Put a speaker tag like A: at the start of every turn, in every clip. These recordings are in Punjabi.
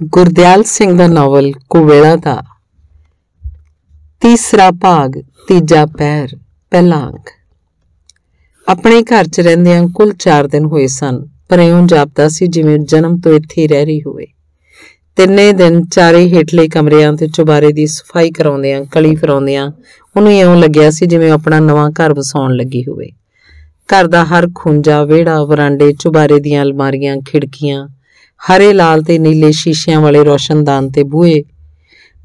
A: ਗੁਰਦਿਆਲ ਸਿੰਘ ਦਾ ਨਾਵਲ ਕੁਵੇਲਾ ਦਾ। ਤੀਸਰਾ ਭਾਗ, ਤੀਜਾ ਪੈਰ ਪਹਿਲਾ ਅੰਕ ਆਪਣੇ ਘਰ 'ਚ ਰਹਿੰਦਿਆਂ ਕੁੱਲ 4 ਦਿਨ ਹੋਏ ਸਨ, ਪਰ ਇਉਂ ਜਾਪਦਾ ਸੀ ਜਿਵੇਂ ਜਨਮ ਤੋਂ ਇੱਥੇ ਰਹਿ ਰਹੀ ਹੋਵੇ। ਤਿੰਨੇ ਦਿਨ ਚਾਰੇ ਹੇਠਲੇ ਕਮਰਿਆਂ ਤੇ ਚੁਬਾਰੇ ਦੀ ਸਫ਼ਾਈ ਕਰਾਉਂਦਿਆਂ, ਕਲੀ ਫਰਾਉਂਦਿਆਂ, ਉਹਨੂੰ ਇਉਂ ਲੱਗਿਆ ਸੀ ਜਿਵੇਂ ਆਪਣਾ ਨਵਾਂ ਘਰ ਵਸਾਉਣ ਲੱਗੀ ਹੋਵੇ। ਘਰ ਦਾ ਹਰ ਖੁੰਝਾ, ਵਿਹੜਾ, ਵਰਾਂਡੇ, ਚੁਬਾਰੇ ਦੀਆਂ ਅਲਮਾਰੀਆਂ, ਖਿੜਕੀਆਂ ਹਰੇ ਲਾਲ ਤੇ ਨੀਲੇ ਸ਼ੀਸ਼ਿਆਂ ਵਾਲੇ ਰੋਸ਼ਨਦਾਨ ਤੇ ਬੂਹੇ।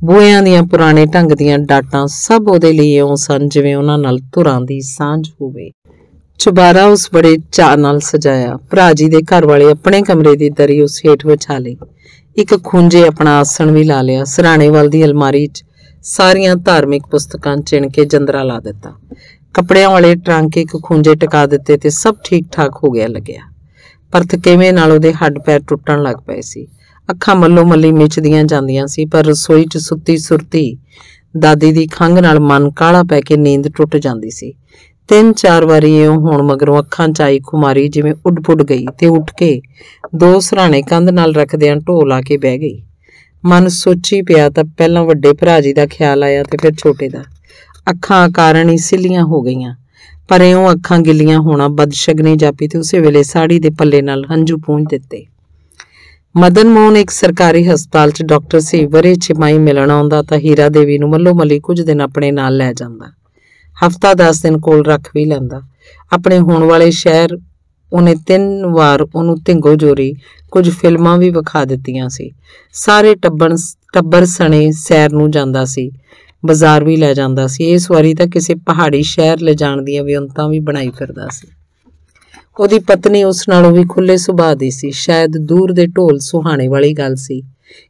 A: ਬੂਹਿਆਂ ਦੀਆਂ ਪੁਰਾਣੇ ਢੰਗ ਦੀਆਂ ਡਾਟਾਂ ਸਭ ਉਹਦੇ ਲਈ ਇਉਂ ਸਨ ਜਿਵੇਂ ਉਹਨਾਂ ਨਾਲ ਧੁਰਾਂ ਦੀ ਸਾਂਝ ਹੋਵੇ। ਚੁਬਾਰਾ ਉਸ ਬੜੇ ਚਾਅ ਨਾਲ ਸਜਾਇਆ। ਭਰਾ ਜੀ ਦੇ ਘਰ ਵਾਲੇ ਆਪਣੇ ਕਮਰੇ ਦੀ ਦਰੀ ਉਸ ਹੇਠ ਵਿਛਾ ਲਈ। ਇੱਕ ਖੁੰਝੇ ਆਪਣਾ ਆਸਣ ਵੀ ਲਾ ਲਿਆ। ਸਰਾਣੇ ਵੱਲ ਦੀ ਅਲਮਾਰੀ 'ਚ ਸਾਰੀਆਂ ਧਾਰਮਿਕ ਪੁਸਤਕਾਂ ਚਿਣ ਕੇ ਜੰਦਰਾ ਲਾ ਦਿੱਤਾ। ਕੱਪੜਿਆਂ ਵਾਲੇ ਟਰੰਕ ਇੱਕ ਖੁੰਝੇ ਟਿਕਾ ਦਿੱਤੇ ਤੇ ਸਭ ਠੀਕ ਠਾਕ ਹੋ ਗਿਆ ਲੱਗਿਆ। ਪਰ ਥਕੇਵੇਂ ਨਾਲ ਉਹਦੇ ਹੱਡ ਪੈਰ ਟੁੱਟਣ ਲੱਗ ਪਏ ਸੀ। ਅੱਖਾਂ ਮੱਲੋ ਮੱਲੀ ਮਿਚਦੀਆਂ ਜਾਂਦੀਆਂ ਸੀ, ਪਰ ਰਸੋਈ 'ਚ ਸੁੱਤੀ ਸੁਰਤੀ ਦਾਦੀ ਦੀ ਖੰਘ ਨਾਲ ਮਨ ਕਾਲਾ ਪੈ ਕੇ ਨੀਂਦ ਟੁੱਟ ਜਾਂਦੀ ਸੀ। ਤਿੰਨ ਚਾਰ ਵਾਰੀ ਇਉਂ ਹੋਣ ਮਗਰੋਂ ਅੱਖਾਂ 'ਚ ਆਈ ਖੁਮਾਰੀ ਜਿਵੇਂ ਉੱਡ-ਪੁੱਡ ਗਈ ਤੇ ਉੱਠ ਕੇ ਦੋ ਸਰਾਣੇ ਕੰਧ ਨਾਲ ਰੱਖਦਿਆਂ ਢੋ ਲਾ ਕੇ ਬਹਿ ਗਈ। ਮਨ ਸੋਚੀ ਪਿਆ ਤਾਂ ਪਹਿਲਾਂ ਵੱਡੇ ਭਰਾ ਜੀ ਦਾ ਖਿਆਲ ਆਇਆ ਤੇ ਫਿਰ ਛੋਟੇ ਦਾ। ਅੱਖਾਂ ਕਾਰਨ ਹੀ ਸਿੱਲੀਆਂ ਹੋ ਗਈਆਂ। ਪਰ ਇਉਂ ਅੱਖਾਂ ਗਿੱਲੀਆਂ ਹੋਣਾ ਬਦਸ਼ਗਨੀ ਜਾਪੀ ਤੇ ਉਸੇ ਵੇਲੇ ਸਾੜੀ ਦੇ ਪੱਲੇ ਨਾਲ ਹੰਝੂ ਪੂੰਝ ਦਿੱਤੇ। ਮਦਨ ਮੋਹਨ ਇੱਕ ਸਰਕਾਰੀ ਹਸਪਤਾਲ 'ਚ ਡਾਕਟਰ ਸੀ। ਵਰੇ ਛਿਮਾਈ ਮਿਲਣ ਆਉਂਦਾ ਤਾਂ ਹੀਰਾ ਦੇਵੀ ਨੂੰ ਮੱਲੋ ਮੱਲੀ ਕੁਝ ਦਿਨ ਆਪਣੇ ਨਾਲ ਲੈ ਜਾਂਦਾ। ਹਫਤਾ 10 ਦਿਨ ਕੋਲ ਰੱਖ ਵੀ ਲੈਂਦਾ। ਆਪਣੇ ਹੋਣ ਵਾਲੇ ਸ਼ਹਿਰ ਉਹਨੇ ਤਿੰਨ ਵਾਰ ਉਹਨੂੰ ਧਿੰਗੋ ਜੋਰੀ ਕੁਝ ਫਿਲਮਾਂ ਵੀ ਵਿਖਾ ਦਿੱਤੀਆਂ ਸੀ। ਸਾਰੇ ਟੱਬਰ ਟੱਬਰ ਸਣੇ ਸੈਰ ਨੂੰ ਜਾਂਦਾ ਸੀ। ਬਾਜ਼ਾਰ ਵੀ ਲੈ ਜਾਂਦਾ ਸੀ। ਇਸ ਵਾਰੀ ਤਾਂ ਕਿਸੇ ਪਹਾੜੀ ਸ਼ਹਿਰ ਲੈ ਜਾਣ ਦੀਆਂ ਵਿਉਂਤਾਂ ਵੀ ਬਣਾਈ ਫਿਰਦਾ ਸੀ। ਉਹਦੀ ਪਤਨੀ ਉਸ ਨਾਲੋਂ ਵੀ ਖੁੱਲੇ ਸੁਭਾਅ ਦੀ ਸੀ। ਸ਼ਾਇਦ ਦੂਰ ਦੇ ਢੋਲ ਸੁਹਾਣੇ ਵਾਲੀ ਗੱਲ ਸੀ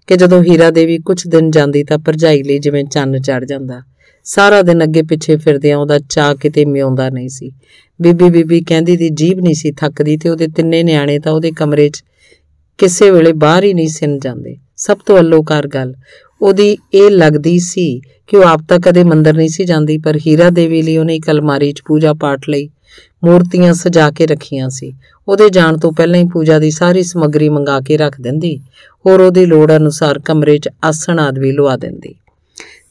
A: ਕਿ ਜਦੋਂ ਹੀਰਾ ਦੇਵੀ ਕੁਝ ਦਿਨ ਜਾਂਦੀ ਤਾਂ ਭਰਜਾਈ ਲਈ ਜਿਵੇਂ ਚੰਨ ਚੜ ਜਾਂਦਾ। ਸਾਰਾ ਦਿਨ ਅੱਗੇ ਪਿੱਛੇ ਫਿਰਦਿਆਂ ਉਹਦਾ ਚਾਹ ਕਿਤੇ ਮਿਉਂਦਾ ਨਹੀਂ ਸੀ। ਬੀਬੀ ਬੀਬੀ ਕਹਿੰਦੀ ਦੀ ਜੀਬ ਨਹੀਂ ਸੀ ਥੱਕਦੀ ਤੇ ਉਹਦੇ ਤਿੰਨੇ ਨਿਆਣੇ ਤਾਂ ਉਹਦੇ ਕਮਰੇ 'ਚ ਕਿਸੇ ਵੇਲੇ ਬਾਹਰ ਹੀ ਨਹੀਂ ਸਿਨ ਜਾਂਦੇ। ਸਭ ਤੋਂ ਅਲੋਕਾਰ ਗੱਲ ਉਹਦੀ ਇਹ ਲੱਗਦੀ ਸੀ ਕਿ ਉਹ ਆਪ ਤਾਂ ਕਦੇ ਮੰਦਰ ਨਹੀਂ ਸੀ ਜਾਂਦੀ, ਪਰ ਹੀਰਾ ਦੇਵੀ ਲਈ ਉਹਨੇ ਇੱਕ ਅਲਮਾਰੀ 'ਚ ਪੂਜਾ ਪਾਠ ਲਈ ਮੂਰਤੀਆਂ ਸਜਾ ਕੇ ਰੱਖੀਆਂ ਸੀ। ਉਹਦੇ ਜਾਣ ਤੋਂ ਪਹਿਲਾਂ ਹੀ ਪੂਜਾ ਦੀ ਸਾਰੀ ਸਮੱਗਰੀ ਮੰਗਾ ਕੇ ਰੱਖ ਦਿੰਦੀ। ਹੋਰ ਉਹਦੀ ਲੋੜ ਅਨੁਸਾਰ ਕਮਰੇ 'ਚ ਆਸਣ ਆਦਿ ਵੀ ਲਵਾ ਦਿੰਦੀ।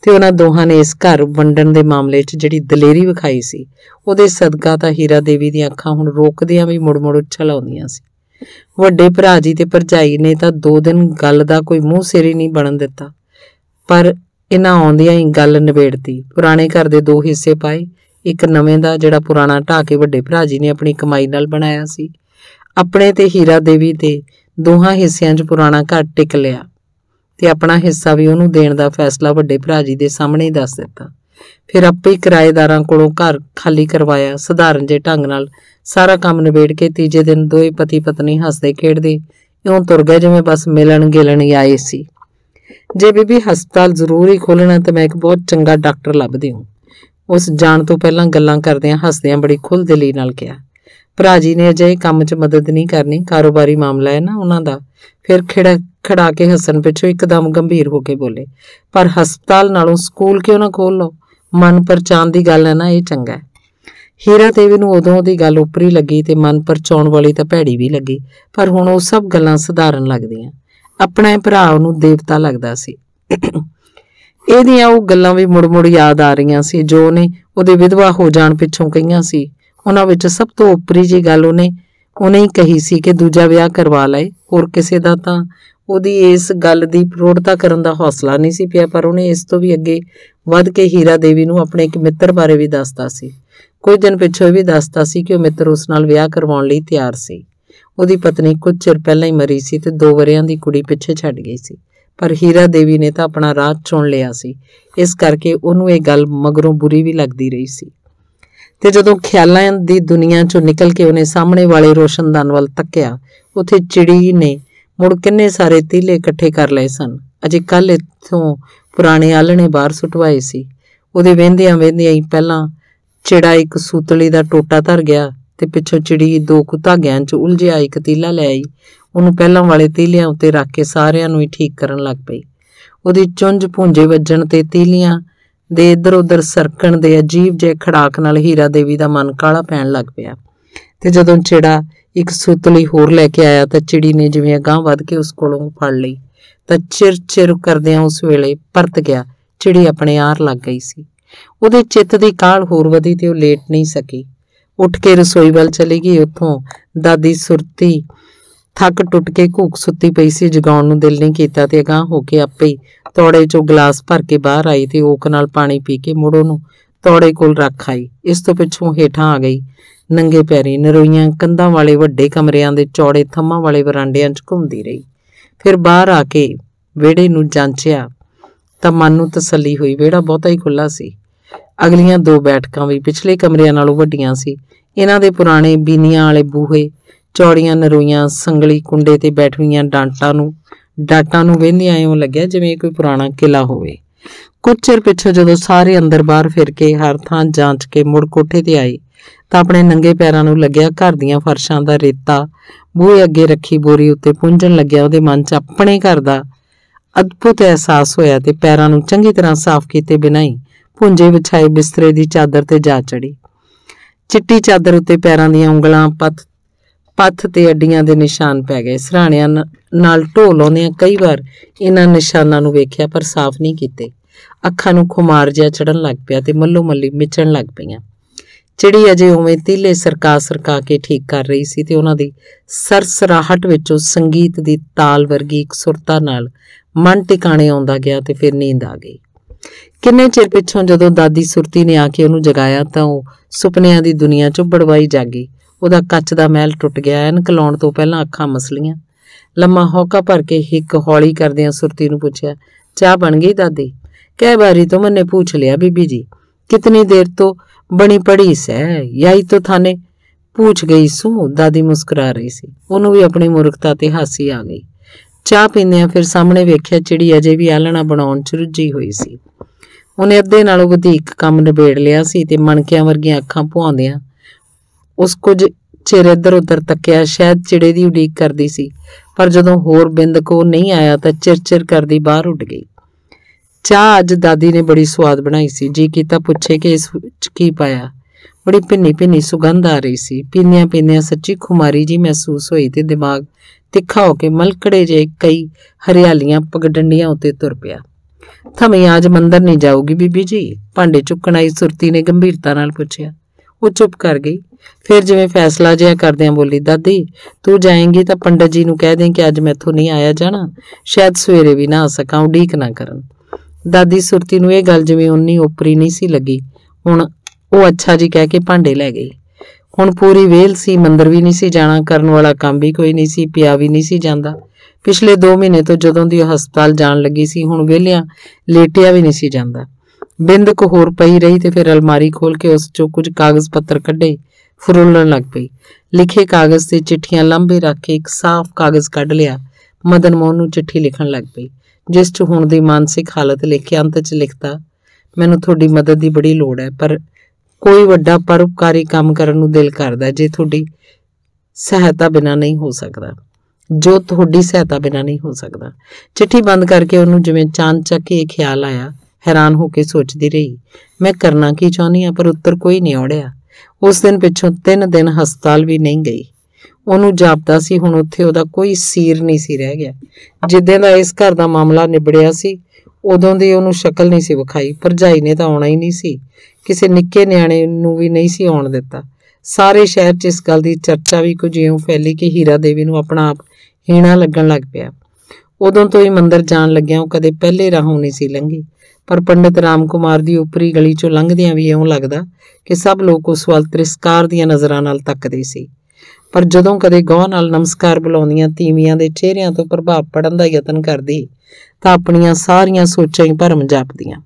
A: ਤੇ ਉਹਨਾਂ ਦੋਹਾਂ ਨੇ ਇਸ ਘਰ ਵੰਡਣ ਦੇ ਮਾਮਲੇ 'ਚ ਜਿਹੜੀ ਦਲੇਰੀ ਵਿਖਾਈ ਸੀ, ਉਹਦੇ ਸਦਕਾ ਤਾਂ ਹੀਰਾ ਦੇਵੀ ਦੀਆਂ ਅੱਖਾਂ ਹੁਣ ਰੋਕਦਿਆਂ ਵੀ ਮੁੜ-ਮੁੜ ਉੱਛਲ ਆਉਂਦੀਆਂ ਸੀ। ਵੱਡੇ ਭਰਾ ਜੀ ਤੇ ਭਰਜਾਈ ਨੇ ਤਾਂ ਦੋ ਦਿਨ ਗੱਲ ਦਾ ਕੋਈ ਮੂੰਹ ਸਿਰ ਹੀ ਨਹੀਂ ਬਣਨ ਦਿੱਤਾ। ਪਰ ਇਹਨਾਂ ਆਉਂਦਿਆਂ ਹੀ ਗੱਲ ਨਿਬੇੜਤੀ। ਪੁਰਾਣੇ ਘਰ ਦੇ ਦੋ ਹਿੱਸੇ ਪਾਏ। ਇੱਕ ਨਵੇਂ ਦਾ, ਜਿਹੜਾ ਪੁਰਾਣਾ ਢਾ ਕੇ ਵੱਡੇ ਭਰਾ ਜੀ ਨੇ ਆਪਣੀ ਕਮਾਈ ਨਾਲ ਬਣਾਇਆ ਸੀ। ਆਪਣੇ ਤੇ ਹੀਰਾ ਦੇਵੀ ਦੇ ਦੋਹਾਂ ਹਿੱਸਿਆਂ 'ਚ ਪੁਰਾਣਾ ਘਰ ਟਿਕ ਲਿਆ ਤੇ ਆਪਣਾ ਹਿੱਸਾ ਵੀ ਉਹਨੂੰ ਦੇਣ ਦਾ ਫੈਸਲਾ ਵੱਡੇ ਭਰਾ ਜੀ ਦੇ ਸਾਹਮਣੇ ਹੀ ਦੱਸ ਦਿੱਤਾ। ਫਿਰ ਆਪੇ ਹੀ ਕਿਰਾਏਦਾਰਾਂ ਕੋਲੋਂ ਘਰ ਖਾਲੀ ਕਰਵਾਇਆ। ਸਧਾਰਨ ਜੇ ਢੰਗ ਨਾਲ ਸਾਰਾ ਕੰਮ ਨਿਬੇੜ ਕੇ ਤੀਜੇ ਦਿਨ ਦੋਵੇਂ ਪਤੀ ਪਤਨੀ ਹੱਸਦੇ ਖੇਡਦੇ ਇਉਂ ਤੁਰ ਗਏ ਜਿਵੇਂ ਬਸ ਮਿਲਣ ਗਿਲਣ ਹੀ ਆਏ ਸੀ। ਜੇ ਬੀਬੀ ਹਸਪਤਾਲ ਜ਼ਰੂਰ ਹੀ ਖੋਲਣਾ ਤਾਂ ਮੈਂ ਇੱਕ ਬਹੁਤ ਚੰਗਾ ਡਾਕਟਰ ਲੱਭਦੀ ਹਾਂ। ਉਸ ਜਾਣ ਤੋਂ ਪਹਿਲਾਂ ਗੱਲਾਂ ਕਰਦਿਆਂ ਹੱਸਦਿਆਂ ਬੜੀ ਖੁੱਲ੍ਹ ਖੁੱਲ੍ਹਦਿਲੀ ਨਾਲ ਕਿਹਾ, ਭਰਾ ਜੀ ਨੇ ਅਜੇ ਕੰਮ 'ਚ ਮਦਦ ਨਹੀਂ ਕਰਨੀ, ਕਾਰੋਬਾਰੀ ਮਾਮਲਾ ਹੈ ਨਾ ਉਹਨਾਂ ਦਾ। ਫਿਰ ਖੜਾ ਖੜਾ ਕੇ ਹੱਸਣ ਪਿੱਛੋਂ ਇੱਕਦਮ ਗੰਭੀਰ ਹੋ ਕੇ ਬੋਲੇ, ਪਰ ਹਸਪਤਾਲ ਨਾਲੋਂ ਸਕੂਲ ਕਿਉਂ ਨਾ ਖੋਲ ਲਓ? ਮਨ ਪਰਚਾਨ ਦੀ ਗੱਲ ਹੈ ਨਾ, ਇਹ ਚੰਗਾ ਹੈ। ਹੀਰਾ ਦੇਵੀ ਨੂੰ ਉਦੋਂ ਉਹਦੀ ਗੱਲ ਉਪਰੀ ਲੱਗੀ ਤੇ ਮਨ ਪਰਚਾਉਣ ਵਾਲੀ ਤਾਂ ਭੈੜੀ ਵੀ ਲੱਗੀ, ਪਰ ਹੁਣ ਉਹ ਸਭ ਗੱਲਾਂ ਸਧਾਰਨ ਲੱਗਦੀਆਂ। ਆਪਣੇ ਭਰਾ ਨੂੰ ਦੇਵਤਾ ਲੱਗਦਾ ਸੀ। ਇਹਦੀਆਂ ਉਹ ਗੱਲਾਂ ਵੀ ਮੁੜ-ਮੁੜ ਯਾਦ ਆ ਰਹੀਆਂ ਸੀ, ਜੋ ਉਹਨੇ ਉਹਦੇ ਵਿਧਵਾ ਹੋ ਜਾਣ ਪਿੱਛੋਂ ਕਹੀਆਂ ਸੀ। ਉਹਨਾਂ ਵਿੱਚ ਸਭ ਤੋਂ ਉੱਪਰੀ ਜੀ ਗੱਲ ਉਹਨੇ ਉਹਨੇ ਹੀ ਕਹੀ ਸੀ ਕਿ ਦੂਜਾ ਵਿਆਹ ਕਰਵਾ ਲਏ ਹੋਰ ਕਿਸੇ ਦਾ ਤਾਂ ਉਹਦੀ ਇਸ ਗੱਲ ਦੀ ਪ੍ਰੋੜਤਾ ਕਰਨ ਦਾ ਹੌਸਲਾ ਨਹੀਂ ਸੀ ਪਿਆ, ਪਰ ਉਹਨੇ ਇਸ ਤੋਂ ਵੀ ਅੱਗੇ ਵੱਧ ਕੇ ਹੀਰਾ ਦੇਵੀ ਨੂੰ ਆਪਣੇ ਇੱਕ ਮਿੱਤਰ ਬਾਰੇ ਵੀ ਦੱਸਦਾ ਸੀ। ਕੁਝ ਦਿਨ ਪਿੱਛੋਂ ਵੀ ਦੱਸਦਾ ਸੀ ਕਿ ਉਹ ਮਿੱਤਰ ਉਸ ਨਾਲ ਵਿਆਹ ਕਰਵਾਉਣ ਲਈ ਤਿਆਰ ਸੀ। ਉਹਦੀ ਪਤਨੀ ਕੁਝ ਚਿਰ ਪਹਿਲਾਂ ਹੀ ਮਰੀ ਸੀ ਤੇ ਦੋ ਵਰਿਆਂ ਦੀ ਕੁੜੀ ਪਿੱਛੇ ਛੱਡ ਗਈ ਸੀ। ਪਰ ਹੀਰਾ ਦੇਵੀ ਨੇ ਤਾਂ ਆਪਣਾ ਰਾਹ ਚੁਣ ਲਿਆ ਸੀ। ਇਸ ਕਰਕੇ ਉਹਨੂੰ ਇਹ ਗੱਲ ਮਗਰੋਂ ਬੁਰੀ ਵੀ ਲੱਗਦੀ ਰਹੀ ਸੀ। ਤੇ ਜਦੋਂ ਖਿਆਲਾਂ ਦੀ ਦੁਨੀਆ ਚੋਂ ਨਿਕਲ ਕੇ ਉਹਨੇ ਸਾਹਮਣੇ ਵਾਲੇ ਰੋਸ਼ਨਦਾਨ ਵੱਲ ਤੱਕਿਆ, ਉੱਥੇ ਚਿੜੀ ਨੇ ਮੁੜ ਕਿੰਨੇ ਸਾਰੇ ਤੀਲੇ ਇਕੱਠੇ ਕਰ ਲਏ ਸਨ। ਅਜੇ ਕੱਲ ਇੱਥੋਂ ਪੁਰਾਣੇ ਆਲਣੇ ਬਾਹਰ ਸੁਟਵਾਏ ਸੀ। ਉਹਦੇ ਵਹਿੰਦਿਆਂ ਵਹਿੰਦਿਆਂ ਹੀ ਪਹਿਲਾਂ ਚਿੜਾ ਇੱਕ ਸੂਤਲੀ ਦਾ ਟੋਟਾ ਧਰ ਗਿਆ ਤੇ ਪਿੱਛੋਂ ਚਿੜੀ ਦੋ ਕੁ ਧਾਗਿਆਂ 'ਚ ਉਲਝਿਆ, ਇੱਕ ਤੀਲਾ ਲੈ ਆਈ। ਉਹਨੂੰ ਪਹਿਲਾਂ ਵਾਲੇ ਤੀਲਿਆਂ ਉੱਤੇ ਰੱਖ ਕੇ ਸਾਰਿਆਂ ਨੂੰ ਹੀ ਠੀਕ ਕਰਨ ਲੱਗ ਪਈ। ਉਹਦੀ ਚੁੰਝ ਭੁੰਜੇ ਵੱਜਣ ਤੇ ਤੀਲੀਆਂ ਦੇ ਇੱਧਰ ਉੱਧਰ ਸਰਕਣ ਦੇ ਅਜੀਬ ਜੇ ਖੜਾਕ ਨਾਲ ਹੀਰਾ ਦੇਵੀ ਦਾ ਮਨ ਕਾਲਾ ਪੈਣ ਲੱਗ ਪਿਆ। ਤੇ ਜਦੋਂ ਚਿੜਾ ਇੱਕ ਸੁਤਲੀ ਹੋਰ ਲੈ ਕੇ ਆਇਆ ਤਾਂ ਚਿੜੀ ਨੇ ਜਿਵੇਂ ਅਗਾਹ ਵੱਧ ਕੇ ਉਸ ਕੋਲੋਂ ਫੜ ਲਈ। ਤਾਂ ਚਿਰ ਚਿਰ ਕਰਦਿਆਂ ਉਸ ਵੇਲੇ ਪਰਤ ਗਿਆ। ਚਿੜੀ ਆਪਣੇ ਆਰ ਲੱਗ ਗਈ ਸੀ। ਉਹਦੇ ਚਿੱਤ ਦੀ ਕਾਲ ਹੋਰ ਵਧੀ ਤੇ ਉਹ ਲੇਟ ਨਹੀਂ ਸਕੀ। ਉੱਠ ਕੇ ਰਸੋਈ ਵੱਲ ਚਲੀ ਗਈ। ਉੱਥੋਂ ਦਾਦੀ ਸੁਰਤੀ ਥੱਕ ਟੁੱਟ ਕੇ ਘੂਕ ਸੁੱਤੀ ਪਈ ਸੀ। ਜਗਾਉਣ ਨੂੰ ਦਿਲ ਨਹੀਂ ਕੀਤਾ ਤੇ ਅਗਾਹ ਹੋ ਕੇ ਆਪੇ ਹੀ ਤੋੜੇ ਚੋਂ ਗਲਾਸ ਭਰ ਕੇ ਬਾਹਰ ਆਈ ਤੇ ਓਕ ਨਾਲ ਪਾਣੀ ਪੀ ਕੇ ਮੁੜੋ ਨੂੰ ਤੋੜੇ ਕੋਲ ਰੱਖ ਆਈ। ਇਸ ਤੋਂ ਪਿੱਛੋਂ ਹੇਠਾਂ ਆ ਗਈ। ਨੰਗੇ ਪੈਰੀ ਨਰੋਈਆਂ ਕੰਧਾਂ ਵਾਲੇ ਵੱਡੇ ਕਮਰਿਆਂ ਦੇ ਚੌੜੇ ਥੰਮਾਂ ਵਾਲੇ ਵਰਾਂਡਿਆਂ 'ਚ ਘੁੰਮਦੀ ਰਹੀ। ਫਿਰ ਬਾਹਰ ਆ ਕੇ ਵਿਹੜੇ ਨੂੰ ਜਾਂਚਿਆ ਤਾਂ ਮਨ ਨੂੰ ਤਸੱਲੀ ਹੋਈ। ਵਿਹੜਾ ਬਹੁਤਾ ਹੀ ਖੁੱਲਾ ਸੀ। ਅਗਲੀਆਂ ਦੋ ਬੈਠਕਾਂ ਵੀ ਪਿਛਲੇ ਕਮਰਿਆਂ ਨਾਲੋਂ ਵੱਡੀਆਂ ਸੀ। ਇਹਨਾਂ ਦੇ ਪੁਰਾਣੇ ਬੀਨੀਆਂ ਵਾਲੇ ਬੂਹੇ, ਚੌੜੀਆਂ ਨਰੋਈਆਂ ਸੰਗਲੀ ਕੁੰਡੇ ਤੇ ਬੈਠੀਆਂ ਡਾਂਟਾਂ ਨੂੰ, ਡਾਟਾਂ ਨੂੰ ਵੇਂਦਿਆਂ ਐਂ ਲੱਗਿਆ ਜਿਵੇਂ ਕੋਈ ਪੁਰਾਣਾ ਕਿਲਾ ਹੋਵੇ। ਕੁਝ ਚਿਰ ਪਿੱਛੋਂ ਜਦੋਂ ਸਾਰੇ ਅੰਦਰ ਬਾਹਰ ਫਿਰ ਕੇ ਹਰ ਥਾਂ ਜਾਂਚ ਕੇ ਮੁੜ ਕੋਠੇ ਤੇ ਆਏ, ਤਾਂ ਆਪਣੇ ਨੰਗੇ ਪੈਰਾਂ ਨੂੰ ਲੱਗਿਆ ਘਰ ਦੀਆਂ ਫਰਸ਼ਾਂ ਦਾ ਰੇਤਾ, ਬੂਹੇ ਅੱਗੇ ਰੱਖੀ ਬੋਰੀ ਉੱਤੇ ਪੁੰਝਣ ਲੱਗਿਆ ਉਹਦੇ ਮਨ 'ਚ ਆਪਣੇ ਘਰ ਦਾ ਅਦਭੁਤ ਅਹਿਸਾਸ ਹੋਇਆ ਤੇ ਪੈਰਾਂ ਨੂੰ ਚੰਗੀ ਤਰ੍ਹਾਂ ਸਾਫ਼ ਕੀਤੇ ਬਿਨਾਂ ਹੀ ਪੁੰਜੇ ਵਿਛਾਏ ਬਿਸਤਰੇ ਦੀ ਚਾਦਰ ਤੇ ਜਾ ਚੜੀ। ਚਿੱਟੀ ਚਾਦਰ ਉੱਤੇ ਪੈਰਾਂ ਦੀਆਂ ਉਂਗਲਾਂ ਪੱਥ ਪੱਥ ਤੇ ਅੱਡੀਆਂ ਦੇ ਨਿਸ਼ਾਨ ਪੈ ਗਏ। ਸਰਾਣਿਆਂ ਨਾਲ ਢੋਲ ਆਉਂਦਿਆਂ ਕਈ ਵਾਰ ਇਹਨਾਂ ਨਿਸ਼ਾਨਾਂ ਨੂੰ ਵੇਖਿਆ ਪਰ ਸਾਫ਼ ਨਹੀਂ ਕੀਤੇ। ਅੱਖਾਂ ਨੂੰ ਖੁਮਾਰ ਜਿਹਾ ਚੜਨ ਲੱਗ ਪਿਆ ਤੇ ਮੱਲੋ ਮੱਲੀ ਮਿਚਣ ਲੱਗ ਪਈਆਂ। ਚਿੜੀ ਅਜੇ ਉਵੇਂ ਤੀਲੇ ਸਰਕਾ ਸਰਕਾ ਕੇ ਠੀਕ ਕਰ ਰਹੀ ਸੀ ਤੇ ਉਹਨਾਂ ਦੀ ਸਰਸਰਾਹਟ ਵਿੱਚੋਂ ਸੰਗੀਤ ਦੀ ਤਾਲ ਵਰਗੀ ਇੱਕ ਸੁਰਤਾ ਨਾਲ ਮਨ ਟਿਕਾਣੇ ਆਉਂਦਾ ਗਿਆ ਤੇ ਫਿਰ ਨੀਂਦ ਆ ਗਈ। ਕਿੰਨੇ ਚਿਰ ਪਿੱਛੋਂ ਜਦੋਂ ਦਾਦੀ ਸੁਰਤੀ ਨੇ ਆ ਕੇ ਉਹਨੂੰ ਜਗਾਇਆ ਤਾਂ ਉਹ ਸੁਪਨਿਆਂ ਦੀ ਦੁਨੀਆ 'ਚੋਂ ਬੜਵਾਈ ਜਾਗੀ ਉਹਦਾ ਕੱਚ ਦਾ ਮਹਿਲ ਟੁੱਟ ਗਿਆ ਐਨਕ ਲਾਉਣ ਤੋਂ ਪਹਿਲਾਂ ਅੱਖਾਂ ਮਸਲੀਆਂ। ਲੰਮਾ ਹੌਕਾ ਭਰ ਕੇ ਹਿੱਕ ਹੌਲੀ ਕਰਦਿਆਂ ਸੁਰਤੀ ਨੂੰ ਪੁੱਛਿਆ, ਚਾਹ ਬਣ ਗਈ ਦਾਦੀ? ਕਹਿ ਬਾਰੀ ਤੋਂ ਮੰਨੇ ਪੁੱਛ ਲਿਆ ਬੀਬੀ ਜੀ। ਕਿਤਨੀ ਦੇਰ ਤੋਂ ਬਣੀ ਪੜੀ ਸੈ, ਯਾਈ ਤੋਂ ਥਾਨੇ? ਪੁੱਛ ਗਈ ਸੂ, ਦਾਦੀ ਮੁਸਕਰਾ ਰਹੀ ਸੀ। ਉਹਨੂੰ ਵੀ ਆਪਣੀ ਮੁਰਖਤਾ ਤੇ ਹਾਸੀ ਆ ਗਈ। ਚਾਹ ਪੀਂਦਿਆਂ ਫਿਰ ਸਾਹਮਣੇ ਵੇਖਿਆ ਚਿੜੀ ਅਜੇ ਵੀ ਆਲਣਾ ਬਣਾਉਣ ਚ ਰੁੱਝੀ ਹੋਈ ਸੀ। ਉਹਨੇ ਅੱਧੇ ਨਾਲੋਂ ਵਧੇਕ ਕੰਮ ਨਿਬੇੜ ਲਿਆ ਸੀ ਤੇ ਮਣਕਿਆਂ ਵਰਗੀਆਂ ਅੱਖਾਂ ਭੁਆਉਂਦਿਆਂ ਉਸ ਕੁਝ ਚਿਰ ਇੱਧਰ ਉੱਧਰ ਤੱਕਿਆ, ਸ਼ਾਇਦ ਚਿੜੇ ਦੀ ਉਡੀਕ ਕਰਦੀ ਸੀ, ਪਰ ਜਦੋਂ ਹੋਰ ਬਿੰਦ ਕੋ ਨਹੀਂ ਆਇਆ ਤਾਂ ਚਿਰਚਿਰ ਕਰਦੀ ਬਾਹਰ ਉੱਡ ਗਈ। ਚਾਹ ਅੱਜ ਦਾਦੀ ਨੇ ਬੜੀ ਸਵਾਦ ਬਣਾਈ ਸੀ, ਜੀ ਕੀਤਾ ਪੁੱਛੇ ਕਿ ਇਸ ਵਿੱਚ ਕੀ ਪਾਇਆ। ਬੜੀ ਭਿੰਨੀ ਭਿੰਨੀ ਸੁਗੰਧ ਆ ਰਹੀ ਸੀ। ਪੀਂਦਿਆਂ ਪੀਂਦਿਆਂ ਸੱਚੀ ਖੁਮਾਰੀ ਜੀ ਮਹਿਸੂਸ ਹੋਈ ਤੇ ਦਿਮਾਗ ਤਿੱਖਾ ਹੋ ਕੇ ਮਲਕੜੇ ਜੇ ਕਈ ਹਰਿਆਲੀਆਂ ਪਗਡੰਡੀਆਂ ਉੱਤੇ ਤੁਰ ਪਿਆ। ਥਮੇ ਆਜ ਮੰਦਰ ਨਹੀਂ ਜਾਊਗੀ ਬੀਬੀ ਜੀ? ਭਾਂਡੇ ਚੁੱਕਣ ਆਈ ਸੁਰਤੀ ਨੇ ਗੰਭੀਰਤਾ ਨਾਲ ਪੁੱਛਿਆ। ਉਹ ਚੁੱਪ ਕਰ ਗਈ। ਫਿਰ ਜਿਵੇਂ ਫੈਸਲਾ ਜਿਹਾ ਕਰਦਿਆਂ ਬੋਲੀ, ਦਾਦੀ, ਤੂੰ ਜਾਏਂਗੀ ਤਾਂ ਪੰਡਤ ਜੀ ਨੂੰ ਕਹਿ ਦੇ ਕਿ ਅੱਜ ਮੈਥੋਂ ਨਹੀਂ ਆਇਆ ਜਾਣਾ। ਸ਼ਾਇਦ ਸਵੇਰੇ ਵੀ ਨਾ ਆ ਸਕਾਂ, ਉਡੀਕ ਨਾ ਕਰਨ। ਦਾਦੀ ਸੁਰਤੀ ਨੂੰ ਇਹ ਗੱਲ ਜਿਵੇਂ ਉਨੀ ਉਪਰੀ ਨਹੀਂ ਸੀ ਲੱਗੀ। ਹੁਣ ਉਹ ਅੱਛਾ ਜੀ ਕਹਿ ਕੇ ਭਾਂਡੇ ਲੈ ਗਈ। ਹੁਣ ਪੂਰੀ ਵੇਲ ਸੀ, ਮੰਦਰ ਵੀ ਨਹੀਂ ਸੀ ਜਾਣਾ, ਕਰਨ ਵਾਲਾ ਕੰਮ ਵੀ ਕੋਈ ਨਹੀਂ ਸੀ, ਪਿਆ ਵੀ ਨਹੀਂ ਸੀ ਜਾਂਦਾ। ਪਿਛਲੇ 2 ਮਹੀਨੇ ਤੋਂ ਜਦੋਂ ਦੀ ਉਹ ਹਸਪਤਾਲ ਜਾਣ ਲੱਗੀ ਸੀ, ਹੁਣ ਵਿਹਲਿਆਂ, ਲੇਟਿਆ ਵੀ ਨਹੀਂ ਸੀ ਜਾਂਦਾ। ਬਿੰਦ ਕੋ ਹੋਰ ਪਈ ਰਹੀ ਤੇ ਫਿਰ ਅਲਮਾਰੀ ਖੋਲ ਕੇ ਉਸ ਚੋਂ ਕੁਝ ਕਾਗਜ਼ ਪੱਤਰ ਕੱਢੇ, ਫੁਰੁੱਲਣ ਲੱਗ ਪਈ। ਲਿਖੇ ਕਾਗਜ਼ ਤੇ ਚਿੱਠੀਆਂ ਲੰਬੇ ਰੱਖ ਕੇ ਇੱਕ ਸਾਫ਼ ਕਾਗਜ਼ ਕੱਢ ਲਿਆ। ਮਦਨ ਮੋਹਨ ਨੂੰ ਚਿੱਠੀ ਲਿਖਣ ਲੱਗ ਪਈ, ਜਿਸ 'ਚ ਹੁਣ ਦੀ ਮਾਨਸਿਕ ਹਾਲਤ ਲਿਖ ਕੇ ਅੰਤ 'ਚ ਲਿਖਤਾ, ਮੈਨੂੰ ਤੁਹਾਡੀ ਮਦਦ ਦੀ ਬੜੀ ਲੋੜ ਹੈ, ਪਰ ਕੋਈ ਵੱਡਾ ਪਰਉਪਕਾਰੀ ਕੰਮ ਕਰਨ ਨੂੰ ਦਿਲ ਕਰਦਾ ਜੇ ਤੁਹਾਡੀ ਸਹਾਇਤਾ ਬਿਨਾਂ ਨਹੀਂ ਹੋ ਸਕਦਾ। ਜੋ ਤੁਹਾਡੀ ਸਹਾਇਤਾ ਬਿਨਾਂ ਨਹੀਂ ਹੋ ਸਕਦਾ। ਚਿੱਠੀ ਬੰਦ ਕਰਕੇ ਉਹਨੂੰ ਜਿਵੇਂ ਚਾਂਦ ਚੱਕ ਇਹ ਖਿਆਲ ਆਇਆ, ਹੈਰਾਨ ਹੋ ਕੇ ਸੋਚਦੀ ਰਹੀ, ਮੈਂ ਕਰਨਾ ਕੀ ਚਾਹੁੰਦੀ ਆ ਪਰ ਉੱਤਰ ਕੋਈ ਨਹੀਂ ਆੜਿਆ ਉਸ ਦਿਨ ਪਿੱਛੋਂ 3 ਦਿਨ ਹਸਪਤਾਲ ਵੀ ਨਹੀਂ ਗਈ। ਉਹਨੂੰ ਜਾਪਦਾ ਸੀ, ਹੁਣ ਉੱਥੇ ਉਹਦਾ ਕੋਈ ਸੀਰ ਨਹੀਂ ਸੀ ਰਹਿ ਗਿਆ। ਜਿੱਦਾਂ ਦਾ ਇਸ ਘਰ ਦਾ ਮਾਮਲਾ ਨਿਬੜਿਆ ਸੀ ਉਦੋਂ ਦੀ ਉਹਨੂੰ ਸ਼ਕਲ ਨਹੀਂ ਸੀ ਵਿਖਾਈ, ਭਰਜਾਈ ਨੇ ਤਾਂ ਆਉਣਾ ਹੀ ਨਹੀਂ ਸੀ। ਕਿਸੇ ਨਿੱਕੇ ਨਿਆਣੇ ਨੂੰ ਵੀ ਨਹੀਂ ਸੀ ਆਉਣ ਦਿੱਤਾ। ਸਾਰੇ ਸ਼ਹਿਰ 'ਚ ਇਸ ਗੱਲ ਦੀ ਚਰਚਾ ਵੀ ਕੁਝ ਇਉਂ ਫੈਲੀ ਕਿ ਹੀਰਾ ਦੇਵੀ ਨੂੰ ਆਪਣਾ ਆਪ ਹੀਣਾ ਲੱਗਣ ਲੱਗ ਪਿਆ। ਉਦੋਂ ਤੋਂ ਹੀ ਮੰਦਰ ਜਾਣ ਲੱਗਿਆ ਉਹ ਕਦੇ ਪਹਿਲੇ ਰਾਹੋਂ ਨਹੀਂ ਸੀ ਲੰਘੀ। ਪਰ ਪੰਡਿਤ ਰਾਮ ਕੁਮਾਰ ਦੀ ਉਪਰੀ ਗਲੀ 'ਚੋਂ ਲੰਘਦਿਆਂ ਵੀ ਇਉਂ ਲੱਗਦਾ ਕਿ ਸਭ ਲੋਕ ਉਸ ਵੱਲ ਤ੍ਰਿਸਕਾਰ ਦੀਆਂ ਨਜ਼ਰਾਂ ਨਾਲ ਤੱਕਦੇ ਸੀ। ਪਰ ਜਦੋਂ ਕਦੇ ਗੌਹ ਨਾਲ ਨਮਸਕਾਰ ਬੁਲਾਉਂਦੀਆਂ ਤੀਵੀਆਂ ਦੇ ਚਿਹਰਿਆਂ ਤੋਂ ਪ੍ਰਭਾਵ ਪੜਨ ਦਾ ਯਤਨ ਕਰਦੀ, ਤਾਂ ਆਪਣੀਆਂ ਸਾਰੀਆਂ ਸੋਚਾਂ ਹੀ ਭਰਮ ਜਾਪਦੀਆਂ।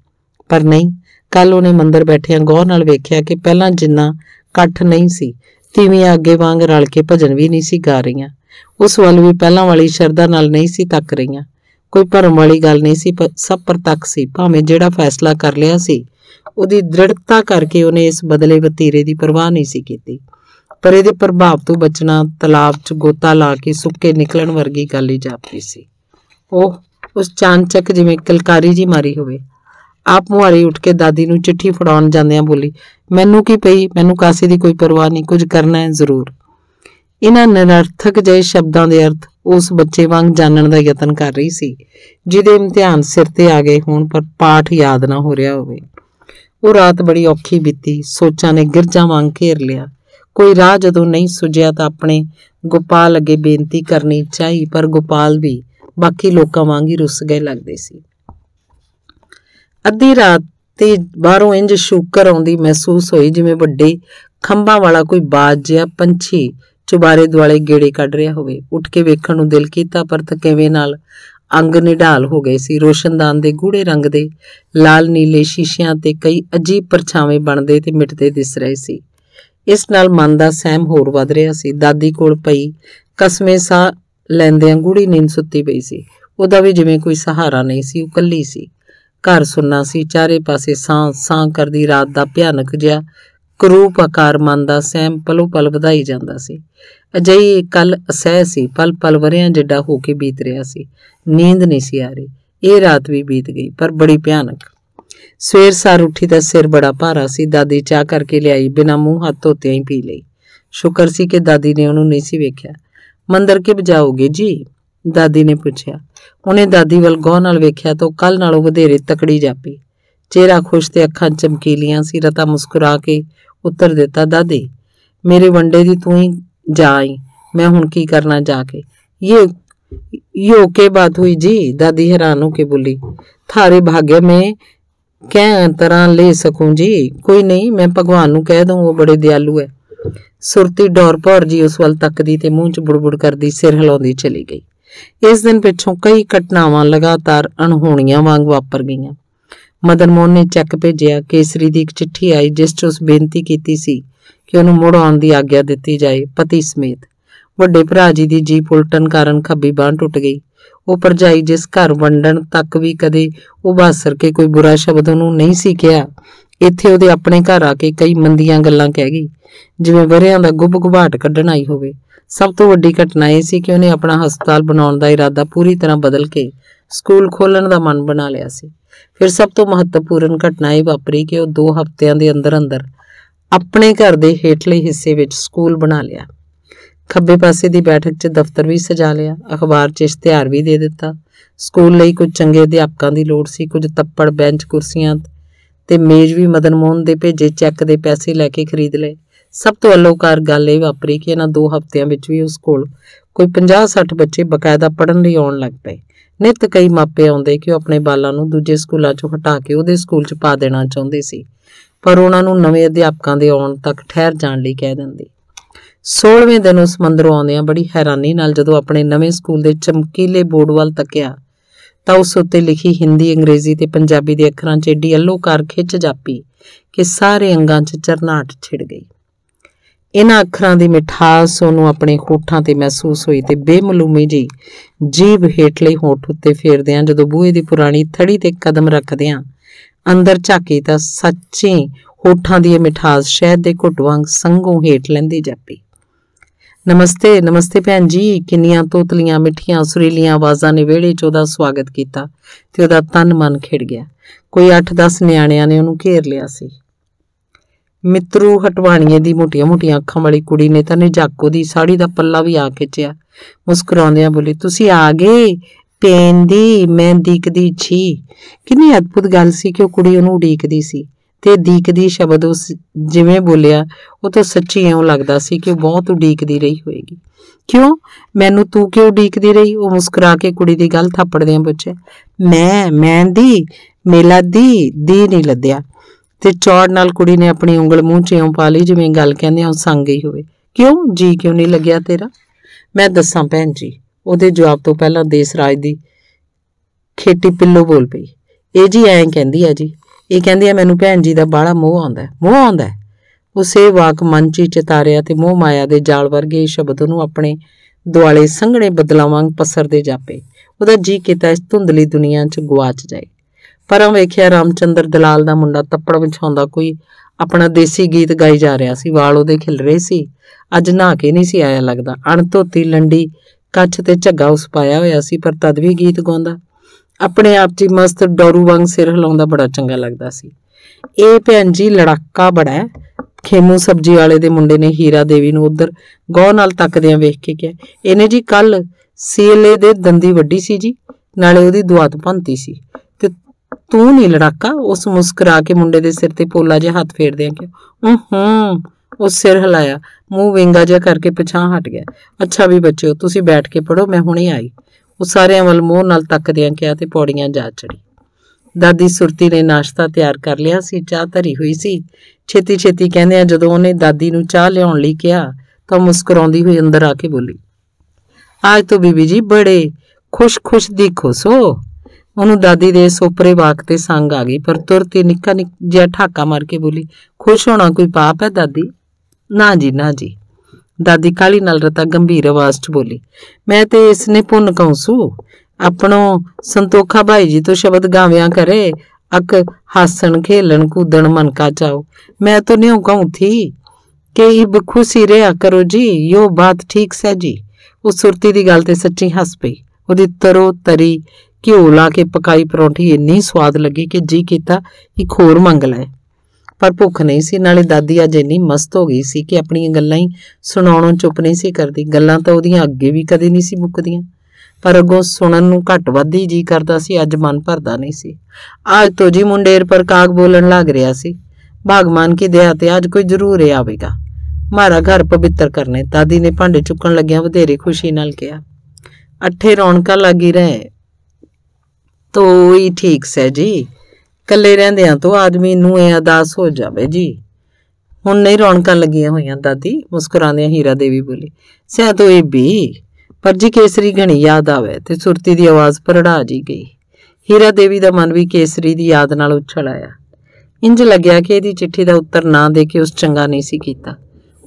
A: ਪਰ ਨਹੀਂ ਕੱਲ ਉਹਨੇ ਮੰਦਰ ਬੈਠਿਆਂ ਗੌਹ ਨਾਲ ਵੇਖਿਆ ਕਿ ਪਹਿਲਾਂ ਜਿੰਨਾ ਇਕੱਠ ਨਹੀਂ ਸੀ, ਤੀਵੀਆਂ ਅੱਗੇ ਵਾਂਗ ਰਲ ਕੇ ਭਜਨ ਵੀ ਨਹੀਂ ਸੀ ਗਾ ਰਹੀਆਂ। ਉਸ ਵੱਲ ਵੀ ਪਹਿਲਾਂ ਵਾਲੀ ਸ਼ਰਧਾ ਨਾਲ ਨਹੀਂ ਸੀ ਤੱਕ ਰਹੀਆਂ। ਕੋਈ ਭਰਮ ਵਾਲੀ ਗੱਲ ਨਹੀਂ ਸੀ ਸਭ ਪਰ ਤੱਕ ਸੀ। ਭਾਵੇਂ ਜਿਹੜਾ ਫੈਸਲਾ ਕਰ ਲਿਆ ਸੀ, ਉਹਦੀ ਦ੍ਰਿੜਤਾ ਕਰਕੇ ਉਹਨੇ ਇਸ ਬਦਲੇ ਵਤੀਰੇ ਦੀ ਪਰਵਾਹ ਨਹੀਂ ਸੀ ਕੀਤੀ। ਪਰ ਇਹਦੇ ਪ੍ਰਭਾਵ ਤੋਂ ਬਚਣਾ ਤਲਾਬ 'ਚ ਗੋਤਾ ਲਾ ਕੇ ਸੁੱਕੇ ਨਿਕਲਣ ਵਰਗੀ ਗੱਲ ਹੀ ਜਾਪਦੀ ਸੀ। ਉਹ ਉਸ ਚਾਂਚਕ ਜਿਵੇਂ ਕਲਕਾਰੀ ਜੀ ਮਾਰੀ ਹੋਵੇ। ਆਪ ਮੁਹਾਰੀ ਉੱਠ ਕੇ ਦਾਦੀ ਨੂੰ ਚਿੱਠੀ ਫੜਾਉਣ ਜਾਂਦਿਆਂ ਬੋਲੀ, ਮੈਨੂੰ ਕੀ ਪਈ? ਮੈਨੂੰ ਕਾਸੀ ਦੀ ਕੋਈ ਪਰਵਾਹ ਨਹੀਂ, ਕੁਝ ਕਰਨਾ ਹੈ ਜ਼ਰੂਰ। ਇਹਨਾਂ ਨਿਰਰਥਕ ਜਿਹੇ ਸ਼ਬਦਾਂ ਦੇ ਅਰਥ ਉਸ ਬੱਚੇ ਵਾਂਗ ਜਾਣਨ ਦਾ ਯਤਨ ਕਰ ਰਹੀ ਸੀ, ਜਿਹਦੇ ਇਮਤਿਹਾਨ ਸਿਰ ਤੇ ਆ ਗਏ ਹੋਣ ਪਰ ਪਾਠ ਯਾਦ ਨਾ ਹੋ ਰਿਹਾ ਹੋਵੇ। ਉਹ ਰਾਤ ਬੜੀ ਔਖੀ ਬੀਤੀ, ਸੋਚਾਂ ਨੇ ਗਿਰਜਾਂ ਵਾਂਗ ਘੇਰ ਲਿਆ। ਕੋਈ ਰਾਹ ਜਦੋਂ ਨਹੀਂ ਸੁਝਿਆ ਤਾਂ ਆਪਣੇ ਗੋਪਾਲ ਅੱਗੇ ਬੇਨਤੀ ਕਰਨੀ ਚਾਹੀ, ਪਰ ਗੋਪਾਲ ਵੀ ਬਾਕੀ ਲੋਕਾਂ ਵਾਂਗ ਹੀ ਰੁੱਸ ਗਏ ਲੱਗਦੇ ਸੀ। ਅੱਧੀ ਰਾਤ ਤੇ ਬਾਹਰੋਂ ਇੰਜ ਸ਼ੂਕਰ ਆਉਂਦੀ ਮਹਿਸੂਸ ਹੋਈ ਜਿਵੇਂ ਵੱਡੇ ਖੰਭਾਂ ਵਾਲਾ ਕੋਈ ਬਾਜ ਜਿਹਾ ਪੰਛੀ ਚੁਬਾਰੇ ਦੁਆਲੇ ਗੇੜੇ ਕੱਢ ਰਿਹਾ ਹੋਵੇ। ਉੱਠ ਕੇ ਵੇਖਣ ਨੂੰ ਦਿਲ ਕੀਤਾ, ਪਰ ਥਕੇਵੇਂ ਨਾਲ ਅੰਗ ਨਿਢਾਲ ਹੋ ਗਏ ਸੀ। ਰੋਸ਼ਨਦਾਨ ਦੇ ਗੂੜੇ ਰੰਗ ਦੇ ਲਾਲ ਨੀਲੇ ਸ਼ੀਸ਼ਿਆਂ ਤੇ ਕਈ ਅਜੀਬ ਪਰਛਾਵੇਂ ਬਣਦੇ ਤੇ ਮਿਟਦੇ ਦਿਸ ਰਹੇ ਸੀ। ਇਸ ਨਾਲ ਮਨ ਦਾ ਸਹਿਮ ਹੋਰ ਵੱਧ ਰਿਹਾ ਸੀ। ਦਾਦੀ ਕੋਲ ਪਈ ਕਸਮੇ ਸਾਹ ਲੈਂਦਿਆਂ ਗੂੜੀ ਨੀਂਦ ਸੁੱਤੀ ਪਈ ਸੀ। ਉਹਦਾ ਵੀ ਜਿਵੇਂ ਕੋਈ ਸਹਾਰਾ ਨਹੀਂ ਸੀ, ਉਹ ਇਕੱਲੀ ਸੀ। ਘਰ ਸੁੰਨਾ ਸੀ, ਚਾਰੇ ਪਾਸੇ ਸਾਂ ਸਾਂ ਕਰਦੀ ਰਾਤ ਦਾ ਭਿਆਨਕ ਜਿਹਾ ਕਰੂਪ ਆਕਾਰ ਮਨ ਦਾ ਸਹਿਮ ਪਲੋ ਪਲ ਵਧਾਈ ਜਾਂਦਾ ਸੀ। ਅਜਿਹੀ ਕੱਲ ਅਸਹਿ ਸੀ, ਪਲ ਪਲ ਵਰਿਆਂ ਜਿੱਡਾ ਹੋ ਕੇ ਬੀਤ ਰਿਹਾ ਸੀ। ਨੀਂਦ ਨਹੀਂ ਸੀ ਆ ਰਹੀ, ਇਹ ਰਾਤ ਵੀ ਬੀਤ ਗਈ, ਪਰ ਬੜੀ ਭਿਆਨਕ। ਸਵੇਰ ਸਾਰ ਉੱਠੀ ਤਾਂ ਸਿਰ ਬੜਾ ਭਾਰਾ ਸੀ ਦਾਦੀ ਚਾਹ ਕਰਕੇ ਲਿਆਈ ਬਿਨਾ ਮੂੰਹ ਹੱਥ ਧੋਤੇ ਹੀ ਪੀ ਲਈ ਸ਼ੁਕਰ ਸੀ ਕਿ ਦਾਦੀ ਨੇ ਉਹਨੂੰ ਨਹੀਂ ਸੀ ਵੇਖਿਆ ਮੰਦਰ ਕਿ ਬਜਾਓਗੇ ਜੀ ਦਾਦੀ ਨੇ ਪੁੱਛਿਆ ਉਹਨੇ ਦਾਦੀ ਵੱਲ ਗੌਰ ਨਾਲ ਵੇਖਿਆ ਤਾਂ ਕੱਲ ਨਾਲੋਂ ਵਧੇਰੇ ਤਕੜੀ ਜਾਪੀ ਚਿਹਰਾ ਖੁਸ਼ ਤੇ ਅੱਖਾਂ ਚਮਕੀਲੀਆਂ ਸੀ ਰਤਾ ਮੁਸਕਰਾ ਕੇ ਉੱਤਰ ਦਿੱਤਾ ਦਾਦੀ ਮੇਰੇ ਵੰਡੇ ਦੀ ਤੂੰ ਹੀ ਜਾ ਆਈ ਮੈਂ ਹੁਣ ਕੀ ਕਰਨਾ ਜਾ ਕੇ ਇਹ यो के बात हुई जी दादी हैरान होके बोली थारे भाग्य में ਕਹਿ ਤਰ੍ਹਾਂ ਲੈ ਸਕੂੰ ਜੀ। ਕੋਈ ਨਹੀਂ, ਮੈਂ ਭਗਵਾਨ ਨੂੰ ਕਹਿ ਦਊਂ, ਉਹ ਬੜੇ ਦਿਆਲੂ ਹੈ ਸੁਰਤੀ ਡੌਰਪੌਰ ਜੀ ਉਸ ਵੱਲ ਤੱਕਦੀ ਤੇ ਮੂੰਹ 'ਚ ਬੁੜਬੁੜ ਕਰਦੀ ਸਿਰ ਹਿਲਾਉਂਦੀ ਚਲੀ ਗਈ। ਇਸ ਦਿਨ ਪਿੱਛੋਂ ਕਈ ਘਟਨਾਵਾਂ ਲਗਾਤਾਰ ਅਣਹੋਣੀਆਂ ਵਾਂਗ ਵਾਪਰ ਗਈਆਂ। ਮਦਨ ਮੋਹਨ ਨੇ ਚੈੱਕ ਭੇਜਿਆ, ਕੇਸਰੀ ਦੀ ਇੱਕ ਚਿੱਠੀ ਆਈ ਜਿਸ 'ਚ ਉਸ ਬੇਨਤੀ ਕੀਤੀ ਸੀ ਕਿ ਉਹਨੂੰ ਮੁੜ ਆਉਣ ਦੀ ਆਗਿਆ ਦਿੱਤੀ ਜਾਏ, ਪਤੀ ਸਮੇਤ। ਵੱਡੇ ਭਰਾ ਜੀ ਦੀ ਜੀਪ ਉਲਟਣ ਕਾਰਨ ਖੱਬੀ ਬਾਹ ਟੁੱਟ ਗਈ। ਉਹ ਪਰਜਾਈ ਜਿਸ ਘਰ ਵੰਡਣ ਤੱਕ ਵੀ ਕਦੇ ਉਹ ਬਾਸਰ ਕੇ ਕੋਈ ਬੁਰਾ ਸ਼ਬਦ ਉਹਨੂੰ ਨਹੀਂ ਸੀ ਕਿਹਾ, ਇੱਥੇ ਉਹਦੇ ਆਪਣੇ ਘਰ ਆ ਕੇ ਕਈ ਮੰਦੀਆਂ ਗੱਲਾਂ ਕਹਿ ਗਈ। ਜਿਵੇਂ ਵਰਿਆਂ ਦਾ ਗੁੱਬ ਗੁਬਾਟ ਕੱਢਣ ਆਈ ਹੋਵੇ। ਸਭ ਤੋਂ ਵੱਡੀ ਘਟਨਾ ਇਹ ਸੀ ਕਿ ਉਹਨੇ ਆਪਣਾ ਹਸਪਤਾਲ ਬਣਾਉਣ ਦਾ ਇਰਾਦਾ ਪੂਰੀ ਤਰ੍ਹਾਂ ਬਦਲ ਕੇ ਸਕੂਲ ਖੋਲਣ ਦਾ ਮਨ ਬਣਾ ਲਿਆ ਸੀ। ਫਿਰ ਸਭ ਤੋਂ ਮਹੱਤਵਪੂਰਨ ਘਟਨਾ ਇਹ ਵਾਪਰੀ ਕਿ ਉਹ 2 ਹਫ਼ਤਿਆਂ ਦੇ ਅੰਦਰ ਅੰਦਰ ਆਪਣੇ ਘਰ ਦੇ ਹੇਠਲੇ ਹਿੱਸੇ ਵਿੱਚ ਸਕੂਲ ਬਣਾ ਲਿਆ। ਖੱਬੇ ਪਾਸੇ ਦੀ ਬੈਠਕ 'ਚ ਦਫ਼ਤਰ ਵੀ ਸਜਾ ਲਿਆ, ਅਖਬਾਰ 'ਚ ਇਸ਼ਤਿਹਾਰ ਵੀ ਦੇ ਦਿੱਤਾ। ਸਕੂਲ ਲਈ ਕੁਝ ਚੰਗੇ ਅਧਿਆਪਕਾਂ ਦੀ ਲੋੜ ਸੀ, ਕੁਝ ਤੱਪੜ, ਬੈਂਚ, ਕੁਰਸੀਆਂ ਤੇ ਮੇਜ਼ ਵੀ ਮਦਨ ਮੋਹਨ ਦੇ ਭੇਜੇ ਚੈੱਕ ਦੇ ਪੈਸੇ ਲੈ ਕੇ ਖਰੀਦ ਲਏ। ਸਭ ਤੋਂ ਅਲੋਕਾਰ ਗੱਲ ਇਹ ਵਾਪਰੀ ਕਿ ਇਹਨਾਂ ਦੋ ਹਫ਼ਤਿਆਂ ਵਿੱਚ ਵੀ ਉਸ ਕੋਲ ਕੋਈ 50-60 ਬੱਚੇ ਬਕਾਇਦਾ ਪੜਨ ਲਈ ਆਉਣ ਲੱਗ ਪਏ। ਨਿਤ ਕਈ ਮਾਪੇ ਆਉਂਦੇ ਕਿ ਉਹ ਆਪਣੇ ਬਾਲਾਂ ਨੂੰ ਦੂਜੇ ਸਕੂਲਾਂ 'ਚੋਂ ਹਟਾ ਕੇ ਉਹਦੇ ਸਕੂਲ 'ਚ ਪਾ ਦੇਣਾ ਚਾਹੁੰਦੇ ਸੀ, ਪਰ ਉਹਨਾਂ ਨੂੰ ਨਵੇਂ ਅਧਿਆਪਕਾਂ ਦੇ ਆਉਣ ਤੱਕ ਠਹਿਰ ਜਾਣ ਲਈ ਕਹਿ ਦਿੰਦੀ। 16ਵੇਂ ਦਿਨ ਉਸ ਮੰਦਰੋਂ ਆਉਂਦਿਆਂ ਬੜੀ ਹੈਰਾਨੀ ਨਾਲ ਜਦੋਂ ਆਪਣੇ ਨਵੇਂ ਸਕੂਲ ਦੇ ਚਮਕੀਲੇ ਬੋਰਡ ਵੱਲ ਤੱਕਿਆ, ਤਾਂ ਉਸ ਉੱਤੇ ਲਿਖੀ ਹਿੰਦੀ, ਅੰਗਰੇਜ਼ੀ ਤੇ ਪੰਜਾਬੀ ਦੇ ਅੱਖਰਾਂ 'ਚ ਏਡੀ ਅਲੋਕਾਰ ਖਿੱਚ ਜਾਪੀ ਕਿ ਸਾਰੇ ਅੰਗਾਂ 'ਚ ਚਰਨਾਟ ਛਿੜ ਗਈ। ਇਹਨਾਂ ਅੱਖਰਾਂ ਦੀ ਮਿਠਾਸ ਉਹਨੂੰ ਆਪਣੇ ਹੋਠਾਂ ਤੇ ਮਹਿਸੂਸ ਹੋਈ ਤੇ ਬੇਮਲੂਮੀ ਜੀ ਜੀਭ ਹੇਠਲੇ ਹੋਠ ਉੱਤੇ ਫੇਰਦਿਆਂ ਜਦੋਂ ਬੂਹੇ ਦੀ ਪੁਰਾਣੀ ਥੜੀ ਤੇ ਕਦਮ ਰੱਖਦਿਆਂ ਅੰਦਰ ਝਾਕੀ ਤਾਂ ਸੱਚੀ ਹੋਠਾਂ ਦੀ ਇਹ ਮਿਠਾਸ ਸ਼ਹਿਦ ਦੇ ਘੁੱਟ ਵਾਂਗ ਸੰਘੋਂ ਹੇਠ ਲੈਂਦੀ ਜਾਪੀ। ਨਮਸਤੇ ਨਮਸਤੇ ਭੈਣ ਜੀ, ਕਿੰਨੀਆਂ ਤੋਤਲੀਆਂ ਮਿੱਠੀਆਂ ਸੁਰੀਲੀਆਂ ਆਵਾਜ਼ਾਂ ਨੇ ਵਿਹੜੇ 'ਚ ਉਹਦਾ ਸਵਾਗਤ ਕੀਤਾ ਤੇ ਉਹਦਾ ਤਨ ਮਨ ਖਿੜ ਗਿਆ। ਕੋਈ 8-10 ਨਿਆਣਿਆਂ ਨੇ ਉਹਨੂੰ ਘੇਰ ਲਿਆ ਸੀ। ਮਿੱਤਰੂ ਹਟਵਾਣੀਏ ਦੀ ਮੋਟੀਆਂ-ਮੋਟੀਆਂ ਅੱਖਾਂ ਵਾਲੀ ਕੁੜੀ ਨੇ ਤਾਂ ਨਿਜਾਕੋ ਦੀ ਸਾੜੀ ਦਾ ਪੱਲਾ ਵੀ ਆ ਖਿੱਚਿਆ। ਮੁਸਕਰਾਉਂਦਿਆਂ ਬੋਲੀ, ਤੁਸੀਂ ਆ ਗਏ? ਪੈਨ ਮੈਂ ਦੀਕਦੀ ਛੀ ਕਿੰਨੀ ਅਦਭੁਤ ਗੱਲ ਸੀ ਕਿ ਉਹ ਕੁੜੀ ਉਹਨੂੰ ਉਡੀਕਦੀ ਸੀ। ਤੇ ਦੀਕਦੀ ਸ਼ਬਦ ਉਸ ਜਿਵੇਂ ਬੋਲਿਆ, ਉਹ ਤਾਂ ਸੱਚੀ ਐਉਂ ਲੱਗਦਾ ਸੀ ਕਿ ਉਹ ਬਹੁਤ ਉਡੀਕਦੀ ਰਹੀ ਹੋਏਗੀ। ਕਿਉਂ? ਮੈਨੂੰ ਤੂੰ ਕਿਉਂ ਉਡੀਕਦੀ ਰਹੀ? ਉਹ ਮੁਸਕਰਾ ਕੇ ਕੁੜੀ ਦੀ ਗੱਲ ਥੱਪੜਦਿਆਂ ਪੁੱਛਿਆ। ਮੈਂ ਮੈਂ ਦੀ, ਮੇਲਾ ਦੀ ਦੀ ਨਹੀਂ ਲੱਦਿਆ। ਤੇ ਚੌੜ ਨਾਲ ਕੁੜੀ ਨੇ ਆਪਣੀ ਉਂਗਲ ਮੂੰਹ 'ਚ ਇਉਂ ਪਾ ਲਈ ਜਿਵੇਂ ਗੱਲ ਕਹਿੰਦੇ ਉਹ ਸੰਗ ਗਈ ਹੋਵੇ। ਕਿਉਂ? ਜੀ ਕਿਉਂ ਨਹੀਂ ਲੱਗਿਆ ਤੇਰਾ? ਮੈਂ ਦੱਸਾਂ ਭੈਣ ਜੀ, ਉਹਦੇ ਜਵਾਬ ਤੋਂ ਪਹਿਲਾਂ ਦੇਸ ਰਾਜ ਦੀ ਖੇਤੀ ਪਿੱਲੋ ਬੋਲ ਪਈ। ਇਹ ਜੀ ਐਂ ਕਹਿੰਦੀ ਆ ਜੀ ਇਹ ਕਹਿੰਦੀ ਆ, ਮੈਨੂੰ ਭੈਣ ਜੀ ਦਾ ਬਾਹਲਾ ਮੋਹ ਆਉਂਦਾ ਮੋਹ ਆਉਂਦਾ ਉਸੇ ਵਾਕ ਮਨ 'ਚ ਚਿਤਾਰਿਆ ਤੇ ਮੋਹ ਮਾਇਆ ਦੇ ਜਾਲ ਵਰਗੇ ਸ਼ਬਦ ਨੂੰ ਆਪਣੇ ਦੁਆਲੇ ਸੰਘਣੇ ਬਦਲਾਂ ਪਸਰਦੇ ਜਾਪੇ। ਉਹਦਾ ਜੀ ਕੀਤਾ ਇਸ ਧੁੰਦਲੀ ਦੁਨੀਆ 'ਚ ਗਵਾਚ ਜਾਏ। ਪਰਮ ਵੇਖਿਆ ਰਾਮਚੰਦਰ ਦਲਾਲ ਦਾ ਮੁੰਡਾ ਤੱਪੜ ਵਿਛਾਉਂਦਾ ਕੋਈ ਆਪਣਾ ਦੇਸੀ ਗੀਤ ਗਾਈ ਜਾ ਰਿਹਾ ਸੀ। ਵਾਲ ਉਹਦੇ ਖਿਲ ਰਹੇ ਸੀ। ਅੱਜ ਨਹਾ ਕੇ ਨਹੀਂ ਸੀ ਆਇਆ ਲੱਗਦਾ। ਅਣਧੋਤੀ ਲੰਡੀ ਕੱਛ ਤੇ ਝੱਗਾ ਉਸ ਪਾਇਆ ਹੋਇਆ ਸੀ, ਪਰ ਤਦ ਵੀ ਗੀਤ ਗਾਉਂਦਾ। ਆਪਣੇ ਆਪ 'ਚ ਮਸਤ ਡੋਰੂ ਵਾਂਗ ਸਿਰ ਹਿਲਾਉਂਦਾ ਬੜਾ ਚੰਗਾ ਲੱਗਦਾ ਸੀ। ਇਹ ਭੈਣ ਜੀ ਲੜਾਕਾ ਬੜਾ ਹੈ। ਖੇਮੂ ਸਬਜੀ ਵਾਲੇ ਦੇ ਮੁੰਡੇ ਨੇ ਹੀਰਾ ਦੇਵੀ ਨੂੰ ਉਧਰ ਗੌਰ ਨਾਲ ਤੱਕਦਿਆਂ ਵੇਖ ਕੇ ਕਿਹਾ, ਇਹਨੇ ਜੀ ਕੱਲ ਸੀਲੇ ਦੇ ਦੰਦੀ ਵੱਡੀ ਸੀ ਜੀ, ਨਾਲੇ ਉਹਦੀ ਦੁਆਤ ਭੰਤੀ ਸੀ। ਤੇ ਤੂੰ ਨਹੀਂ ਲੜਾਕਾ? ਉਸ ਮੁਸਕਰਾ ਕੇ ਮੁੰਡੇ ਦੇ ਸਿਰ ਤੇ ਪੋਲਾ ਜਿਹਾ ਹੱਥ ਫੇਰਦਿਆਂ ਕਿ ਹੂੰ ਉਹ ਸਿਰ ਹਿਲਾਇਆ, ਮੂੰਹ ਵਿੰਗਾ ਜਿਹਾ ਕਰਕੇ ਪਿਛਾਂ ਹਟ ਗਿਆ। ਅੱਛਾ ਵੀ ਬੱਚਿਓ, ਤੁਸੀਂ ਬੈਠ ਕੇ ਪੜੋ ਮੈਂ ਹੁਣੇ ਆਈ। ਉਹ ਸਾਰਿਆਂ ਵੱਲ ਮੂੰਹ ਨਾਲ ਤੱਕਦਿਆਂ ਕਿਹਾ ਤੇ ਪੌੜੀਆਂ ਜਾ ਚੜੀ। ਦਾਦੀ ਸੁਰਤੀ ਨੇ ਨਾਸ਼ਤਾ ਤਿਆਰ ਕਰ ਲਿਆ ਸੀ, ਚਾਹ ਧਰੀ ਹੋਈ ਸੀ। ਛੇਤੀ ਛੇਤੀ ਕਹਿੰਦਿਆਂ ਜਦੋਂ ਉਹਨੇ ਦਾਦੀ ਨੂੰ ਚਾਹ ਲਿਆਉਣ ਲਈ ਕਿਹਾ, ਤਾਂ ਮੁਸਕਰਾਉਂਦੀ ਹੋਈ ਅੰਦਰ ਆ ਕੇ ਬੋਲੀ ਅੱਜ ਤੋਂ ਬੀਬੀ ਜੀ ਬੜੇ ਖੁਸ਼-ਖੁਸ਼ ਦਿਖੋ ਸੋ। ਉਹਨੂੰ ਦਾਦੀ ਦੇ ਸੋਪਰੇ ਵਾਕ ਤੇ ਸੰਗ ਆ ਗਈ, ਪਰ ਤੁਰਤ ਹੀ ਨਿੱਕਾ ਨਿੱਕ ਜਿਹਾ ਠਾਕਾ ਮਾਰ ਕੇ ਬੋਲੀ, ਖੁਸ਼ ਹੋਣਾ ਕੋਈ ਪਾਪ ਹੈ ਦਾਦੀ? ਨਾ ਜੀ ਨਾ ਜੀ। ਦਾਦੀ ਕਾਲੀ ਨਾਲ ਰਤਾ ਗੰਭੀਰ ਆਵਾਜ਼ 'ਚ ਬੋਲੀ, ਮੈਂ ਤੇ ਇਸ ਨੇ ਪੁੰਨ ਕੌਸੂ ਆਪਣੋ ਸੰਤੋਖਾ ਭਾਈ ਜੀ ਤੋਂ ਸ਼ਬਦ ਗਾਵਿਆਂ ਕਰੇ, ਅਕ ਹਾਸਣ, ਖੇਲਣ, ਕੂਦਣ, ਮਨ ਕਾ ਚਾਓ ਮੈਂ ਤਾਂ ਨਿਉ ਕਹੂੰ ਥੀ ਕਿ ਇਬ ਖੁਸ਼ੀ ਰਿਆ ਕਰੋ ਜੀ, ਯੋ ਬਾਤ ਠੀਕ ਸੈ ਜੀ। ਉਹ ਸੁਰਤੀ ਦੀ ਗੱਲ ਤੇ ਸੱਚੀ ਹੱਸ ਪਈ। ਉਹਦੀ ਤਰੋ ਤਰੀ ਘਿਓ ਲਾ ਕੇ ਪਕਾਈ ਪਰੌਂਠੀ ਇੰਨੀ ਸਵਾਦ ਲੱਗੀ ਕਿ ਜੀ ਕੀਤਾ ਇੱਕ ਹੋਰ ਮੰਗ ਲੈ ਪਰ ਭੁੱਖ ਨਹੀਂ ਸੀ। ਨਾਲੇ ਦਾਦੀ ਅੱਜ ਇੰਨੀ ਮਸਤ ਹੋ ਗਈ ਸੀ ਕਿ ਆਪਣੀਆਂ ਗੱਲਾਂ ਹੀ ਸੁਣਾਉਣੋਂ ਚੁੱਪ ਨਹੀਂ ਸੀ ਕਰਦੀ। ਗੱਲਾਂ ਤਾਂ ਉਹਦੀਆਂ ਅੱਗੇ ਵੀ ਕਦੇ ਨਹੀਂ ਸੀ ਮੁੱਕਦੀਆਂ। ਪਰ ਅੱਗੋਂ ਸੁਣਨ ਨੂੰ ਘੱਟ ਵੱਧ ਹੀ ਜੀ ਕਰਦਾ ਸੀ, ਅੱਜ ਮਨ ਭਰਦਾ ਨਹੀਂ ਸੀ। ਅੱਜ ਤੋਂ ਜੀ ਮੁੰਡੇਰ ਪਰ ਕਾਗ ਬੋਲਣ ਲੱਗ ਰਿਹਾ ਸੀ। ਭਗਵਾਨ ਕੀ ਦਇਆ ਤੇ ਅੱਜ ਕੋਈ ਜ਼ਰੂਰ ਆਵੇਗਾ। ਮਾਰਾ ਘਰ ਪਵਿੱਤਰ ਕਰਨੇ। ਦਾਦੀ ਨੇ ਭਾਂਡੇ ਚੁੱਕਣ ਲੱਗਿਆ ਵਧੇਰੇ ਖੁਸ਼ੀ ਨਾਲ ਕਿਹਾ, ਅੱਠੇ ਰੌਣਕਾਂ ਲੱਗੀ ਰਹੇ। ਹੀ ਠੀਕ ਸੈ ਜੀ। ਇਕੱਲੇ ਰਹਿੰਦਿਆਂ ਤੋਂ ਆਦਮੀ ਨੂੰ ਇਹ ਅਦਾਸ ਹੋ ਜਾਵੇ, ਜੀ। ਹੁਣ ਨਹੀਂ ਰੌਣਕਾਂ ਲੱਗੀਆਂ ਹੋਈਆਂ, ਦਾਦੀ, ਮੁਸਕਰਾਉਂਦਿਆਂ ਹੀਰਾ ਦੇਵੀ ਬੋਲੀ। ਸੈ ਤੋ ਇਹ ਵੀ, ਪਰ ਜੀ ਕੇਸਰੀ ਘਣੀ ਯਾਦ ਆਵੇ ਤੇ ਸੁਰਤੀ ਦੀ ਆਵਾਜ਼ ਪਰੜਾ ਜੀ ਗਈ। ਹੀਰਾ ਦੇਵੀ ਦਾ ਮਨ ਵੀ ਕੇਸਰੀ ਦੀ ਯਾਦ ਨਾਲ ਉਛਲ ਆਇਆ। ਇੰਜ ਲੱਗਿਆ ਕਿ ਇਹਦੀ ਚਿੱਠੀ ਦਾ ਉੱਤਰ ਨਾ ਦੇ ਕੇ ਉਸ ਚੰਗਾ ਨਹੀਂ ਸੀ ਕੀਤਾ।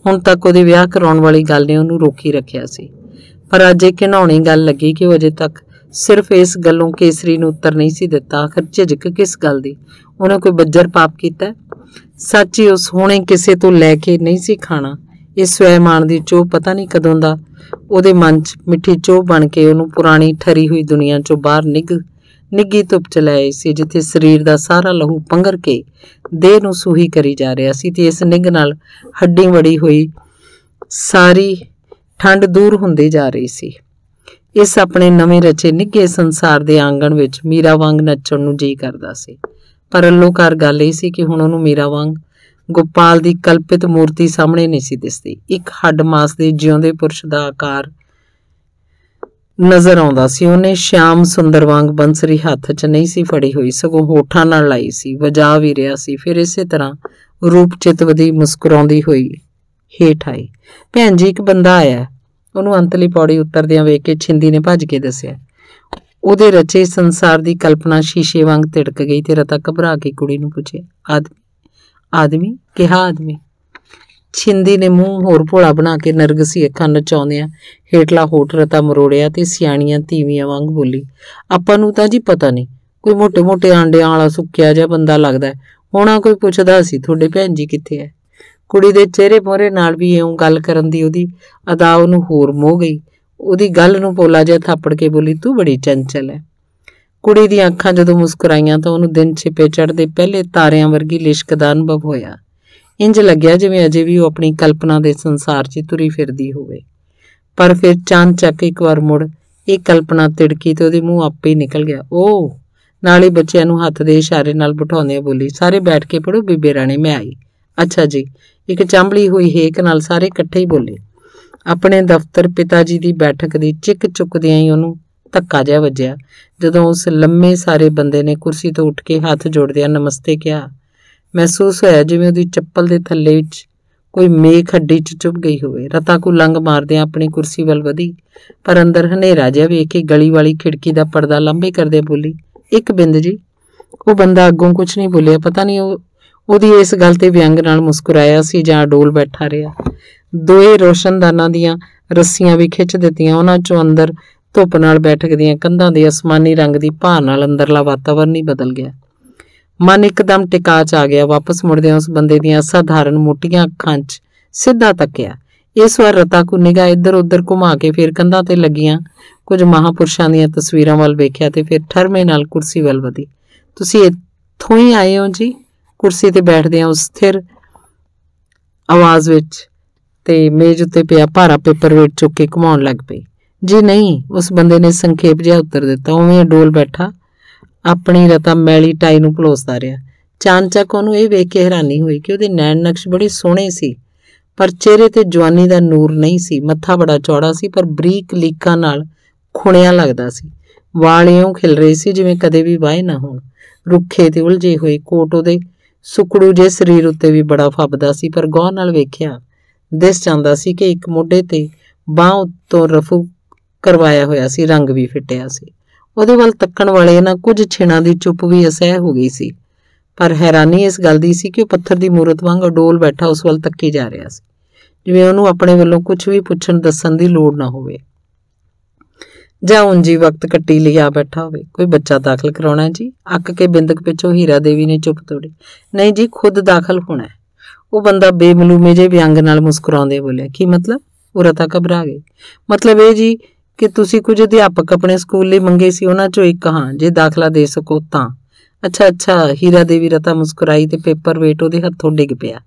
A: ਹੁਣ ਤੱਕ ਉਹਦੇ ਵਿਆਹ ਕਰਾਉਣ ਵਾਲੀ ਗੱਲ ਨੇ ਉਹਨੂੰ ਰੋਕੀ ਰੱਖਿਆ ਸੀ। ਪਰ ਅੱਜ ਇਹ ਘਿਨਾਉਣੀ ਗੱਲ ਲੱਗੀ ਕਿ ਉਹ ਅਜੇ ਤੱਕ ਸਿਰਫ ਇਸ ਗੱਲੋਂ ਕੇਸਰੀ ਨੂੰ ਉੱਤਰ ਨਹੀਂ ਸੀ ਦਿੱਤਾ। ਆਖਰ ਝਿਜਕ ਕਿਸ ਗੱਲ ਦੀ? ਉਹਨੇ ਕੋਈ ਬੱਜਰ ਪਾਪ ਕੀਤਾ? ਸੱਚ ਹੀ ਉਸ ਹੋਣੇ ਕਿਸੇ ਤੋਂ ਲੈ ਕੇ ਨਹੀਂ ਸੀ ਖਾਣਾ। ਇਹ ਸਵੈਮਾਨ ਦੀ ਚੋਹ ਪਤਾ ਨਹੀਂ ਕਦੋਂ ਦਾ ਉਹਦੇ ਮਨ 'ਚ ਮਿੱਠੀ ਚੋਹ ਬਣ ਕੇ ਉਹਨੂੰ ਪੁਰਾਣੀ ਠਰੀ ਹੋਈ ਦੁਨੀਆ 'ਚੋਂ ਬਾਹਰ ਨਿਗ, ਨਿੱਗੀ ਧੁੱਪ ਚ ਲਾਏ ਸੀ, ਜਿੱਥੇ ਸਰੀਰ ਦਾ ਸਾਰਾ ਲਹੂ ਪੰਗਰ ਕੇ ਦੇਹ ਨੂੰ ਸੂਹੀ ਕਰੀ ਜਾ ਰਿਹਾ ਸੀ ਤੇ ਇਸ ਨਿਗ ਨਾਲ ਹੱਡੀ ਵੜੀ ਹੋਈ ਸਾਰੀ ਠੰਡ ਦੂਰ ਹੁੰਦੀ ਜਾ ਰਹੀ ਸੀ। ਇਸ ਆਪਣੇ ਨਵੇਂ ਰਚੇ ਨਿੱਗੇ ਸੰਸਾਰ ਦੇ ਆਂਗਣ ਵਿੱਚ ਮੀਰਾ ਵਾਂਗ ਨੱਚਣ ਨੂੰ ਜੀ ਕਰਦਾ ਸੀ। ਪਰ ਅਲੋਕਾਰ ਗੱਲ ਇਹ ਸੀ ਕਿ ਹੁਣ ਉਹਨੂੰ ਮੀਰਾ ਵਾਂਗ ਗੋਪਾਲ ਦੀ ਕਲਪਿਤ ਮੂਰਤੀ ਸਾਹਮਣੇ ਨਹੀਂ ਸੀ ਦਿਸਦੀ। ਇੱਕ ਹੱਡ ਮਾਸ ਦੇ ਜਿਉਂਦੇ ਪੁਰਸ਼ ਦਾ ਆਕਾਰ ਨਜ਼ਰ ਆਉਂਦਾ ਸੀ। ਉਹਨੇ ਸ਼ਾਮ ਸੁੰਦਰ ਵਾਂਗ ਬੰਸਰੀ ਹੱਥ 'ਚ ਨਹੀਂ ਸੀ ਫੜੀ ਹੋਈ, ਸਗੋਂ ਹੋਠਾਂ ਨਾਲ ਲਾਈ ਸੀ, ਵਜਾ ਵੀ ਰਿਹਾ ਸੀ। ਫਿਰ ਇਸੇ ਤਰ੍ਹਾਂ ਰੂਪ ਚਿਤਵਦੀ ਮੁਸਕਰਾਉਂਦੀ ਹੋਈ ਹੇਠ ਆਈ। ਭੈਣ ਜੀ, ਇੱਕ ਬੰਦਾ ਆਇਆ ਉਹਨੂੰ ਅੰਤਲੀ ਪੌੜੀ ਉੱਤਰਦਿਆਂ ਵੇਖ ਕੇ ਛਿੰਦੀ ਨੇ ਭੱਜ ਕੇ ਦੱਸਿਆ, ਉਹਦੇ ਰਚੇ ਸੰਸਾਰ ਦੀ ਕਲਪਨਾ ਸ਼ੀਸ਼ੇ ਵਾਂਗ ਤਿੜਕ ਗਈ ਤੇ ਰਤਾ ਘਬਰਾ ਕੇ ਕੁੜੀ ਨੂੰ ਪੁੱਛੇ ਆਦਮੀ ਆਦਮੀ? ਕਿਹਾ ਆਦਮੀ? ਛਿੰਦੀ ਨੇ ਮੂੰਹ ਹੋਰ ਭੋਲਾ ਬਣਾ ਕੇ ਨਰਗਸੀ ਅੱਖਾਂ ਨਚਾਉਂਦਿਆਂ ਹੇਠਲਾ ਹੋਠ ਰਤਾ ਮਰੋੜਿਆ ਤੇ ਸਿਆਣੀਆਂ ਤੀਵੀਆਂ ਵਾਂਗ ਬੋਲੀ, ਆਪਾਂ ਨੂੰ ਤਾਂ ਜੀ ਪਤਾ ਨਹੀਂ, ਕੋਈ ਮੋਟੇ ਮੋਟੇ ਆਂਡਿਆਂ ਵਾਲਾ ਸੁੱਕਿਆ ਜਿਹਾ ਬੰਦਾ ਲੱਗਦਾ ਹੋਣਾ ਕੋਈ ਪੁੱਛਦਾ ਸੀ, ਤੁਹਾਡੇ ਭੈਣ ਜੀ ਕਿੱਥੇ ਐ ਕੁੜੀ ਦੇ ਚਿਹਰੇ ਮੋਹਰੇ ਨਾਲ ਵੀ ਇਉਂ ਗੱਲ ਕਰਨ ਦੀ ਉਹਦੀ ਅਦਾ ਉਹਨੂੰ ਹੋਰ ਮੋਹ ਗਈ। ਉਹਦੀ ਗੱਲ ਨੂੰ ਪੋਲਾ ਜਿਹਾ ਥਾਪੜ ਕੇ ਬੋਲੀ, ਤੂੰ ਬੜੀ ਚੰਚਲ ਹੈ ਕੁੜੀ ਦੀਆਂ ਅੱਖਾਂ ਜਦੋਂ ਮੁਸਕਰਾਈਆਂ ਤਾਂ ਉਹਨੂੰ ਦਿਨ ਛਿਪੇ ਚੜਦੇ ਪਹਿਲੇ ਤਾਰਿਆਂ ਵਰਗੀ ਲਿਸ਼ਕ ਦਾ ਅਨੁਭਵ ਹੋਇਆ। ਇੰਜ ਲੱਗਿਆ ਜਿਵੇਂ ਅਜੇ ਵੀ ਉਹ ਆਪਣੀ ਕਲਪਨਾ ਦੇ ਸੰਸਾਰ 'ਚ ਤੁਰੀ ਫਿਰਦੀ ਹੋਵੇ। ਪਰ ਫਿਰ ਚੰਨ ਚੱਕ ਇੱਕ ਵਾਰ ਮੁੜ ਇਹ ਕਲਪਨਾ ਤਿੜਕੀ ਤੇ ਉਹਦੇ ਮੂੰਹ ਆਪੇ ਹੀ ਨਿਕਲ ਗਿਆ। ਉਹ ਨਾਲੇ ਬੱਚਿਆਂ ਨੂੰ ਹੱਥ ਦੇ ਇਸ਼ਾਰੇ ਨਾਲ ਬਿਠਾਉਂਦੇ ਬੋਲੀ, ਸਾਰੇ ਬੈਠ ਕੇ ਪੜੋ ਬੀਬੇ ਰਾਣੀ, ਮੈਂ ਆਈ। ਅੱਛਾ ਜੀ। ਇੱਕ ਚੰਬਲੀ ਹੋਈ ਹੇਕ ਨਾਲ ਸਾਰੇ ਇਕੱਠੇ ਹੀ ਬੋਲੇ। ਆਪਣੇ ਦਫ਼ਤਰ ਪਿਤਾ ਜੀ ਦੀ ਬੈਠਕ ਦੀ ਚਿੱਕ ਚੁੱਕਦਿਆਂ ਹੀ ਉਹਨੂੰ ਧੱਕਾ ਜਿਹਾ ਵੱਜਿਆ। ਜਦੋਂ ਉਸ ਲੰਮੇ ਸਾਰੇ ਬੰਦੇ ਨੇ ਕੁਰਸੀ ਤੋਂ ਉੱਠ ਕੇ ਹੱਥ ਜੋੜਦਿਆਂ ਨਮਸਤੇ ਕਿਹਾ, ਮਹਿਸੂਸ ਹੋਇਆ ਜਿਵੇਂ ਉਹਦੀ ਚੱਪਲ ਦੇ ਥੱਲੇ ਵਿੱਚ ਕੋਈ ਮੇਖ ਹੱਡੀ 'ਚ ਚੁੱਭ ਗਈ ਹੋਵੇ। ਰਤਾ ਕੋ ਲੰਗ ਮਾਰਦਿਆਂ ਆਪਣੀ ਕੁਰਸੀ ਵੱਲ ਵਧੀ, ਪਰ ਅੰਦਰ ਹਨੇਰਾ ਜਿਹਾ ਵੇਖ ਕੇ ਗਲੀ ਵਾਲੀ ਖਿੜਕੀ ਦਾ ਪਰਦਾ ਲੰਬੇ ਕਰਦੇ ਬੋਲੀ, ਇੱਕ ਬਿੰਦ ਜੀ, ਉਹ ਬੰਦਾ ਅੱਗੋਂ ਕੁਝ ਨਹੀਂ ਬੋਲਿਆ, ਪਤਾ ਨਹੀਂ ਉਹ ਉਹਦੀ ਇਸ ਗੱਲ ਤੇ ਵਿਅੰਗ ਨਾਲ ਮੁਸਕਰਾਇਆ ਸੀ ਜਾਂ ਡੋਲ ਬੈਠਾ ਰਿਹਾ। ਦੋਏ ਰੋਸ਼ਨਦਾਨਾਂ ਦੀਆਂ ਰੱਸੀਆਂ ਵੀ ਖਿੱਚ ਦਿੱਤੀਆਂ। ਉਹਨਾਂ ਚੋਂ ਅੰਦਰ ਧੁੱਪ ਨਾਲ ਬੈਠਕਦੀਆਂ ਕੰਧਾਂ ਦੇ ਅਸਮਾਨੀ ਰੰਗ ਦੀ ਭਾਰ ਨਾਲ ਅੰਦਰਲਾ ਵਾਤਾਵਰਨ ਹੀ ਬਦਲ ਗਿਆ। ਮਨ ਇੱਕਦਮ ਟਿਕਾ ਚ ਆ ਗਿਆ। ਵਾਪਸ ਮੁੜਦਿਆਂ ਉਸ ਬੰਦੇ ਦੀਆਂ ਸਾਧਾਰਨ ਮੋਟੀਆਂ ਅੱਖਾਂ 'ਚ ਸਿੱਧਾ ਤੱਕਿਆ। ਇਸ ਵਾਰ ਰਤਾ ਕੋ ਨਿਗਾਹ ਇੱਧਰ ਉੱਧਰ ਘੁਮਾ ਕੇ ਫਿਰ ਕੰਧਾਂ ਤੇ ਲੱਗੀਆਂ। ਕੁਝ ਮਹਾਪੁਰਸ਼ਾਂ ਦੀਆਂ ਤਸਵੀਰਾਂ ਵੱਲ ਵੇਖਿਆ ਤੇ ਫਿਰ ਠਰਮੇ ਨਾਲ ਕੁਰਸੀ ਵੱਲ ਵਧੀ। ਤੁਸੀਂ ਇੱਥੋਂ ਹੀ ਆਏ ਹੋ ਜੀ? ਕੁਰਸੀ ਤੇ ਬੈਠਦਿਆਂ ਆ ਉਸ ਸਥਿਰ ਆਵਾਜ਼ ਵਿੱਚ ਤੇ ਮੇਜ਼ ਉੱਤੇ ਪਿਆ ਭਾਰਾ ਪੇਪਰ ਵੇਟ ਚੁੱਕ ਕੇ ਘੁਮਾਉਣ ਲੱਗ ਪਈ। ਜੀ ਨਹੀਂ, ਉਸ ਬੰਦੇ ਨੇ ਸੰਖੇਪ ਜਿਹਾ ਉੱਤਰ ਦਿੱਤਾ। ਉਵੇਂ ਡੋਲ ਬੈਠਾ, ਆਪਣੀ ਰਤਾ ਮੈਲੀ ਟਾਈ ਨੂੰ ਭਲੋਸਦਾ ਰਿਹਾ। ਚਾਨਚੱਕ ਉਹਨੂੰ ਇਹ ਵੇਖ ਕੇ ਹੈਰਾਨੀ ਹੋਈ ਕਿ ਉਹਦੇ ਨੈਣ ਨਕਸ਼ ਬੜੇ ਸੋਹਣੇ ਸੀ, ਪਰ ਚਿਹਰੇ ਤੇ ਜਵਾਨੀ ਦਾ ਨੂਰ ਨਹੀਂ ਸੀ, ਮੱਥਾ ਬੜਾ ਚੌੜਾ ਸੀ, ਪਰ ਬਰੀਕ ਲੀਕਾਂ ਨਾਲ ਖੁਣਿਆ ਲੱਗਦਾ ਸੀ। ਵਾਲ ਇਉਂ ਖਿਲ ਰਹੇ ਸੀ ਜਿਵੇਂ ਕਦੇ ਵੀ ਵਾਹੇ ਨਾ ਹੋਣ। ਰੁੱਖੇ ਤੇ ਉਲਝੇ ਹੋਏ ਕੋਟ ਉਹਦੇ ਸੁਕੜੂ ਜੇ ਸਰੀਰ ਉੱਤੇ ਵੀ ਬੜਾ ਫੱਬਦਾ ਸੀ, ਪਰ ਗੌਰ ਨਾਲ ਵੇਖਿਆ, ਦਿਸ ਜਾਂਦਾ ਸੀ ਕਿ ਇੱਕ ਮੋਢੇ ਤੇ ਬਾਹ ਉੱਤੋਂ ਰਫੂ ਕਰਵਾਇਆ ਹੋਇਆ ਸੀ, ਰੰਗ ਵੀ ਫਿੱਟਿਆ ਸੀ। ਉਹਦੇ ਵੱਲ ਤੱਕਣ ਵਾਲੇ ਨਾ ਕੁਝ ਛਿਣਾਂ ਦੀ ਚੁੱਪ ਵੀ ਅਸਹਿ ਹੋ ਗਈ ਸੀ। ਪਰ ਹੈਰਾਨੀ ਇਸ ਗੱਲ ਦੀ ਸੀ ਕਿ ਉਹ ਪੱਥਰ ਦੀ ਮੂਰਤ ਵਾਂਗ ਅਡੋਲ ਬੈਠਾ ਉਸ ਵੱਲ ਤੱਕੀ ਜਾ ਰਿਹਾ ਸੀ। ਜਿਵੇਂ ਉਹਨੂੰ ਆਪਣੇ ਵੱਲੋਂ ਕੁਝ ਵੀ ਪੁੱਛਣ ਦੱਸਣ ਦੀ ਲੋੜ ਨਾ ਹੋਵੇ। ਜਾਂ ਉਂਜੀ ਵਕਤ ਕੱਟੀ ਲਈ ਆ ਬੈਠਾ ਹੋਵੇ। ਕੋਈ ਬੱਚਾ ਦਾਖਲ ਕਰਾਉਣਾ ਜੀ? ਅੱਕ ਕੇ ਬਿੰਦਕ ਪਿੱਛੋਂ ਹੀਰਾ ਦੇਵੀ ਨੇ ਚੁੱਪ ਤੋੜੀ। ਨਹੀਂ ਜੀ, ਖੁਦ ਦਾਖਲ ਹੋਣਾ ਉਹ ਬੰਦਾ ਬੇਮਲੂਮੇ ਜੇ ਵਿਅੰਗ ਨਾਲ ਮੁਸਕਰਾਉਂਦੇ ਬੋਲਿਆ, ਕੀ ਮਤਲਬ? ਉਹ ਰਤਾ ਘਬਰਾ ਗਈ। ਮਤਲਬ ਇਹ ਜੀ ਕਿ ਤੁਸੀਂ ਕੁਝ ਅਧਿਆਪਕ ਆਪਣੇ ਸਕੂਲ ਲਈ ਮੰਗੇ ਸੀ, ਉਹਨਾਂ ਚੋਂ ਇੱਕ ਹਾਂ, ਜੇ ਦਾਖਲਾ ਦੇ ਸਕੋ ਤਾਂ। ਅੱਛਾ ਅੱਛਾ, ਹੀਰਾ ਦੇਵੀ ਰਤਾ ਮੁਸਕਰਾਈ ਤੇ ਪੇਪਰ ਵੇਟ ਉਹਦੇ ਹੱਥੋਂ ਡਿੱਗ ਪਿਆ।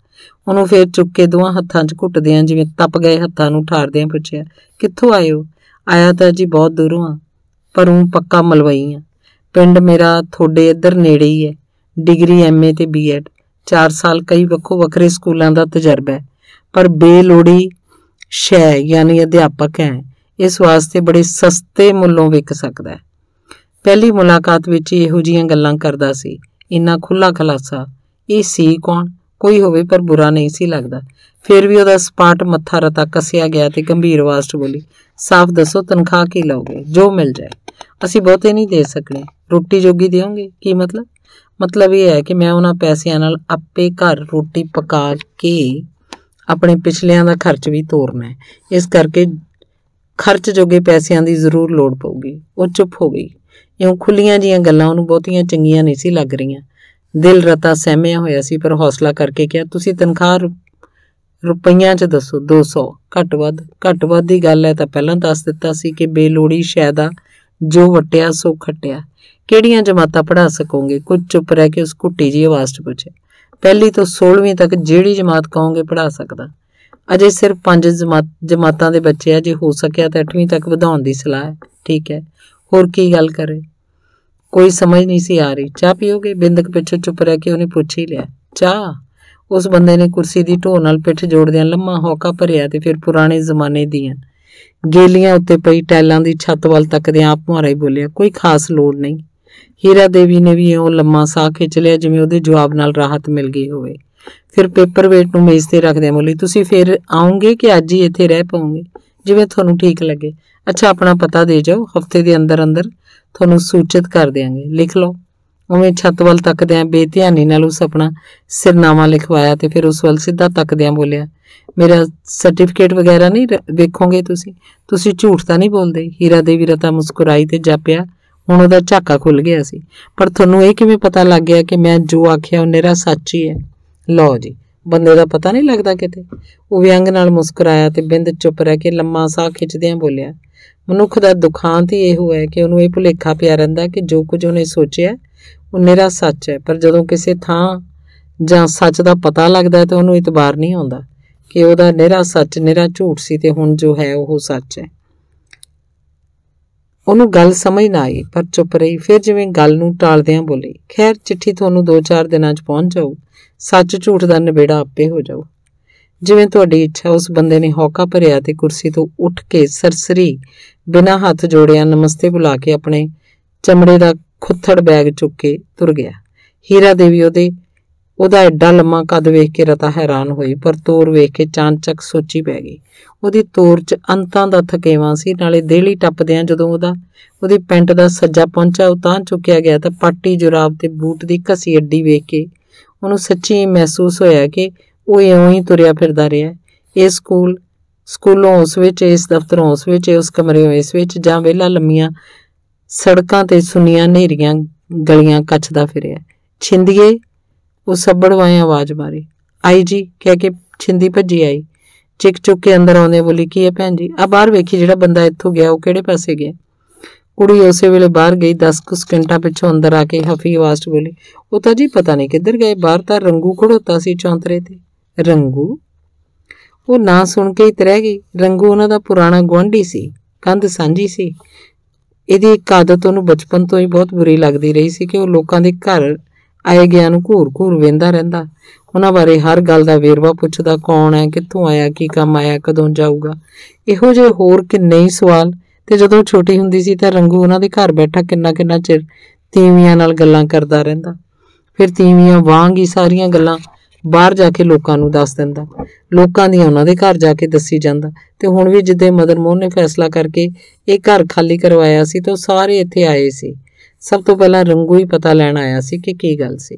A: ਉਹਨੂੰ ਫੇਰ ਚੁੱਕ ਕੇ ਦੋਹਾਂ ਹੱਥਾਂ 'ਚ ਘੁੱਟਦਿਆਂ ਜਿਵੇਂ ਤਪ ਗਏ ਹੱਥਾਂ ਨੂੰ ਠਾਰਦਿਆਂ ਪੁੱਛਿਆ, ਕਿੱਥੋਂ ਆਏ ਹੋ? ਆਇਆ ਤਾਂ ਜੀ ਬਹੁਤ ਦੂਰੋਂ ਆ, ਪਰ ਉਹ ਪੱਕਾ ਮਲਵਈ ਆ। ਪਿੰਡ ਮੇਰਾ ਥੋੜੇ ਇੱਧਰ ਨੇੜੇ ਹੀ ਹੈ, ਡਿਗਰੀ ਐਮਏ ਤੇ ਬੀਐਡ 4 ਸਾਲ ਕਈ ਵੱਖੋ ਵੱਖਰੇ ਸਕੂਲਾਂ ਦਾ ਤਜਰਬਾ ਹੈ, ਪਰ ਬੇਲੋੜੀ ਸ਼ੈ ਯਾਨੀ ਅਧਿਆਪਕ ਹੈ, ਇਸ ਵਾਸਤੇ ਬੜੇ ਸਸਤੇ ਮੁੱਲੋਂ ਵਿਕ ਸਕਦਾ ਹੈ। ਪਹਿਲੀ ਮੁਲਾਕਾਤ ਵਿੱਚ ਇਹੋ ਜੀਆਂ ਗੱਲਾਂ ਕਰਦਾ ਸੀ, ਇੰਨਾ ਖੁੱਲਾ ਖਲਾਸਾ, ਇਹ ਸੀ ਕੌਣ? ਕੋਈ ਹੋਵੇ ਪਰ ਬੁਰਾ ਨਹੀਂ ਸੀ ਲੱਗਦਾ। ਫਿਰ ਵੀ ਉਹਦਾ ਸਪਾਟ ਮੱਥਾ ਰਤਾ ਕੱਸਿਆ ਗਿਆ ਤੇ ਗੰਭੀਰ ਆਵਾਜ਼ 'ਚ ਬੋਲੀ ਸਾਫ਼ ਦੱਸੋ, ਤਨਖਾਹ ਕੀ ਲਓਗੇ? ਜੋ ਮਿਲ ਜਾਏ। ਅਸੀਂ ਬਹੁਤੇ ਨਹੀਂ ਦੇ ਸਕਣੇ। ਰੋਟੀ ਜੋਗੀ ਦੇਵਾਂਗੇ ਕੀ ਮਤਲਬ? ਮਤਲਬ ਇਹ ਹੈ ਕਿ ਮੈਂ ਉਹਨਾਂ ਪੈਸਿਆਂ ਨਾਲ ਆਪੇ ਘਰ ਰੋਟੀ ਪਕਾ ਕੇ ਆਪਣੇ ਪਿਛਲਿਆਂ ਦਾ ਖਰਚ ਵੀ ਤੋਰਨਾ ਹੈ। ਇਸ ਕਰਕੇ ਖਰਚ ਜੋਗੇ ਪੈਸਿਆਂ ਦੀ ਜ਼ਰੂਰ ਲੋੜ ਪਊਗੀ। ਉਹ ਚੁੱਪ ਹੋ ਗਈ। ਇਉਂ ਖੁੱਲੀਆਂ ਜੀਆਂ ਗੱਲਾਂ ਉਹਨੂੰ ਬਹੁਤੀਆਂ ਚੰਗੀਆਂ ਨਹੀਂ ਸੀ ਲੱਗ ਰਹੀਆਂ। ਦਿਲ ਰਤਾ ਸਹਿਮਿਆ ਹੋਇਆ ਸੀ, ਪਰ ਹੌਸਲਾ ਕਰਕੇ ਕਿਹਾ, ਤੁਸੀਂ ਤਨਖਾਹ ਰੁਪਈਆਂ 'ਚ ਦੱਸੋ 200 ਘੱਟ ਵੱਧ ਘੱਟ ਵੱਧ ਦੀ ਗੱਲ ਹੈ ਤਾਂ ਪਹਿਲਾਂ ਦੱਸ ਦਿੱਤਾ ਸੀ ਕਿ ਬੇਲੋੜੀ ਸ਼ੈਦਾ ਜੋ ਵਟਿਆ ਸੋ ਖਟਿਆ। ਕਿਹੜੀਆਂ ਜਮਾਤਾਂ ਪੜਾ ਸਕੋਗੇ? ਕੁਝ ਚੁੱਪ ਰਹਿ ਕੇ ਉਸ ਘੁੱਟੀ ਜੀ ਆਵਾਜ਼ 'ਚ ਪੁੱਛਿਆ ਪਹਿਲੀ ਤੋਂ 16ਵੀਂ ਤੱਕ ਜਿਹੜੀ ਜਮਾਤ ਕਹੋਗੇ ਪੜਾ ਸਕਦਾ। ਅਜੇ ਸਿਰਫ ਪੰਜ ਜਮਾਤਾਂ ਦੇ ਬੱਚੇ ਆ, ਜੇ ਹੋ ਸਕਿਆ ਤਾਂ 8ਵੀਂ ਤੱਕ ਵਧਾਉਣ ਦੀ ਸਲਾਹ ਹੈ। ਠੀਕ ਹੈ। ਹੋਰ ਕੀ ਗੱਲ ਕਰੇ? ਕੋਈ ਸਮਝ ਨਹੀਂ ਸੀ ਆ ਰਹੀ। ਚਾਹ ਪੀਓਗੇ? ਬਿੰਦਕ ਪਿੱਛੇ ਚੁੱਪ ਰਹਿ ਕੇ ਉਹਨੇ ਪੁੱਛ ਹੀ ਲਿਆ। ਚਾਹ? ਉਸ ਬੰਦੇ ਨੇ ਕੁਰਸੀ ਦੀ ਢੋ ਨਾਲ ਪਿੱਠ ਜੋੜਦਿਆਂ ਲੰਮਾ ਹੌਕਾ ਭਰਿਆ ਤੇ ਫਿਰ ਪੁਰਾਣੇ ਜ਼ਮਾਨੇ ਦੀਆਂ ਗੇਲੀਆਂ ਉੱਤੇ ਪਈ ਟੈਲਾਂ ਦੀ ਛੱਤ ਵੱਲ ਤੱਕਦਿਆਂ ਆਪ ਮੁਹਾਰਾ ਹੀ ਬੋਲਿਆ, ਕੋਈ ਖਾਸ ਲੋੜ ਨਹੀਂ। ਹੀਰਾ ਦੇਵੀ ਨੇ ਵੀ ਉਹ ਲੰਮਾ ਸਾਹ ਖਿੱਚ ਲਿਆ ਜਿਵੇਂ ਉਹਦੇ ਜਵਾਬ ਨਾਲ ਰਾਹਤ ਮਿਲ ਗਈ ਹੋਵੇ। ਫਿਰ ਪੇਪਰ ਵੇਟ ਨੂੰ ਮੇਜ਼ ਤੇ ਰੱਖਦਿਆਂ ਬੋਲੀ, ਤੁਸੀਂ ਫਿਰ ਆਉਂਗੇ ਕਿ ਅੱਜ ਹੀ ਇੱਥੇ ਰਹਿ ਪਾਉਂਗੇ ਜਿਵੇਂ ਤੁਹਾਨੂੰ ਠੀਕ ਲੱਗੇ। ਅੱਛਾ, ਆਪਣਾ ਪਤਾ ਦੇ ਜਾਓ, ਹਫ਼ਤੇ ਦੇ ਅੰਦਰ ਅੰਦਰ ਤੁਹਾਨੂੰ ਸੂਚਿਤ ਕਰ ਦੇਵਾਂਗੇ ਲਿਖ ਲਓ। ਉਵੇਂ ਛੱਤ ਵੱਲ ਤੱਕਦਿਆਂ ਬੇਧਿਆਨੀ ਨਾਲ ਉਸ ਆਪਣਾ ਸਿਰਨਾਮਾ ਲਿਖਵਾਇਆ ਤੇ ਫਿਰ ਉਸ ਵੱਲ ਸਿੱਧਾ ਤੱਕਦਿਆਂ ਬੋਲਿਆ, ਮੇਰਾ ਸਰਟੀਫਿਕੇਟ ਵਗੈਰਾ ਨਹੀਂ ਵੇਖੋਗੇ ਤੁਸੀਂ? ਤੁਸੀਂ ਝੂਠ ਤਾਂ ਨਹੀਂ ਬੋਲਦੇ? ਹੀਰਾ ਦੇਵੀ ਰਤਾ ਮੁਸਕਰਾਈ ਤੇ ਜਾਪਿਆ, ਹੁਣ ਉਹਦਾ ਝਾਕਾ ਖੁੱਲ ਗਿਆ ਸੀ। ਪਰ ਤੁਹਾਨੂੰ ਇਹ ਕਿਵੇਂ ਪਤਾ ਲੱਗ ਗਿਆ ਕਿ ਮੈਂ ਜੋ ਆਖਿਆ ਉਹ ਨਿਹਰਾ ਸੱਚ ਹੀ ਹੈ? ਲਓ ਜੀ, ਬੰਦੇ ਦਾ ਪਤਾ ਨਹੀਂ ਲੱਗਦਾ ਕਿਤੇ? ਉਹ ਵਿਅੰਗ ਨਾਲ ਮੁਸਕਰਾਇਆ ਤੇ ਬਿੰਦ ਚੁੱਪ ਰਹਿ ਕੇ ਲੰਮਾ ਸਾਹ ਖਿੱਚਦਿਆਂ ਬੋਲਿਆ, ਮਨੁੱਖ ਦਾ ਦੁਖਾਂਤ ਹੀ ਇਹੋ ਹੈ ਕਿ ਉਹਨੂੰ ਇਹ ਭੁਲੇਖਾ ਪਿਆ ਰਹਿੰਦਾ ਕਿ ਜੋ ਕੁਝ ਉਹਨੇ ਸੋਚਿਆ ਉਹ ਨਿਹਰਾ ਸੱਚ ਹੈ, ਪਰ ਜਦੋਂ ਕਿਸੇ ਥਾਂ ਜਾਂ ਸੱਚ ਦਾ ਪਤਾ ਲੱਗਦਾ ਤਾਂ ਉਹਨੂੰ ਇਤਬਾਰ ਨਹੀਂ ਆਉਂਦਾ ਕਿ ਉਹਦਾ ਨਿਹਰਾ ਸੱਚ, ਨਿਹਰਾ ਝੂਠ ਸੀ ਤੇ ਹੁਣ ਜੋ ਹੈ ਉਹ ਸੱਚ ਹੈ। ਉਹਨੂੰ ਗੱਲ ਸਮਝ ਨਾ ਆਈ, ਪਰ ਚੁੱਪ ਰਹੀ, ਫਿਰ ਜਿਵੇਂ ਗੱਲ ਨੂੰ ਟਾਲਦਿਆਂ ਬੋਲੀ, ਖੈਰ, ਚਿੱਠੀ ਤੁਹਾਨੂੰ 2-4 ਦਿਨਾਂ 'ਚ ਪਹੁੰਚ ਜਾਊ, ਸੱਚ ਝੂਠ ਦਾ ਨਿਬੇੜਾ ਆਪੇ ਹੋ ਜਾਊ। ਜਿਵੇਂ ਤੁਹਾਡੀ ਇੱਛਾ, ਉਸ ਬੰਦੇ ਨੇ ਹੌਕਾ ਭਰਿਆ ਤੇ ਕੁਰਸੀ ਤੋਂ ਉੱਠ ਕੇ ਸਰਸਰੀ ਬਿਨਾਂ ਹੱਥ ਜੋੜਿਆ ਨਮਸਤੇ ਬੁਲਾ ਕੇ ਆਪਣੇ ਚਮੜੇ ਦਾ ਖੁੱਥੜ ਬੈਗ ਚੁੱਕ ਕੇ ਤੁਰ ਗਿਆ। ਹੀਰਾ ਦੇਵੀ ਉਹਦੇ, ਉਹਦਾ ਐਡਾ ਲੰਮਾ ਕੱਦ ਵੇਖ ਕੇ ਰਤਾ ਹੈਰਾਨ ਹੋਈ, ਪਰ ਤੋਰ ਵੇਖ ਕੇ ਚਾਂਚਕ ਸੋਚੀ ਪੈ ਗਈ। ਉਹਦੀ ਤੋਰ 'ਚ ਅੰਤਾਂ ਦਾ ਥਕੇਵਾ ਸੀ, ਨਾਲੇ ਦੇਹਲੀ ਟੱਪਦਿਆਂ ਜਦੋਂ ਉਹਦਾ, ਉਹਦੀ ਪੈਂਟ ਦਾ ਸੱਜਾ ਪਹੁੰਚਾ ਉਹ ਤਾਂ ਚੁੱਕਿਆ ਗਿਆ ਤਾਂ ਪਾਟੀ ਜੁਰਾਬ ਤੇ ਬੂਟ ਦੀ ਘਸੀ ਅੱਡੀ ਵੇਖ ਕੇ ਉਹਨੂੰ ਸੱਚੀ ਮਹਿਸੂਸ ਹੋਇਆ ਕਿ ਉਹ ਇਉਂ ਹੀ ਤੁਰਿਆ ਫਿਰਦਾ ਰਿਹਾ। ਇਹ ਸਕੂਲ, ਸਕੂਲੋਂ ਉਸ ਵਿੱਚ, ਇਸ ਦਫ਼ਤਰੋਂ ਉਸ ਵਿੱਚ, ਉਸ ਕਮਰੇ ਇਸ ਵਿੱਚ ਜਾਂ ਵੇਲਾ ਲੰਮੀਆਂ ਸੜਕਾਂ ਤੇ ਸੁਨੀਆਂ ਨੇਰੀਆਂ ਗਲੀਆਂ ਕੱਚਦਾ ਫਿਰਿਆ। ਛਿੰਦੀਏ, ਉਹ ਸੱਬੜਵਾਏ ਆਵਾਜ਼ ਮਾਰੀ। ਆਈ ਜੀ, ਕਹਿ ਕੇ ਛਿੰਦੀ ਭੱਜੀ ਆਈ। ਚਿਕ ਚੁੱਕ ਕੇ ਅੰਦਰ ਆਉਂਦੇ ਬੋਲੀ, ਕੀ ਹੈ ਭੈਣ ਜੀ? ਆ ਬਾਹਰ ਵੇਖੀ ਜਿਹੜਾ ਬੰਦਾ ਇੱਥੋਂ ਗਿਆ, ਉਹ ਕਿਹੜੇ ਪਾਸੇ ਗਿਆ? ਕੁੜੀ ਉਸੇ ਵੇਲੇ ਬਾਹਰ ਗਈ 10 ਕੁ ਸਕਿੰਟਾਂ ਪਿੱਛੋਂ ਅੰਦਰ ਆ ਕੇ ਹਫੀ ਆਵਾਜ਼ 'ਚ ਬੋਲੀ, ਉਹ ਤਾਂ ਜੀ ਪਤਾ ਨਹੀਂ ਕਿੱਧਰ ਗਏ, ਬਾਹਰ ਤਾਂ ਰੰਗੂ ਖੜੋਤਾ ਸੀ ਚੌਂਤਰੇ ਤੇ। ਰੰਗੂ? ਉਹ ਨਾ ਸੁਣ ਕੇ ਹੀ ਤਰਹਿ ਗਈ। ਰੰਗੂ ਉਹਨਾਂ ਦਾ ਪੁਰਾਣਾ ਗੁਆਂਢੀ ਸੀ, ਕੰਧ ਸਾਂਝੀ ਸੀ। ਇਹਦੀ ਇੱਕ ਆਦਤ ਉਹਨੂੰ ਬਚਪਨ ਤੋਂ ਹੀ ਬਹੁਤ ਬੁਰੀ ਲੱਗਦੀ ਰਹੀ ਸੀ ਕਿ ਉਹ ਲੋਕਾਂ ਦੇ ਘਰ ਆਏ ਗਿਆ ਨੂੰ ਘੂਰ-ਘੂਰ ਵੇਂਦਾ ਰਹਿੰਦਾ। ਉਹਨਾਂ ਬਾਰੇ ਹਰ ਗੱਲ ਦਾ ਵੇਰਵਾ ਪੁੱਛਦਾ, ਕੌਣ ਹੈ, ਕਿੱਥੋਂ ਆਇਆ, ਕੀ ਕੰਮ ਆਇਆ, ਕਦੋਂ ਜਾਊਗਾ। ਇਹੋ ਜਿਹੇ ਹੋਰ ਕਿੰਨੇ ਹੀ ਸਵਾਲ। ਤੇ ਜਦੋਂ ਛੋਟੀ ਹੁੰਦੀ ਸੀ ਤਾਂ ਰੰਗੂ ਉਹਨਾਂ ਦੇ ਘਰ ਬੈਠਾ ਕਿੰਨਾ ਕਿੰਨਾ ਚਿਰ ਤੀਵੀਆਂ ਨਾਲ ਗੱਲਾਂ ਕਰਦਾ ਰਹਿੰਦਾ। ਫਿਰ ਤੀਵੀਆਂ ਵਾਂਗ ਹੀ ਸਾਰੀਆਂ ਗੱਲਾਂ ਬਾਹਰ ਜਾ ਕੇ ਲੋਕਾਂ ਨੂੰ ਦੱਸ ਦਿੰਦਾ। ਲੋਕਾਂ ਦੀਆਂ ਉਹਨਾਂ ਦੇ ਘਰ ਜਾ ਕੇ ਦੱਸੀ ਜਾਂਦਾ। ਤੇ ਹੁਣ ਵੀ ਜਿੱਦੇ ਮਦਨ ਮੋਹਨ ਨੇ ਫੈਸਲਾ ਕਰਕੇ ਇਹ ਘਰ ਖਾਲੀ ਕਰਵਾਇਆ ਸੀ ਤਾਂ ਸਾਰੇ ਇੱਥੇ ਆਏ ਸੀ। ਸਭ ਤੋਂ ਪਹਿਲਾਂ ਰੰਗੂ ਹੀ ਪਤਾ ਲੈਣ ਆਇਆ ਸੀ ਕਿ ਕੀ ਗੱਲ ਸੀ।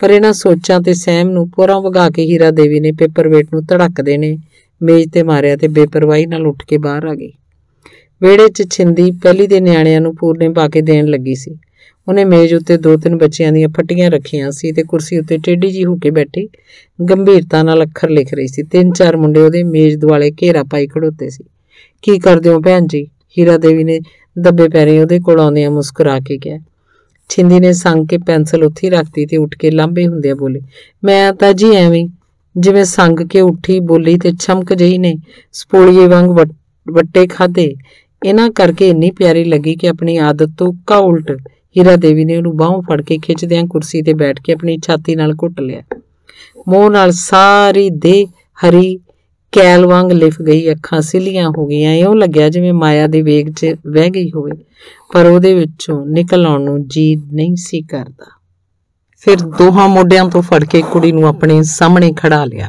A: ਪਰ ਇਹਨਾਂ ਸੋਚਾਂ ਤੇ ਸਹਿਮ ਨੂੰ ਪੂਰਾ ਵਗਾ ਕੇ ਹੀਰਾ ਦੇਵੀ ਨੇ ਪੇਪਰ ਵੇਟ ਨੂੰ ਧੜਕਦੇ ਨੇ, ਮੇਜ਼ ਤੇ ਮਾਰਿਆ ਤੇ ਬੇਪਰਵਾਹੀ ਨਾਲ ਉੱਠ ਕੇ ਬਾਹਰ ਆ ਗਈ। ਵਿਹੜੇ 'ਚ ਛਿੰਦੀ ਪਹਿਲੀ ਦੇ ਨਿਆਣਿਆਂ ਨੂੰ ਪੂਰਨੇ ਪਾ ਕੇ ਦੇਣ ਲੱਗੀ ਸੀ। ਉਹਨੇ ਮੇਜ਼ ਉੱਤੇ ਦੋ ਤਿੰਨ ਬੱਚਿਆਂ ਦੀਆਂ ਫੱਟੀਆਂ ਰੱਖੀਆਂ ਸੀ ਤੇ ਕੁਰਸੀ ਉੱਤੇ ਟੇਢੀ ਜੀ ਹੋ ਕੇ ਬੈਠੀ, ਗੰਭੀਰਤਾ ਨਾਲ ਅੱਖਰ ਲਿਖ ਰਹੀ ਸੀ। ਤਿੰਨ ਚਾਰ ਮੁੰਡੇ ਉਹਦੇ ਮੇਜ਼ ਦੁਆਲੇ ਘੇਰਾ ਪਾਈ ਖੜੋਤੇ ਸੀ। ਕੀ ਕਰਦੇ ਹੋ ਭੈਣ ਜੀ? ਹੀਰਾ ਦੇਵੀ ਨੇ ਦੱਬੇ ਪੈਰੇ ਉਹਦੇ ਕੋਲ ਆਉਂਦਿਆਂ ਮੁਸਕਰਾ ਕੇ ਕਿਹਾ। ਛਿੰਦੀ ਨੇ ਸੰਗ ਕੇ ਪੈਨਸਲ ਉੱਥੇ ਹੀ ਰੱਖਤੀ ਤੇ ਉੱਠ ਕੇ ਲਾਂਬੇ ਹੁੰਦਿਆਂ ਬੋਲੇ, ਮੈਂ ਤਾਂ ਜੀ ਐਵੇਂ, ਜਿਵੇਂ ਸੰਗ ਕੇ ਉੱਠੀ ਬੋਲੀ ਤੇ ਛਮਕ ਜਈ ਨੇ, ਸਪੋਲੀਏ ਵਾਂਗ ਵੱਟੇ ਖਾਦੇ ਇਹਨਾਂ ਕਰਕੇ ਇੰਨੀ ਪਿਆਰੀ ਲੱਗੀ ਕਿ ਆਪਣੀ ਆਦਤ ਤੋਂ ਕਾ ਉਲਟ ਹੀਰਾ ਦੇਵੀ ਨੇ ਉਹਨੂੰ ਬਾਹੋਂ ਫੜ ਕੇ ਖਿੱਚਦਿਆਂ ਕੁਰਸੀ ਤੇ ਬੈਠ ਕੇ ਆਪਣੀ ਛਾਤੀ ਨਾਲ ਘੁੱਟ ਲਿਆ। ਮੋਹ ਨਾਲ ਸਾਰੀ ਦੇ ਹਰੀ ਕੈਲ ਵਾਂਗ ਲਿਫ ਗਈ, ਅੱਖਾਂ ਸਿੱਲੀਆਂ ਹੋ ਗਈਆਂ। ਇਉਂ ਲੱਗਿਆ ਜਿਵੇਂ ਮਾਇਆ ਦੇ ਵੇਗ 'ਚ ਵਹਿ ਗਈ ਹੋਵੇ, ਪਰ ਉਹਦੇ ਵਿੱਚੋਂ ਨਿਕਲ ਆਉਣ ਨੂੰ ਜੀ ਨਹੀਂ ਸੀ ਕਰਦਾ। ਫਿਰ ਦੋਹਾਂ ਮੋਢਿਆਂ ਤੋਂ ਫੜ ਕੇ ਕੁੜੀ ਨੂੰ ਆਪਣੇ ਸਾਹਮਣੇ ਖੜਾ ਲਿਆ।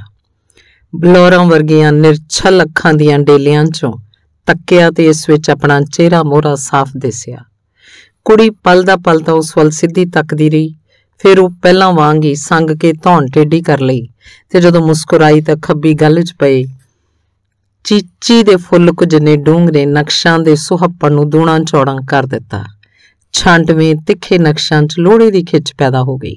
A: ਬਲੋਰਾਂ ਵਰਗੀਆਂ ਨਿਰਛਲ ਅੱਖਾਂ ਦੀਆਂ ਡੇਲਿਆਂ 'ਚੋਂ ਤੱਕਿਆ ਤੇ ਇਸ ਵਿੱਚ ਆਪਣਾ ਚਿਹਰਾ ਮੋਹਰਾ ਸਾਫ਼ ਦਿਸਿਆ। ਕੁੜੀ ਪਲ ਦਾ ਪਲ ਤਾਂ ਉਸ ਵੱਲ ਸਿੱਧੀ ਤੱਕਦੀ ਰਹੀ। ਫਿਰ ਉਹ ਪਹਿਲਾਂ ਵਾਂਗ ਹੀ ਸੰਗ ਕੇ ਧੌਣ ਟੇਢੀ ਕਰ ਲਈ ਤੇ ਜਦੋਂ ਮੁਸਕਰਾਈ ਤਾਂ ਖੱਬੀ ਗੱਲ 'ਚ ਪਈ ਚੀਚੀ ਦੇ ਫੁੱਲ ਕੁ ਜਿੰਨੇ ਡੂੰਘਰੇ ਨਕਸ਼ਾਂ ਦੇ ਸੁਹੱਪਣ ਨੂੰ ਦੂਣਾ ਚੌੜਾਂ ਕਰ ਦਿੱਤਾ। ਛਾਂਟਵੇਂ ਤਿੱਖੇ ਨਕਸ਼ਾਂ 'ਚ ਲੋੜੇ ਦੀ ਖਿੱਚ ਪੈਦਾ ਹੋ ਗਈ।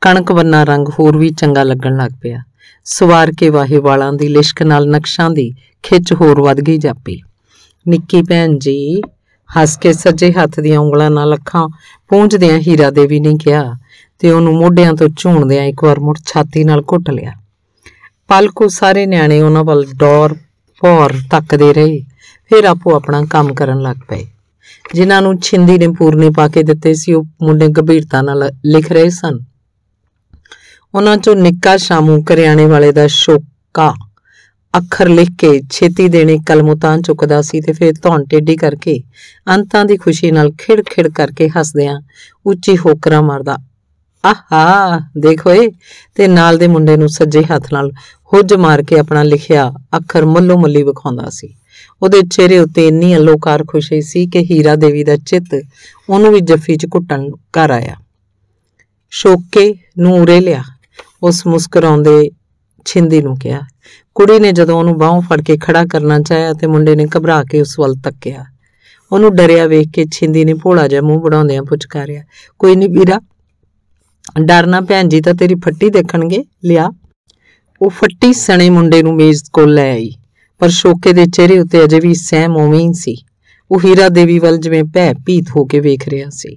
A: ਕਣਕ ਵੰਨਾ ਰੰਗ ਹੋਰ ਵੀ ਚੰਗਾ ਲੱਗਣ ਲੱਗ ਪਿਆ। ਸਵਾਰ ਕੇ ਵਾਹੇ ਵਾਲਾਂ ਦੀ ਲਿਸ਼ਕ ਨਾਲ ਨਕਸ਼ਾਂ ਦੀ ਖਿੱਚ ਹੋਰ ਵੱਧ ਗਈ ਜਾਪੀ। ਨਿੱਕੀ ਭੈਣ ਜੀ ਹੱਸ ਕੇ ਸੱਜੇ ਹੱਥ ਦੀਆਂ ਉਂਗਲਾਂ ਨਾਲ ਅੱਖਾਂ ਪੂੰਝਦਿਆਂ ਹੀਰਾ ਦੇਵੀ ਨੇ ਕਿਹਾ ਤੇ ਉਹਨੂੰ ਮੋਢਿਆਂ ਤੋਂ ਝੂਣਦਿਆਂ ਇੱਕ ਵਾਰ ਮੁੜ ਛਾਤੀ ਨਾਲ ਘੁੱਟ ਲਿਆ। ਪਲਕੋ ਸਾਰੇ ਨਿਆਣੇ ਉਹਨਾਂ ਵੱਲ ਡੌਰ ਭੌਰ ਤੱਕਦੇ ਰਹੇ, ਫਿਰ ਆਪੋ ਆਪਣਾ ਕੰਮ ਕਰਨ ਲੱਗ ਪਏ। ਜਿਨ੍ਹਾਂ ਨੂੰ ਛਿੰਦੀ ਨੇ ਪੂਰਨੇ ਪਾ ਕੇ ਦਿੱਤੇ ਸੀ, ਉਹ ਮੁੰਡੇ ਗੰਭੀਰਤਾ ਨਾਲ ਲਿਖ ਰਹੇ ਸਨ। ਉਹਨਾਂ ਚੋਂ ਨਿੱਕਾ ਸ਼ਾਮੂ ਕਰਿਆਣੇ ਵਾਲੇ ਦਾ ਸ਼ੋਕਾ ਅੱਖਰ ਲਿਖ ਕੇ ਛੇਤੀ ਦੇਣੇ ਕਲਮੁਤਾਂ ਚੁੱਕਦਾ ਸੀ ਤੇ ਫਿਰ ਧੌਣ ਟੇਢੀ ਕਰਕੇ ਅੰਤਾਂ ਦੀ ਖੁਸ਼ੀ ਨਾਲ ਖਿੜ-ਖਿੜ ਕਰਕੇ ਹੱਸਦਿਆਂ ਉੱਚੀ ਹੋਕਰਾ ਮਾਰਦਾ, ਆਹਾ, ਦੇਖੋ ਏ ਤੇ ਨਾਲ ਦੇ ਮੁੰਡੇ ਨੂੰ ਸੱਜੇ ਹੱਥ ਨਾਲ ਹੁੱਜ ਮਾਰ ਕੇ ਆਪਣਾ ਲਿਖਿਆ ਅੱਖਰ ਮੱਲੋ ਮੱਲੀ ਵਿਖਾਉਂਦਾ ਸੀ। ਉਹਦੇ ਚਿਹਰੇ ਉੱਤੇ ਇੰਨੀ ਅਲੋਕਾਰ ਖੁਸ਼ੀ ਸੀ ਕਿ ਹੀਰਾ ਦੇਵੀ ਦਾ ਚਿੱਤ ਉਹਨੂੰ ਵੀ ਜੱਫੀ 'ਚ ਘੁੱਟਣ ਕਰ ਆਇਆ। ਸ਼ੋਕੇ ਨੂੰ ਉਰੇ ਲਿਆ। ਉਸ ਮੁਸਕਰਾਉਂਦੇ ਛਿੰਦੀ ਨੂੰ ਕਿਹਾ। ਕੁੜੀ ਨੇ ਜਦੋਂ ਉਹਨੂੰ ਬਾਹੋਂ ਫੜ ਕੇ ਖੜਾ ਕਰਨਾ ਚਾਹਿਆ ਤੇ ਮੁੰਡੇ ਨੇ ਘਬਰਾ ਕੇ ਉਸ ਵੱਲ ਤੱਕਿਆ। ਉਹਨੂੰ ਡਰਿਆ ਵੇਖ ਕੇ ਛਿੰਦੀ ਨੇ ਭੋਲਾ ਜਿਹਾ ਮੂੰਹ ਬਣਾਉਂਦਿਆਂ ਪੁਚਕਾਰਿਆ, ਕੋਈ ਨਹੀਂ ਵੀਰਾ ਡਰਨਾ ਭੈਣ ਜੀ, ਤਾਂ ਤੇਰੀ ਫੱਟੀ ਦੇਖਣਗੇ। ਲਿਆ। ਉਹ ਫੱਟੀ ਸਣੇ ਮੁੰਡੇ ਨੂੰ ਮੇਜ਼ ਕੋਲ ਲੈ ਆਈ, ਪਰ ਸ਼ੋਕੇ ਦੇ ਚਿਹਰੇ ਉੱਤੇ ਅਜੇ ਵੀ ਸਹਿਮ ਉਵੇਂ ਹੀ ਸੀ। ਉਹ ਹੀਰਾ ਦੇਵੀ ਵੱਲ ਜਿਵੇਂ ਭੈ ਭੀਤ ਹੋ ਕੇ ਵੇਖ ਰਿਹਾ ਸੀ।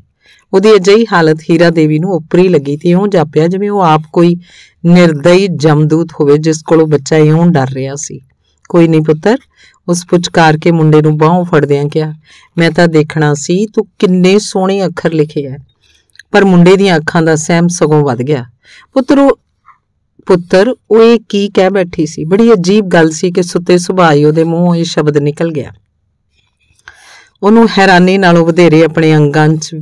A: ਉਹਦੀ ਅਜਿਹੀ ਹਾਲਤ ਹੀਰਾ ਦੇਵੀ ਨੂੰ ਉਪਰੀ ਲੱਗੀ ਤੇ ਉਹ ਜਾਪਿਆ ਜਿਵੇਂ ਉਹ ਆਪ ਕੋਈ ਨਿਰਦਈ ਜਮਦੂਤ ਹੋਵੇ, ਜਿਸ ਕੋਲੋਂ ਬੱਚਾ ਇਉਂ ਡਰ ਰਿਹਾ ਸੀ। ਕੋਈ ਨਹੀਂ ਪੁੱਤਰ, ਉਸ ਪੁਚਕਾਰ ਕੇ ਮੁੰਡੇ ਨੂੰ ਬਾਹੋਂ ਫੜਦਿਆਂ ਕਿਹਾ, ਮੈਂ ਤਾਂ ਦੇਖਣਾ ਸੀ, ਤੂੰ ਕਿੰਨੇ ਸੋਹਣੇ ਅੱਖਰ ਲਿਖੇ ਐ। ਪਰ ਮੁੰਡੇ ਦੀਆਂ ਅੱਖਾਂ ਦਾ ਸਹਿਮ ਸਗੋਂ ਵੱਧ ਗਿਆ। ਪੁੱਤਰ ਉਹ ਪੁੱਤਰ, ਉਹ ਇਹ ਕੀ ਕਹਿ ਬੈਠੀ ਸੀ? ਬੜੀ ਅਜੀਬ ਗੱਲ ਸੀ ਕਿ ਸੁੱਤੇ ਸੁਭਾਈ ਉਹਦੇ ਮੂੰਹੋਂ ਇਹ ਸ਼ਬਦ ਨਿਕਲ ਗਿਆ। ਉਹਨੂੰ ਹੈਰਾਨੀ ਨਾਲੋਂ ਵਧੇਰੇ ਆਪਣੇ ਅੰਗਾਂ 'ਚ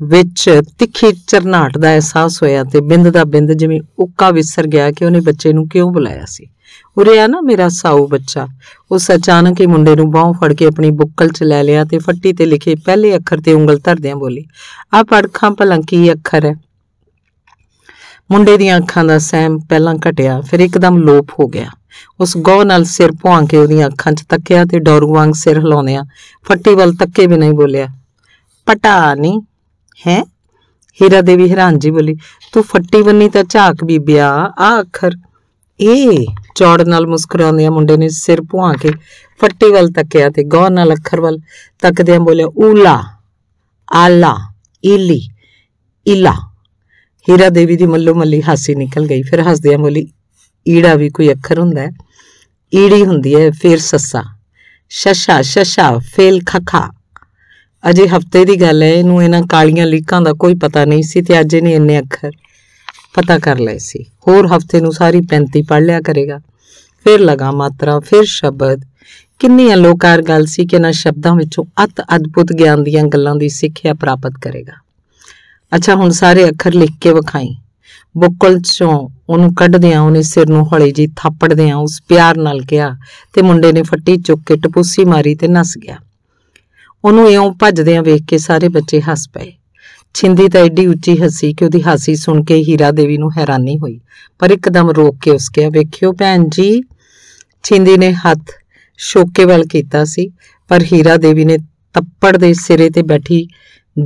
A: ਵਿੱਚ ਤਿੱਖੀ ਚਰਨਾਟ ਦਾ ਅਹਿਸਾਸ ਹੋਇਆ ਤੇ ਬਿੰਦ ਦਾ ਬਿੰਦ ਜਿਵੇਂ ਉੱਕਾ ਵਿਸਰ ਗਿਆ ਕਿ ਉਹਨੇ ਬੱਚੇ ਨੂੰ ਕਿਉਂ ਬੁਲਾਇਆ ਸੀ। ਉਰੇ ਆ ਨਾ ਮੇਰਾ ਸਾਊ ਬੱਚਾ। ਉਸ ਅਚਾਨਕ ਹੀ ਮੁੰਡੇ ਨੂੰ ਬਾਹੋਂ ਫੜ ਕੇ ਆਪਣੀ ਬੁੱਕਲ 'ਚ ਲੈ ਲਿਆ ਤੇ ਫੱਟੀ ਤੇ ਲਿਖੇ ਪਹਿਲੇ ਅੱਖਰ ਤੇ ਉਂਗਲ ਧਰਦਿਆਂ ਬੋਲੀ ਆ ਪੜਖਾਂ ਭਲਾਂ ਕੀ ਅੱਖਰ ਹੈ? ਮੁੰਡੇ ਦੀਆਂ ਅੱਖਾਂ ਦਾ ਸਹਿਮ ਪਹਿਲਾਂ ਘਟਿਆ, ਫਿਰ ਇੱਕਦਮ ਲੋਪ ਹੋ ਗਿਆ। ਉਸ ਗੌ ਨਾਲ ਸਿਰ ਪੁਆਂ ਕੇ ਉਹਦੀਆਂ ਅੱਖਾਂ 'ਚ ਤੱਕਿਆ ਤੇ ਡੋਰੂ ਵਾਂਗ ਸਿਰ ਹਿਲਾਉਂਦਿਆਂ ਫੱਟੀ ਵੱਲ ਤੱਕੇ ਵੀ ਨਹੀਂ ਬੋਲਿਆ, ਪਟਾ ਨਹੀਂ ਹੈ? ਹੀਰਾ ਦੇਵੀ ਹੈਰਾਨ ਜੀ ਬੋਲੀ, ਤੂੰ ਫੱਟੀ ਬੰਨੀ ਤਾਂ ਝਾਕ ਬੀਬਿਆ, ਆ ਅੱਖਰ। ਇਹ ਚੌੜ ਨਾਲ ਮੁਸਕਰਾਉਂਦਿਆਂ ਮੁੰਡੇ ਨੇ ਸਿਰ ਭੁਆ ਕੇ ਫੱਟੀ ਵੱਲ ਤੱਕਿਆ ਤੇ ਗੌਰ ਨਾਲ ਅੱਖਰ ਵੱਲ ਤੱਕਦਿਆਂ ਬੋਲਿਆ, ਊਲਾ, ਆਲਾ ਇਲੀ ਇਲਾ ਹੀਰਾ ਦੇਵੀ ਦੀ ਮੱਲੋ ਮੱਲੀ ਹਾਸੀ ਨਿਕਲ ਗਈ, ਫਿਰ ਹੱਸਦਿਆਂ ਬੋਲੀ, ਈੜਾ ਵੀ ਕੋਈ ਅੱਖਰ ਹੁੰਦਾ ਹੈ? ਈੜੀ ਹੁੰਦੀ ਹੈ, ਫਿਰ ਸੱਸਾ। ਸ਼ਸ਼ਾ ਸ਼ਸ਼ਾ, ਫੇਲ ਖਖਾ। ਅਜੇ ਹਫ਼ਤੇ ਦੀ ਗੱਲ ਹੈ, ਇਹਨੂੰ ਇਹਨਾਂ ਕਾਲੀਆਂ ਲੀਕਾਂ ਦਾ ਕੋਈ ਪਤਾ ਨਹੀਂ ਸੀ ਤੇ ਅੱਜ ਇਹਨੇ ਇੰਨੇ ਅੱਖਰ ਪਤਾ ਕਰ ਲਏ ਸੀ। ਹੋਰ ਹਫ਼ਤੇ ਨੂੰ ਸਾਰੀ 35 ਪੜ ਲਿਆ ਕਰੇਗਾ। ਫਿਰ ਲਗਾ ਮਾਤਰਾ, ਫਿਰ ਸ਼ਬਦ। ਕਿੰਨੀ ਅਲੋਕਾਰ ਗੱਲ ਸੀ ਕਿ ਇਹਨਾਂ ਸ਼ਬਦਾਂ ਵਿੱਚੋਂ ਅਤ ਅਦਭੁਤ ਗਿਆਨ ਦੀਆਂ ਗੱਲਾਂ ਦੀ ਸਿੱਖਿਆ ਪ੍ਰਾਪਤ ਕਰੇਗਾ। ਅੱਛਾ, ਹੁਣ ਸਾਰੇ ਅੱਖਰ ਲਿਖ ਕੇ ਵਿਖਾਈ। ਬੁੱਕਲ ਚੋਂ ਉਹਨੂੰ ਕੱਢਦਿਆਂ ਉਹਨੇ ਸਿਰ ਨੂੰ ਹੌਲੀ ਜੀ ਥਾਪੜਦਿਆਂ ਉਸ ਪਿਆਰ ਨਾਲ ਕਿਹਾ ਤੇ ਮੁੰਡੇ ਨੇ ਫੱਟੀ ਚੁੱਕ ਕੇ ਟਪੂਸੀ ਮਾਰੀ ਤੇ ਨੱਸ ਗਿਆ। ਉਹਨੂੰ ਇਉਂ ਭੱਜਦਿਆਂ ਵੇਖ ਕੇ ਸਾਰੇ ਬੱਚੇ ਹੱਸ ਪਏ। ਛਿੰਦੀ ਤਾਂ ਐਡੀ ਉੱਚੀ ਹੱਸੀ ਕਿ ਉਹਦੀ ਹਾਸੀ ਸੁਣ ਕੇ ਹੀਰਾ ਦੇਵੀ ਨੂੰ ਹੈਰਾਨੀ ਹੋਈ। ਪਰ ਇੱਕਦਮ ਰੋਕ ਕੇ ਉਸ ਕਿਹਾ, ਵੇਖਿਓ ਭੈਣ ਜੀ, ਛਿੰਦੀ ਨੇ ਹੱਥ ਸ਼ੋਕੇ ਵੱਲ ਕੀਤਾ ਸੀ, ਪਰ ਹੀਰਾ ਦੇਵੀ ਨੇ ਤੱਪੜ ਦੇ ਸਿਰੇ ਤੇ ਬੈਠੀ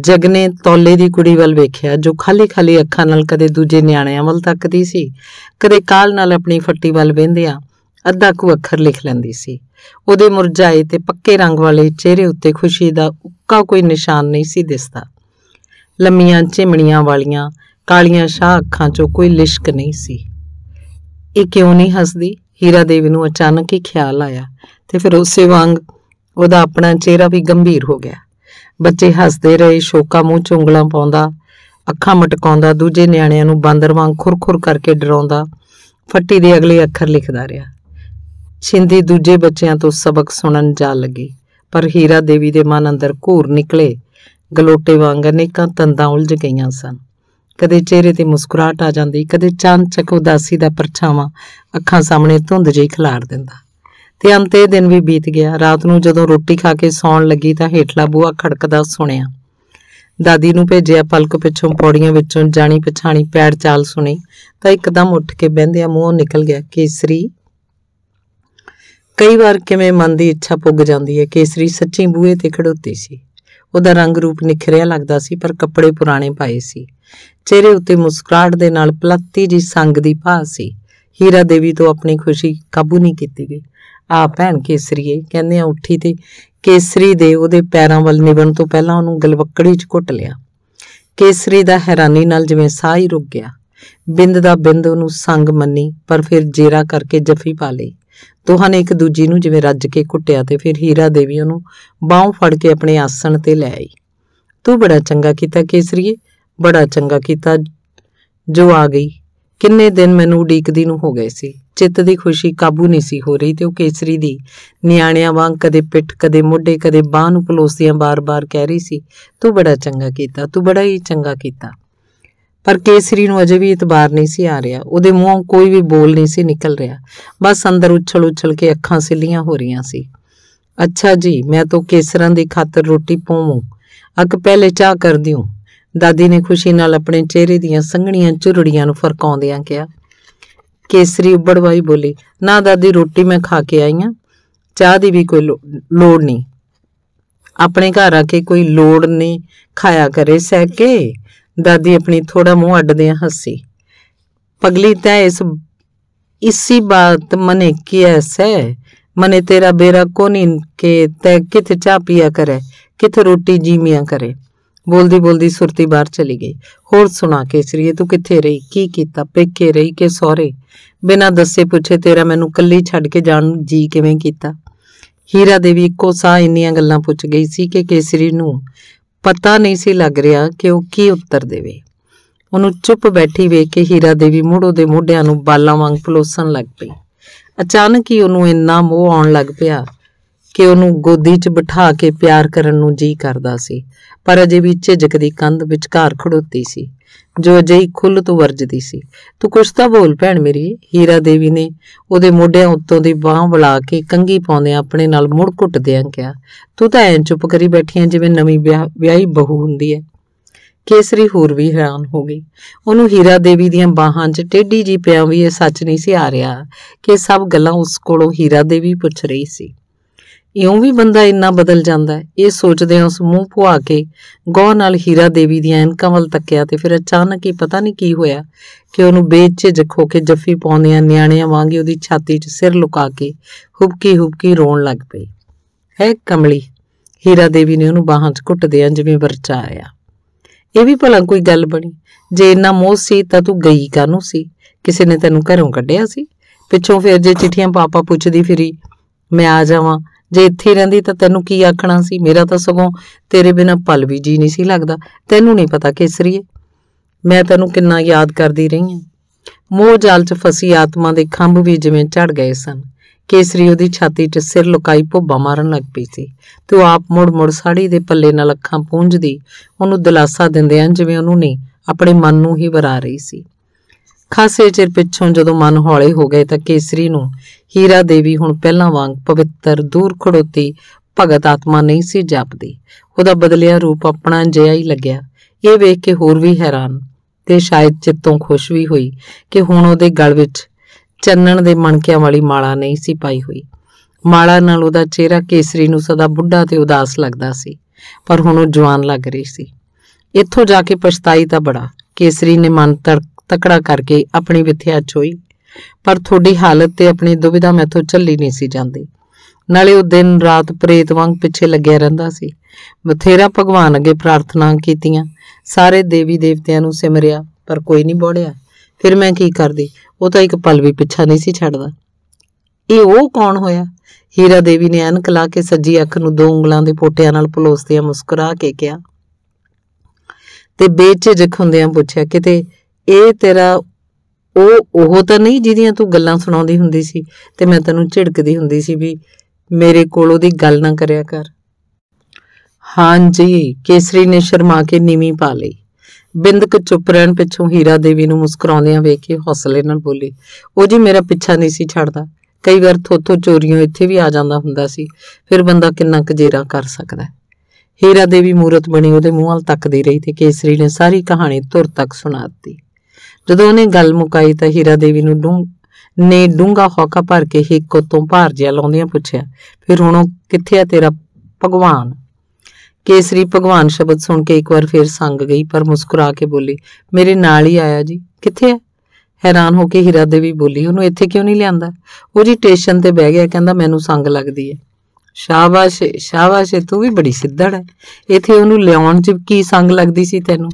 A: ਜਗਨੇ ਤੌਲੇ ਦੀ ਕੁੜੀ ਵੱਲ ਵੇਖਿਆ, ਜੋ ਖਾਲੀ ਖਾਲੀ ਅੱਖਾਂ ਨਾਲ ਕਦੇ ਦੂਜੇ ਨਿਆਣਿਆਂ ਵੱਲ ਤੱਕਦੀ ਸੀ, ਕਦੇ ਕਾਲ ਨਾਲ ਆਪਣੀ ਫੱਟੀ ਵੱਲ ਵੇਂਦਿਆਂ। ਅੱਧਾ ਕੁ ਅੱਖਰ ਲਿਖ ਲੈਂਦੀ ਸੀ। ਉਹਦੇ ਮੁਰਝਾਏ ਤੇ ਪੱਕੇ ਰੰਗ ਵਾਲੇ ਚਿਹਰੇ ਉੱਤੇ ਖੁਸ਼ੀ ਦਾ ਉੱਕਾ ਕੋਈ ਨਿਸ਼ਾਨ ਨਹੀਂ ਸੀ ਦਿਸਦਾ। ਲੰਮੀਆਂ ਚਿਮਣੀਆਂ ਵਾਲੀਆਂ ਕਾਲੀਆਂ ਸ਼ਾਹ ਅੱਖਾਂ 'ਚੋਂ ਕੋਈ ਲਿਸ਼ਕ ਨਹੀਂ ਸੀ। ਇਹ ਕਿਉਂ ਨਹੀਂ ਹੱਸਦੀ? ਹੀਰਾ ਦੇਵੀ ਨੂੰ ਅਚਾਨਕ ਹੀ ਖਿਆਲ ਆਇਆ ਤੇ ਫਿਰ ਉਸੇ ਵਾਂਗ ਉਹਦਾ ਆਪਣਾ ਚਿਹਰਾ ਵੀ ਗੰਭੀਰ ਹੋ ਗਿਆ। ਬੱਚੇ ਹੱਸਦੇ ਰਹੇ, ਸ਼ੋਕਾ ਮੂੰਹ 'ਚ ਉਂਗਲਾਂ ਪਾਉਂਦਾ, ਅੱਖਾਂ ਮਟਕਾਉਂਦਾ, ਦੂਜੇ ਨਿਆਣਿਆਂ ਨੂੰ ਬਾਂਦਰ ਵਾਂਗ ਖੁਰਖੁਰ ਕਰਕੇ ਡਰਾਉਂਦਾ, ਫੱਟੀ ਦੇ ਅਗਲੇ ਅੱਖਰ ਲਿਖਦਾ ਰਿਹਾ। ਛਿੰਦੀ ਦੂਜੇ ਬੱਚਿਆਂ ਤੋਂ ਸਬਕ ਸੁਣਨ ਜਾ ਲੱਗੀ। ਪਰ ਹੀਰਾ ਦੇਵੀ ਦੇ ਮਨ ਅੰਦਰ ਘੂਰ ਨਿਕਲੇ। ਗਲੋਟੇ ਵਾਂਗ ਅਨੇਕਾਂ ਤੰਦਾਂ ਉਲਝ ਗਈਆਂ ਸਨ। ਕਦੇ ਚਿਹਰੇ ਤੇ ਮੁਸਕਰਾਹਟ ਆ ਜਾਂਦੀ, ਕਦੇ ਚਾਨਚਕ ਉਦਾਸੀ ਦਾ ਪਰਛਾਵਾਂ ਅੱਖਾਂ ਸਾਹਮਣੇ ਧੁੰਦ ਜਿਹੀ ਖਿਲਾਰ ਦਿੰਦਾ। ਤੇ ਅੰਤ ਇਹ ਦਿਨ ਵੀ ਬੀਤ ਗਿਆ। ਰਾਤ ਨੂੰ ਜਦੋਂ ਰੋਟੀ ਖਾ ਕੇ ਸੌਣ ਲੱਗੀ ਤਾਂ ਹੇਠਲਾ ਬੂਹਾ ਖੜਕਦਾ ਸੁਣਿਆ। ਦਾਦੀ ਨੂੰ ਭੇਜਿਆ ਪਲਕ ਪਿੱਛੋਂ ਪੌੜੀਆਂ ਵਿੱਚੋਂ ਜਾਣੀ ਪਛਾਣੀ ਪੈੜ ਚਾਲ ਸੁਣੀ ਤਾਂ ਇੱਕਦਮ ਉੱਠ ਕੇ ਬਹਿੰਦਿਆਂ ਮੂੰਹੋਂ ਨਿਕਲ ਗਿਆ, ਕੇਸਰੀ ਕਈ ਵਾਰ ਕਿਵੇਂ ਮਨ ਦੀ ਇੱਛਾ ਪੁੱਗ ਜਾਂਦੀ ਹੈ, ਕੇਸਰੀ ਸੱਚੀ ਬੂਹੇ ਤੇ ਖੜੋਤੀ ਸੀ। ਉਹਦਾ ਰੰਗ ਰੂਪ ਨਿਖਰਿਆ ਲੱਗਦਾ ਸੀ, ਪਰ ਕੱਪੜੇ ਪੁਰਾਣੇ ਪਾਏ ਸੀ। ਚਿਹਰੇ ਉੱਤੇ ਮੁਸਕਰਾਹਟ ਦੇ ਨਾਲ ਪਲੱਤੀ ਜੀ ਸੰਗ ਦੀ ਭਾਅ ਸੀ। ਹੀਰਾ ਦੇਵੀ ਤੋਂ ਆਪਣੀ ਖੁਸ਼ੀ ਕਾਬੂ ਨਹੀਂ ਕੀਤੀ ਗਈ। ਆ ਭੈਣ ਕੇਸਰੀਏ, ਕਹਿੰਦੇ ਆ ਉੱਠੀ ਤੇ ਕੇਸਰੀ ਦੇ ਉਹਦੇ ਪੈਰਾਂ ਵੱਲ ਨਿਵਣ ਤੋਂ ਪਹਿਲਾਂ ਉਹਨੂੰ ਗਲਵੱਕੜੀ 'ਚ ਘੁੱਟ ਲਿਆ। ਕੇਸਰੀ ਦਾ ਹੈਰਾਨੀ ਨਾਲ ਜਿਵੇਂ ਸਾਹ ਹੀ ਰੁਕ ਗਿਆ। ਬਿੰਦ ਦਾ ਬਿੰਦ ਉਹਨੂੰ ਸੰਗ ਮੰਨੀ, ਪਰ ਫਿਰ ਜੇਰਾ ਕਰਕੇ ਜਫੀ ਪਾ ਲਈ। ਦੋਹਾਂ ਨੇ ਇੱਕ ਦੂਜੀ ਨੂੰ ਜਿਵੇਂ ਰੱਜ ਕੇ ਕੁੱਟਿਆ ਤੇ ਫਿਰ ਹੀਰਾ ਦੇਵੀ ਉਹਨੂੰ ਬਾਹੋਂ ਫੜ ਕੇ ਆਪਣੇ ਆਸਣ ਤੇ ਲੈ ਆਈ। ਤੂੰ ਬੜਾ ਚੰਗਾ ਕੀਤਾ ਕੇਸਰੀਏ, ਬੜਾ ਚੰਗਾ ਕੀਤਾ ਜੋ ਆ ਗਈ। ਕਿੰਨੇ ਦਿਨ ਮੈਨੂੰ ਉਡੀਕਦੀ ਨੂੰ ਹੋ ਗਏ ਸੀ। ਚਿੱਤ ਦੀ ਖੁਸ਼ੀ ਕਾਬੂ ਨਹੀਂ ਸੀ ਹੋ ਰਹੀ ਤੇ ਉਹ ਕੇਸਰੀ ਦੀ ਨਿਆਣਿਆਂ ਵਾਂਗ ਕਦੇ ਪਿੱਠ, ਕਦੇ ਮੋਢੇ, ਕਦੇ ਬਾਹ ਨੂੰ ਪਲੋਸਦੀਆਂ ਬਾਰ-ਬਾਰ ਕਹਿ ਰਹੀ ਸੀ, ਤੂੰ ਬੜਾ ਚੰਗਾ ਕੀਤਾ, ਤੂੰ ਬੜਾ ਹੀ ਚੰਗਾ ਕੀਤਾ। ਪਰ ਕੇਸਰੀ ਨੂੰ ਅਜੇ ਵੀ ਇਤਬਾਰ ਨਹੀਂ ਸੀ ਆ ਰਿਹਾ। ਉਹਦੇ ਮੂੰਹੋਂ ਕੋਈ ਵੀ ਬੋਲ ਨਹੀਂ ਸੀ ਨਿਕਲ ਰਿਹਾ। ਬਸ ਅੰਦਰ ਉਛਲ-ਉਛਲ ਕੇ ਅੱਖਾਂ ਸਿੱਲੀਆਂ ਹੋ ਰਹੀਆਂ ਸੀ। ਅੱਛਾ ਜੀ, ਮੈਂ ਤਾਂ ਕੇਸਰਾਂ ਦੀ ਖਾਤਰ ਰੋਟੀ ਪਾਉਂ ਅਕ ਪਹਿਲੇ ਚਾਹ ਕਰ ਦਿਉ ਦਾਦੀ ਨੇ ਖੁਸ਼ੀ ਨਾਲ ਆਪਣੇ ਚਿਹਰੇ ਦੀਆਂ ਸੰਘਣੀਆਂ ਝੁਰੜੀਆਂ ਨੂੰ ਫਰਕਾਉਂਦਿਆਂ ਕਿਹਾ। ਕੇਸਰੀ ਉਬੜਵਾਈ ਬੋਲੀ, ਨਾ ਦਾਦੀ, ਰੋਟੀ ਮੈਂ ਖਾ ਕੇ ਆਈ ਆ। ਚਾਹ ਦੀ ਵੀ ਕੋਈ ਲੋੜ ਨਹੀਂ। ਆਪਣੇ ਘਰ ਆ ਕੇ ਕੋਈ ਲੋੜ ਨਹੀਂ। ਖਾਇਆ ਕਰੇ ਸਹਿ ਕੇ। ਦਾਦੀ ਆਪਣੀ ਥੋੜਾ ਮੂੰਹ ਅੱਡਦਿਆਂ ਹੱਸੀ। ਪਗਲੀ ਤੈ ਇਸ, ਇਸੀ ਬਾਤ ਮਨੇ ਕੀ ਐਸੈ? ਮਨੇ ਤੇਰਾ ਬੇਰਾ ਕੋਨੀ ਕੇ ਤੈ ਕਿਥੇ ਚਾਹ ਪੀਆ ਕਰੇ? ਕਿਥੇ ਰੋਟੀ ਜੀਮੀਆਂ ਕਰੇ? ਬੋਲਦੀ ਬੋਲਦੀ ਸੁਰਤੀ ਬਾਹਰ ਚਲੀ ਗਈ। ਹੋਰ ਸੁਣਾ ਕੇਸਰੀਏ, ਤੂੰ ਕਿੱਥੇ ਰਹੀ? ਕੀ ਕੀਤਾ? ਪੇਕੇ ਰਹੀ ਕਿ ਸਹੁਰੇ? ਬਿਨਾਂ ਦੱਸੇ ਪੁੱਛੇ, ਤੇਰਾ ਮੈਨੂੰ ਕੱਲੀ ਛੱਡ ਕੇ ਜਾਣ ਜੀ ਕਿਵੇਂ ਕੀਤਾ? ਹੀਰਾ ਦੇਵੀ ਇੱਕੋ ਸਾਹ ਇੰਨੀਆਂ ਗੱਲਾਂ ਪੁੱਛ ਗਈ ਸੀ ਕਿ ਕੇਸਰੀ ਨੂੰ ਪਤਾ ਨਹੀਂ ਸੀ ਲੱਗ ਰਿਹਾ ਕਿ ਉਹ ਕੀ ਉੱਤਰ ਦੇਵੇ। ਉਹਨੂੰ ਚੁੱਪ ਬੈਠੀ ਵੇਖ ਕੇ ਹੀਰਾ ਦੇਵੀ ਮੁੜ ਉਹਦੇ ਮੋਢਿਆਂ ਨੂੰ ਬਾਲਾਂ ਵਾਂਗ ਪਲੋਸਣ ਲੱਗ ਪਈ। ਅਚਾਨਕ ਹੀ ਉਹਨੂੰ ਇੰਨਾ ਮੋਹ ਆਉਣ ਲੱਗ ਪਿਆ ਕਿ ਉਹਨੂੰ ਗੋਦੀ 'ਚ ਬਿਠਾ ਕੇ ਪਿਆਰ ਕਰਨ ਨੂੰ ਜੀ ਕਰਦਾ ਸੀ, ਪਰ ਅਜੇ ਵੀ ਝਿਜਕ ਦੀ ਕੰਧ ਵਿਚਕਾਰ ਖੜੋਤੀ ਸੀ, ਜੋ ਅਜੇ ਖੁੱਲ ਤੋਂ ਵਰਜਦੀ ਸੀ। ਤੂੰ ਕੁਛ ਤਾਂ ਬੋਲ ਭੈਣ ਮੇਰੀ, ਹੀਰਾ ਦੇਵੀ ਨੇ ਉਹਦੇ ਮੋਢਿਆਂ ਉੱਤੋਂ ਦੀ ਬਾਹ ਵਲਾ ਕੇ ਕੰਗੀ ਪਾਉਂਦੇ ਆਪਣੇ ਨਾਲ ਮੁੜ ਘੁੱਟਦਿਆਂ ਕਿਹਾ, ਤੂੰ ਤਾਂ ਐਂ ਚੁੱਪ ਕਰੀ ਬੈਠੀ ਐ ਜਿਵੇਂ ਨਵੀਂ ਵਿਆਹੀ ਬਹੂ ਹੁੰਦੀ ਐ। ਕੇਸਰੀ ਹੋਰ ਵੀ ਹੈਰਾਨ ਹੋ ਗਈ। ਉਹਨੂੰ ਹੀਰਾ ਦੇਵੀ ਦੀਆਂ ਬਾਹਾਂ 'ਚ ਟੇਢੀ ਜੀ ਪਿਆ ਵੀ ਇਹ ਸੱਚ ਨਹੀਂ ਸੀ ਆ ਰਿਹਾ ਕਿ ਸਭ ਗੱਲਾਂ ਉਸ ਕੋਲੋਂ ਹੀਰਾ ਦੇਵੀ ਪੁੱਛ ਰਹੀ ਸੀ। ਇਉਂ ਵੀ ਬੰਦਾ ਇੰਨਾ ਬਦਲ ਜਾਂਦਾ ਹੈ। ਇਹ ਸੋਚਦੇ ਉਸ ਮੂੰਹ ਪੁਆ ਕੇ ਗੌ ਨਾਲ ਹੀਰਾ ਦੇਵੀ ਦੀਆਂ ਐਨਕਾਂ ਵੱਲ ਤੱਕਿਆ ਤੇ ਫਿਰ ਅਚਾਨਕ ਹੀ ਪਤਾ ਨਹੀਂ ਕੀ ਹੋਇਆ ਕਿ ਉਹਨੂੰ ਬੇਝਿਜਕ ਹੋ ਕੇ ਜੱਫੀ ਪਾਉਂਦਿਆਂ ਨਿਆਣਿਆਂ ਵਾਂਗ ਉਹਦੀ ਛਾਤੀ 'ਚ ਸਿਰ ਲੁਕਾ ਕੇ ਹੁਬਕੀ ਹੁਬਕੀ ਰੋਣ ਲੱਗ ਪਈ। ਹੈ ਕਮਲੀ, ਹੀਰਾ ਦੇਵੀ ਨੇ ਉਹਨੂੰ ਬਾਹਾਂ 'ਚ ਘੁੱਟਦਿਆਂ ਜਿਵੇਂ ਵਰਚਾਇਆ। ਇਹ ਵੀ ਭਲਾ ਕੋਈ ਗੱਲ ਬਣੀ। ਜੇ ਇੰਨਾ ਮੋਹ ਸੀ ਤਾਂ ਤੂੰ ਗਈ ਕਾਨੂੰ ਸੀ? ਕਿਸੇ ਨੇ ਤੈਨੂੰ ਘਰੋਂ ਕੱਢਿਆ ਸੀ? ਪਿੱਛੋਂ ਫਿਰ ਜੇ ਚਿੱਠੀਆਂ ਪਾਪਾ ਪੁੱਛਦੀ ਫਿਰੀ, ਮੈਂ ਆ ਜਾਵਾਂ ਜੇ ਇੱਥੇ ਰਹਿੰਦੀ ਤਾਂ ਤੈਨੂੰ ਕੀ ਆਖਣਾ ਸੀ? ਮੇਰਾ ਤਾਂ ਸਗੋਂ ਤੇਰੇ ਬਿਨਾ ਪਲ ਵੀ ਜੀ ਨਹੀਂ ਸੀ ਲੱਗਦਾ। ਤੈਨੂੰ ਨਹੀਂ ਪਤਾ ਕੇਸਰੀਏ ਮੈਂ ਤੈਨੂੰ ਕਿੰਨਾ ਯਾਦ ਕਰਦੀ ਰਹੀ ਹਾਂ ਮੋਹ ਜਾਲ 'ਚ ਫਸੀ ਆਤਮਾ ਦੇ ਖੰਭ ਵੀ ਜਿਵੇਂ ਝੜ ਗਏ ਸਨ। ਕੇਸਰੀ ਉਹਦੀ ਛਾਤੀ 'ਚ ਸਿਰ ਲੁਕਾਈ ਭੁੱਬਾ ਮਾਰਨ ਲੱਗ ਪਈ ਸੀ। ਤੇ ਉਹ ਆਪ ਮੁੜ-ਮੁੜ ਸਾੜੀ ਦੇ ਪੱਲੇ ਨਾਲ ਅੱਖਾਂ ਪੂੰਝਦੀ, ਉਹਨੂੰ ਦਿਲਾਸਾ ਦਿੰਦਿਆਂ ਜਿਵੇਂ ਉਹਨੂੰ ਨਹੀਂ, ਆਪਣੇ ਮਨ ਨੂੰ ਹੀ ਵਰਾ ਰਹੀ ਸੀ। ਖਾਸੇ ਚਿਰ ਪਿੱਛੋਂ ਜਦੋਂ ਮਨ ਹੌਲੇ ਹੋ ਗਏ ਤਾਂ ਕੇਸਰੀ ਨੂੰ ਹੀਰਾ ਦੇਵੀ ਹੁਣ ਪਹਿਲਾਂ ਵਾਂਗ ਪਵਿੱਤਰ, ਦੂਰ ਖੜੋਤੀ, ਭਗਤ ਆਤਮਾ ਨਹੀਂ ਸੀ ਜਾਪਦੀ। ਉਹਦਾ ਬਦਲਿਆ ਰੂਪ ਆਪਣਾ ਜਿਹਾ ਹੀ ਲੱਗਿਆ। ਇਹ ਵੇਖ ਕੇ ਹੋਰ ਵੀ ਹੈਰਾਨ ਤੇ ਸ਼ਾਇਦ ਚਿੱਤੋਂ ਖੁਸ਼ ਵੀ ਹੋਈ ਕਿ ਹੁਣ ਉਹਦੇ ਗਲ ਵਿੱਚ ਚੰਨਣ ਦੇ ਮਣਕਿਆਂ ਵਾਲੀ ਮਾਲਾ ਨਹੀਂ ਸੀ ਪਾਈ ਹੋਈ। ਮਾਲਾ ਨਾਲ ਉਹਦਾ ਚਿਹਰਾ ਕੇਸਰੀ ਨੂੰ ਸਦਾ ਬੁੱਢਾ ਤੇ ਉਦਾਸ ਲੱਗਦਾ ਸੀ, ਪਰ ਹੁਣ ਉਹ ਜਵਾਨ ਲੱਗ ਰਹੀ ਸੀ। ਇੱਥੋਂ ਜਾ ਕੇ ਪਛਤਾਈ ਤਾਂ ਬੜਾ। ਕੇਸਰੀ ਨੇ ਮਨ ਤਕੜਾ ਕਰਕੇ ਆਪਣੀ ਵਿਥਿਆ ਚੋਈ। ਪਰ ਤੁਹਾਡੀ ਹਾਲਤ ਤੇ ਆਪਣੀ ਦੁਬਿਧਾ ਮੈਥੋਂ ਚੱਲੀ ਨਹੀਂ ਸੀ ਜਾਂਦੀ। ਨਾਲੇ ਉਹ ਦਿਨ ਰਾਤ ਪ੍ਰੇਤ ਵਾਂਗ ਪਿੱਛੇ ਲੱਗਿਆ ਰਹਿੰਦਾ ਸੀ। ਬਥੇਰਾ ਭਗਵਾਨ ਅੱਗੇ ਪ੍ਰਾਰਥਨਾ ਕੀਤੀਆਂ। ਸਾਰੇ ਦੇਵੀ ਦੇਵਤਿਆਂ ਨੂੰ ਸਿਮਰਿਆ, ਪਰ ਕੋਈ ਨਹੀਂ ਬੋੜਿਆ। ਫਿਰ ਮੈਂ ਕੀ ਕਰਦੀ? ਉਹ ਤਾਂ ਇੱਕ ਪਲ ਵੀ ਪਿੱਛਾ ਨਹੀਂ ਸੀ ਛੱਡਦਾ। ਇਹ ਉਹ ਕੌਣ ਹੋਇਆ? ਹੀਰਾ ਦੇਵੀ ਨੇ ਅਨਕ ਲਾ ਕੇ ਸੱਜੀ ਅੱਖ ਨੂੰ ਦੋ ਉਂਗਲਾਂ ਦੇ ਪੋਟਿਆਂ ਨਾਲ ਪਲੋਸਦਿਆਂ ਮੁਸਕਰਾ ਕੇ ਕਿਹਾ। ਤੇ ਬੇਝਿਜਕ ਹੁੰਦਿਆਂ ਪੁੱਛਿਆ, ਕਿਤੇ ਇਹ ਤੇਰਾ, ਉਹ ਉਹ ਤਾਂ ਨਹੀਂ ਜਿਹਦੀਆਂ ਤੂੰ ਗੱਲਾਂ ਸੁਣਾਉਂਦੀ ਹੁੰਦੀ ਸੀ ਤੇ ਮੈਂ ਤੈਨੂੰ ਝਿੜਕਦੀ ਹੁੰਦੀ ਸੀ ਵੀ ਮੇਰੇ ਕੋਲ ਉਹਦੀ ਗੱਲ ਨਾ ਕਰਿਆ ਕਰ। ਹਾਂਜੀ, ਕੇਸਰੀ ਨੇ ਸ਼ਰਮਾ ਕੇ ਨੀਵੀਂ ਪਾ ਲਈ। ਬਿੰਦਕ ਚੁੱਪ ਰਹਿਣ ਪਿੱਛੋਂ ਹੀਰਾ ਦੇਵੀ ਨੂੰ ਮੁਸਕਰਾਉਂਦਿਆਂ ਵੇਖ ਕੇ ਹੌਸਲੇ ਨਾਲ ਬੋਲੀ, ਉਹ ਜੀ, ਮੇਰਾ ਪਿੱਛਾ ਨਹੀਂ ਸੀ ਛੱਡਦਾ। ਕਈ ਵਾਰ ਥੋਥੋ ਚੋਰੀਆਂ ਇੱਥੇ ਵੀ ਆ ਜਾਂਦਾ ਹੁੰਦਾ ਸੀ, ਫਿਰ ਬੰਦਾ ਕਿੰਨਾ ਕਜੇਰਾ ਕਰ ਸਕਦਾ ਹੀਰਾ ਦੇਵੀ ਮੂਰਤ ਬਣੀ ਉਹਦੇ ਮੂੰਹ ਵੱਲ ਤੱਕਦੀ ਰਹੀ ਤੇ ਕੇਸਰੀ ਨੇ ਸਾਰੀ ਕਹਾਣੀ ਤੁਰ ਤੱਕ ਸੁਣਾ ਦਿੱਤੀ। ਜਦੋਂ ਉਹਨੇ ਗੱਲ ਮੁਕਾਈ ਤਾਂ ਹੀਰਾ ਦੇਵੀ ਨੂੰ ਡੂੰ, ਨੇ ਡੂੰਗਾ ਹੌਕਾ ਭਰ ਕੇ ਹਿੱਕ ਤੋਂ ਭਾਰ ਜਿਹਾ ਲਾਉਂਦਿਆਂ ਪੁੱਛਿਆ, ਫਿਰ ਹੁਣ ਉਹ ਕਿੱਥੇ ਆ ਤੇਰਾ ਭਗਵਾਨ? ਕੇਸਰੀ ਭਗਵਾਨ ਸ਼ਬਦ ਸੁਣ ਕੇ ਇੱਕ ਵਾਰ ਫੇਰ ਸੰਗ ਗਈ, ਪਰ ਮੁਸਕਰਾ ਕੇ ਬੋਲੀ, ਮੇਰੇ ਨਾਲ ਹੀ ਆਇਆ ਜੀ, ਕਿੱਥੇ ਹੈ ਹੈਰਾਨ ਹੋ ਕੇ ਹੀਰਾ ਦੇਵੀ ਬੋਲੀ, ਉਹਨੂੰ ਇੱਥੇ ਕਿਉਂ ਨਹੀਂ ਲਿਆਂਦਾ? ਉਹ ਜੀ ਸਟੇਸ਼ਨ ਤੇ ਬਹਿ ਗਿਆ, ਕਹਿੰਦਾ, ਮੈਨੂੰ ਸੰਗ ਲੱਗਦੀ ਹੈ ਸ਼ਾਬਾਸ਼ ਸ਼ਾਬਾਸ਼ ਤੂੰ ਵੀ ਬੜੀ ਸਿੱਧੜ ਹੈ ਇੱਥੇ ਉਹਨੂੰ ਲਿਆਉਣ 'ਚ ਕੀ ਸੰਗ ਲੱਗਦੀ ਸੀ ਤੈਨੂੰ?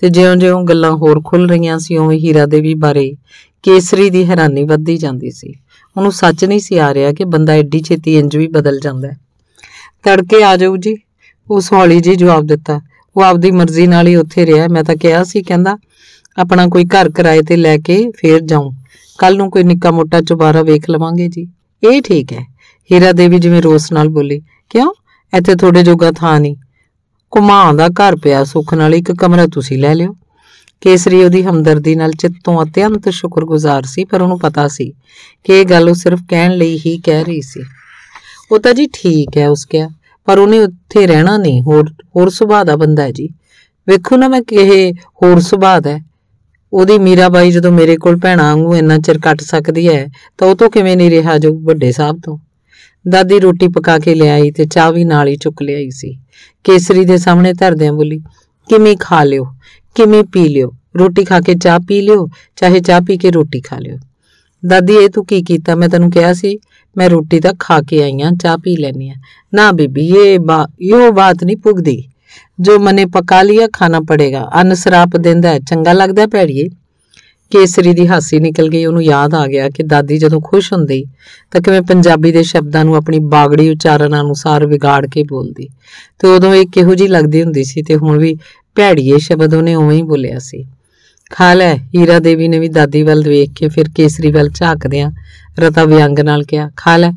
A: ਤੇ ਜਿਉਂ-ਜਿਉਂ ਗੱਲਾਂ ਹੋਰ ਖੁੱਲ ਰਹੀਆਂ ਸੀ, ਉਵੇਂ ਹੀਰਾ ਦੇਵੀ ਬਾਰੇ ਕੇਸਰੀ ਦੀ ਹੈਰਾਨੀ ਵੱਧਦੀ ਜਾਂਦੀ ਸੀ। ਉਹਨੂੰ ਸੱਚ ਨਹੀਂ ਸੀ ਆ ਰਿਹਾ ਕਿ ਬੰਦਾ ਐਡੀ ਛੇਤੀ ਇੰਜ ਵੀ ਬਦਲ ਜਾਂਦਾ ਹੈ। ਤੜਕੇ ਆ ਜਾਊ ਜੀ। ਉਸ ਹੌਲੀ ਜੀ ਜਵਾਬ ਦਿੱਤਾ। ਉਹ ਆਪਦੀ ਮਰਜ਼ੀ ਨਾਲ ਹੀ ਉੱਥੇ ਰਿਹਾ। ਮੈਂ ਤਾਂ ਕਿਹਾ ਸੀ, ਕਹਿੰਦਾ, ਆਪਣਾ ਕੋਈ ਘਰ ਕਿਰਾਏ ਤੇ ਲੈ ਕੇ ਫੇਰ ਜਾਉਂ। ਕੱਲ ਨੂੰ ਕੋਈ ਨਿੱਕਾ ਮੋਟਾ ਚੁਬਾਰਾ ਵੇਖ ਲਵਾਂਗੇ ਜੀ। ਇਹ ਠੀਕ ਹੈ। ਹੀਰਾ ਦੇਵੀ ਜਿਵੇਂ ਰੋਸ ਨਾਲ ਬੋਲੀ, ਕਿਉਂ? ਇੱਥੇ ਤੁਹਾਡੇ ਜੋਗਾ ਥਾਂ ਨਹੀਂ। ਕੁਮਾਂ ਦਾ ਘਰ ਪਿਆ, ਸੁੱਖ ਨਾਲ ਇੱਕ ਕਮਰਾ ਤੁਸੀਂ ਲੈ ਲਿਓ। ਕੇਸਰੀ ਉਹਦੀ ਹਮਦਰਦੀ ਨਾਲ ਚਿੱਤੋਂ ਅਤਿਅੰਤ ਸ਼ੁਕਰਗੁਜ਼ਾਰ ਸੀ, ਪਰ ਉਹਨੂੰ ਪਤਾ ਸੀ ਕਿ ਇਹ ਗੱਲ ਉਹ ਸਿਰਫ ਕਹਿਣ ਲਈ ਹੀ ਕਹਿ ਰਹੀ ਸੀ। ਉਹ ਤਾਂ ਜੀ ਠੀਕ ਹੈ, ਉਸ ਕਿਹਾ, ਪਰ ਉਹਨੇ ਉੱਥੇ ਰਹਿਣਾ ਨਹੀਂ, ਹੋਰ ਹੋਰ ਸੁਭਾਅ ਦਾ ਬੰਦਾ ਹੈ ਜੀ। ਵੇਖੋ ਨਾ ਮੈਂ ਕਿਹੇ ਹੋਰ ਸੁਭਾਅ ਦਾ ਉਹਦੀ ਮੀਰਾਬਾਈ ਜਦੋਂ ਮੇਰੇ ਕੋਲ ਭੈਣਾ ਵਾਂਗੂ ਇੰਨਾ ਚਿਰ ਕੱਟ ਸਕਦੀ ਹੈ, ਤਾਂ ਉਹ ਤੋਂ ਕਿਵੇਂ ਨਹੀਂ ਰਿਹਾ ਜੋ ਵੱਡੇ ਸਾਹਿਬ ਤੋਂ। ਦਾਦੀ ਰੋਟੀ ਪਕਾ ਕੇ ਲਿਆਈ ਤੇ ਚਾਹ ਵੀ ਨਾਲ ਹੀ ਚੁੱਕ ਲਿਆਈ ਸੀ। ਕੇਸਰੀ ਦੇ ਸਾਹਮਣੇ ਧਰਦਿਆਂ ਬੋਲੀ, ਕਿਵੇਂ ਖਾ ਲਿਓ? ਕਿਵੇਂ ਪੀ ਲਿਓ? ਰੋਟੀ ਖਾ ਕੇ ਚਾਹ ਪੀ ਲਿਓ? ਚਾਹੇ ਚਾਹ ਪੀ ਕੇ ਰੋਟੀ ਖਾ ਲਿਓ? ਦਾਦੀ, ਇਹ ਤੂੰ ਕੀ ਕੀਤਾ? ਮੈਂ ਤੈਨੂੰ ਕਿਹਾ ਸੀ, ਮੈਂ ਰੋਟੀ ਤਾਂ ਖਾ ਕੇ ਆਈ ਆ, ਚਾਹ ਪੀ ਲੈਣੀ ਆ। ਨਾ ਬੀਬੀ, ਇਹ ਬਾ, ਇਹ ਬਾਤ ਨਹੀਂ ਪੁੱਗਦੀ। ਜੋ ਮਨੇ ਪਕਾ ਲਿਆ ਖਾਣਾ ਪੜੇਗਾ। ਅਨ ਸਰਾਪ ਦਿੰਦਾ ਚੰਗਾ ਲੱਗਦਾ ਭੈੜੀਏ? ਕੇਸਰੀ ਦੀ ਹਾਸੀ ਨਿਕਲ ਗਈ, ਉਹਨੂੰ ਯਾਦ ਆ ਗਿਆ ਕਿ ਦਾਦੀ ਜਦੋਂ ਖੁਸ਼ ਹੁੰਦੀ ਤਾਂ ਕਿਵੇਂ ਪੰਜਾਬੀ ਦੇ ਸ਼ਬਦਾਂ ਨੂੰ ਆਪਣੀ ਬਾਗੜੀ ਉਚਾਰਨ ਅਨੁਸਾਰ ਵਿਗਾੜ ਕੇ ਬੋਲਦੀ। ਤੇ ਉਦੋਂ ਇਹ ਕਿਹੋ ਜੀ ਲੱਗਦੀ ਹੁੰਦੀ ਸੀ ਤੇ ਹੁਣ ਵੀ ਭੈੜੀਏ ਸ਼ਬਦ ਉਹਨੇ ਉਵੇਂ ਹੀ ਬੋਲਿਆ ਸੀ। ਖਾ ਲੈ, ਹੀਰਾ ਦੇਵੀ ਨੇ ਵੀ ਦਾਦੀ ਵੱਲ ਵੇਖ ਕੇ ਫਿਰ ਕੇਸਰੀ ਵੱਲ ਝਾਕਦਿਆਂ ਰਤਾ ਵਿਅੰਗ ਨਾਲ ਕਿਹਾ, ਖਾ ਲੈ,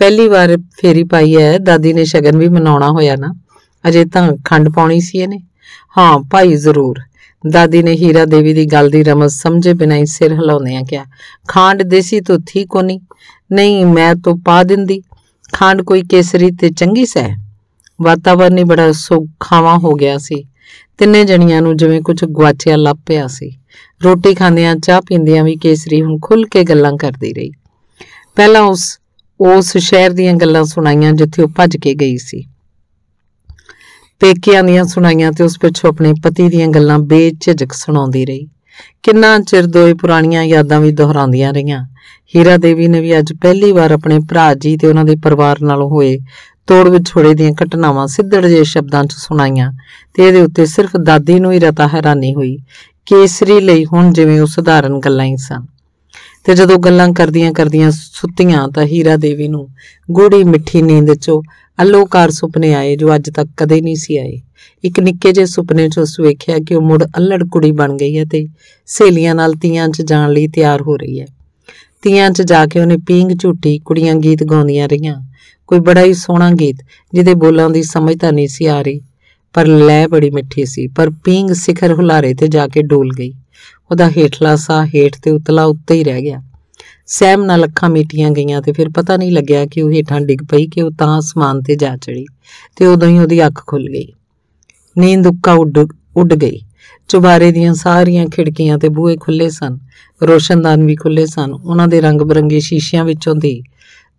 A: ਪਹਿਲੀ ਵਾਰ ਫੇਰੀ ਪਾਈ ਹੈ ਦਾਦੀ ਨੇ ਸ਼ਗਨ ਵੀ ਮਨਾਉਣਾ ਹੋਇਆ ਨਾ, ਅਜੇ ਤਾਂ ਖੰਡ ਪਾਉਣੀ ਸੀ ਇਹਨੇ। ਹਾਂ ਭਾਈ ਜ਼ਰੂਰ। ਦਾਦੀ ਨੇ ਹੀਰਾ ਦੇਵੀ ਦੀ ਗੱਲ ਦੀ ਰਮਜ਼ ਸਮਝੇ ਬਿਨਾਂ ਹੀ ਸਿਰ ਹਿਲਾਉਂਦਿਆਂ ਕਿਹਾ, ਖਾਂਡ ਦੇਸੀ ਤੋਂ ਥੀ ਕੋਨੀ ਨਹੀਂ, ਮੈਂ ਤਾਂ ਪਾ ਦਿੰਦੀ। ਖਾਂਡ ਕੋਈ ਕੇਸਰੀ ਤੇ ਚੰਗੀ ਸਹਿ। ਵਾਤਾਵਰਨ ਹੀ ਬੜਾ ਸੁਖਾਵਾ ਹੋ ਗਿਆ ਸੀ। ਤਿੰਨੇ ਜਣੀਆਂ ਨੂੰ ਜਿਵੇਂ ਕੁਝ ਗਵਾਚਿਆ ਲੱਭ ਪਿਆ ਸੀ। ਰੋਟੀ ਖਾਂਦਿਆਂ, ਚਾਹ ਪੀਂਦਿਆਂ ਵੀ ਕੇਸਰੀ ਹੁਣ ਖੁੱਲ ਕੇ ਗੱਲਾਂ ਕਰਦੀ ਰਹੀ। ਪਹਿਲਾਂ ਉਸ ਉਸ ਸ਼ਹਿਰ ਦੀਆਂ ਗੱਲਾਂ ਸੁਣਾਈਆਂ ਜਿੱਥੇ ਉਹ ਭੱਜ ਕੇ ਗਈ ਸੀ। ਪੇਕਿਆਂ ਦੀਆਂ ਸੁਣਾਈਆਂ ਤੇ ਉਸ ਪਿੱਛੋਂ ਆਪਣੇ ਪਤੀ ਦੀਆਂ ਗੱਲਾਂ ਬੇਝਿਜਕ ਸੁਣਾਉਂਦੀ ਰਹੀ। ਕਿੰਨਾ ਚਿਰ ਦੋਏ ਪੁਰਾਣੀਆਂ ਯਾਦਾਂ ਵੀ ਦੁਹਰਾਉਂਦੀਆਂ ਰਹੀਆਂ। ਹੀਰਾ ਦੇਵੀ ਨੇ ਵੀ ਅੱਜ ਪਹਿਲੀ ਵਾਰ ਆਪਣੇ ਭਰਾ ਜੀ ਤੇ ਉਹਨਾਂ ਦੇ ਪਰਿਵਾਰ ਨਾਲ ਹੋਏ ਤੋੜ ਵਿਛੋੜੇ ਦੀਆਂ ਘਟਨਾਵਾਂ ਸਿੱਧੜ ਜਿਹੇ ਸ਼ਬਦਾਂ 'ਚ ਸੁਣਾਈਆਂ ਤੇ ਇਹਦੇ ਉੱਤੇ ਸਿਰਫ ਦਾਦੀ ਨੂੰ ਹੀ ਰਤਾ ਹੈਰਾਨੀ ਹੋਈ। ਕੇਸਰੀ ਲਈ ਹੁਣ ਜਿਵੇਂ ਉਹ ਸਧਾਰਨ ਗੱਲਾਂ ਹੀ ਸਨ। ਤੇ ਜਦੋਂ ਗੱਲਾਂ ਕਰਦੀਆਂ ਕਰਦੀਆਂ ਸੁੱਤੀਆਂ ਤਾਂ ਹੀਰਾ ਦੇਵੀ ਨੂੰ ਗੂੜੀ ਮਿੱਠੀ ਨੀਂਦ 'ਚੋਂ ਅਲੋਕਾਰ ਸੁਪਨੇ ਆਏ ਜੋ ਅੱਜ ਤੱਕ ਕਦੇ ਨਹੀਂ ਸੀ ਆਏ। ਇੱਕ ਨਿੱਕੇ ਜਿਹੇ ਸੁਪਨੇ 'ਚ ਉਸ ਵੇਖਿਆ ਕਿ ਉਹ ਮੁੜ ਅਲੜ ਕੁੜੀ ਬਣ ਗਈ ਹੈ ਤੇ ਸਹੇਲੀਆਂ ਨਾਲ ਤੀਆਂ 'ਚ ਜਾਣ ਲਈ ਤਿਆਰ ਹੋ ਰਹੀ ਹੈ। ਤੀਆਂ 'ਚ ਜਾ ਕੇ ਉਹਨੇ ਪੀਂਗ ਝੂਟੀ ਕੁੜੀਆਂ ਗੀਤ ਗਾਉਂਦੀਆਂ ਰਹੀਆਂ। ਕੋਈ ਬੜਾ ਹੀ ਸੋਹਣਾ ਗੀਤ ਜਿਹਦੇ ਬੋਲਾਂ ਦੀ ਸਮਝ ਤਾਂ ਨਹੀਂ ਸੀ ਆ ਰਹੀ, ਪਰ ਲੈ ਬੜੀ ਮਿੱਠੀ ਸੀ। ਪਰ ਪੀਂਗ ਸਿਖਰ ਹੁਲਾਰੇ ਤੇ ਜਾ ਕੇ ਡੋਲ ਗਈ। ਉਹਦਾ ਹੇਠਲਾ ਸਾਹ ਹੇਠ ਤੇ ਉਤਲਾ ਉੱਤੇ ਹੀ ਰਹਿ ਗਿਆ। ਸਹਿਮ ਨਾਲ ਅੱਖਾਂ ਮੀਟੀਆਂ ਗਈਆਂ ਤੇ ਫਿਰ ਪਤਾ ਨਹੀਂ ਲੱਗਿਆ ਕਿ ਉਹ ਹੇਠਾਂ ਡਿੱਗ ਪਈ ਕਿ ਉਹ ਤਾਂ ਅਸਮਾਨ ਤੇ ਜਾ ਚੜੀ ਤੇ ਉਦੋਂ ਹੀ ਉਹਦੀ ਅੱਖ ਖੁੱਲ ਗਈ। ਨੀਂਦ ਉੱਕਾ ਉੱਡ ਉੱਡ ਗਈ। ਚੁਬਾਰੇ ਦੀਆਂ ਸਾਰੀਆਂ ਖਿੜਕੀਆਂ ਤੇ ਬੂਹੇ ਖੁੱਲੇ ਸਨ, ਰੋਸ਼ਨਦਾਨ ਵੀ ਖੁੱਲੇ ਸਨ। ਉਹਨਾਂ ਦੇ ਰੰਗ ਬਰੰਗੇ ਸ਼ੀਸ਼ਿਆਂ ਵਿੱਚੋਂ ਦੀ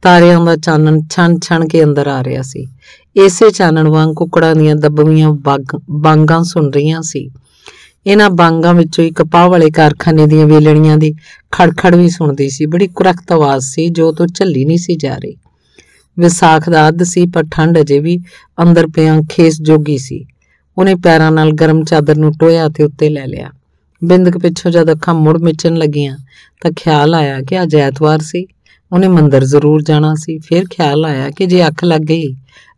A: ਤਾਰਿਆਂ ਦਾ ਚਾਨਣ ਛਣ ਛਣ ਕੇ ਅੰਦਰ ਆ ਰਿਹਾ ਸੀ। ਇਸੇ ਚਾਨਣ ਵਾਂਗ ਕੁਕੜਾਂ ਦੀਆਂ ਦੱਬਵੀਆਂ ਬਾਂਗਾਂ ਸੁਣ ਰਹੀਆਂ ਸੀ। ਇਹਨਾਂ ਬਾਂਗਾਂ ਵਿੱਚੋਂ ਇੱਕ ਕਪਾਹ ਵਾਲੇ ਕਾਰਖਾਨੇ ਦੀਆਂ ਵੇਲਣੀਆਂ ਦੀ ਖੜਖੜ ਵੀ ਸੁਣਦੀ ਸੀ। ਬੜੀ ਕੁਰਖਤ ਆਵਾਜ਼ ਸੀ, ਜੋ ਤੋਂ ਝੱਲੀ ਨਹੀਂ ਸੀ ਜਾ ਰਹੀ। ਵਿਸਾਖ ਦਾ ਅੱਧ ਸੀ, ਪਰ ਠੰਡ ਅਜੇ ਵੀ ਅੰਦਰ ਪਿਆ ਖੇਸ ਜੋਗੀ ਸੀ। ਉਹਨੇ ਪੈਰਾਂ ਨਾਲ ਗਰਮ ਚਾਦਰ ਨੂੰ ਟੋਇਆ ਤੇ ਉੱਤੇ ਲੈ ਲਿਆ। ਬਿੰਦਕ ਪਿੱਛੋਂ ਜਦ ਅੱਖਾਂ ਮੁੜ ਮਿਚਣ ਲੱਗੀਆਂ, ਤਾਂ ਖਿਆਲ ਆਇਆ ਕਿ ਅੱਜ ਐਤਵਾਰ ਸੀ। ਉਹਨੇ ਮੰਦਰ ਜ਼ਰੂਰ ਜਾਣਾ ਸੀ। ਫਿਰ ਖਿਆਲ ਆਇਆ ਕਿ ਜੇ ਅੱਖ ਲੱਗ ਗਈ,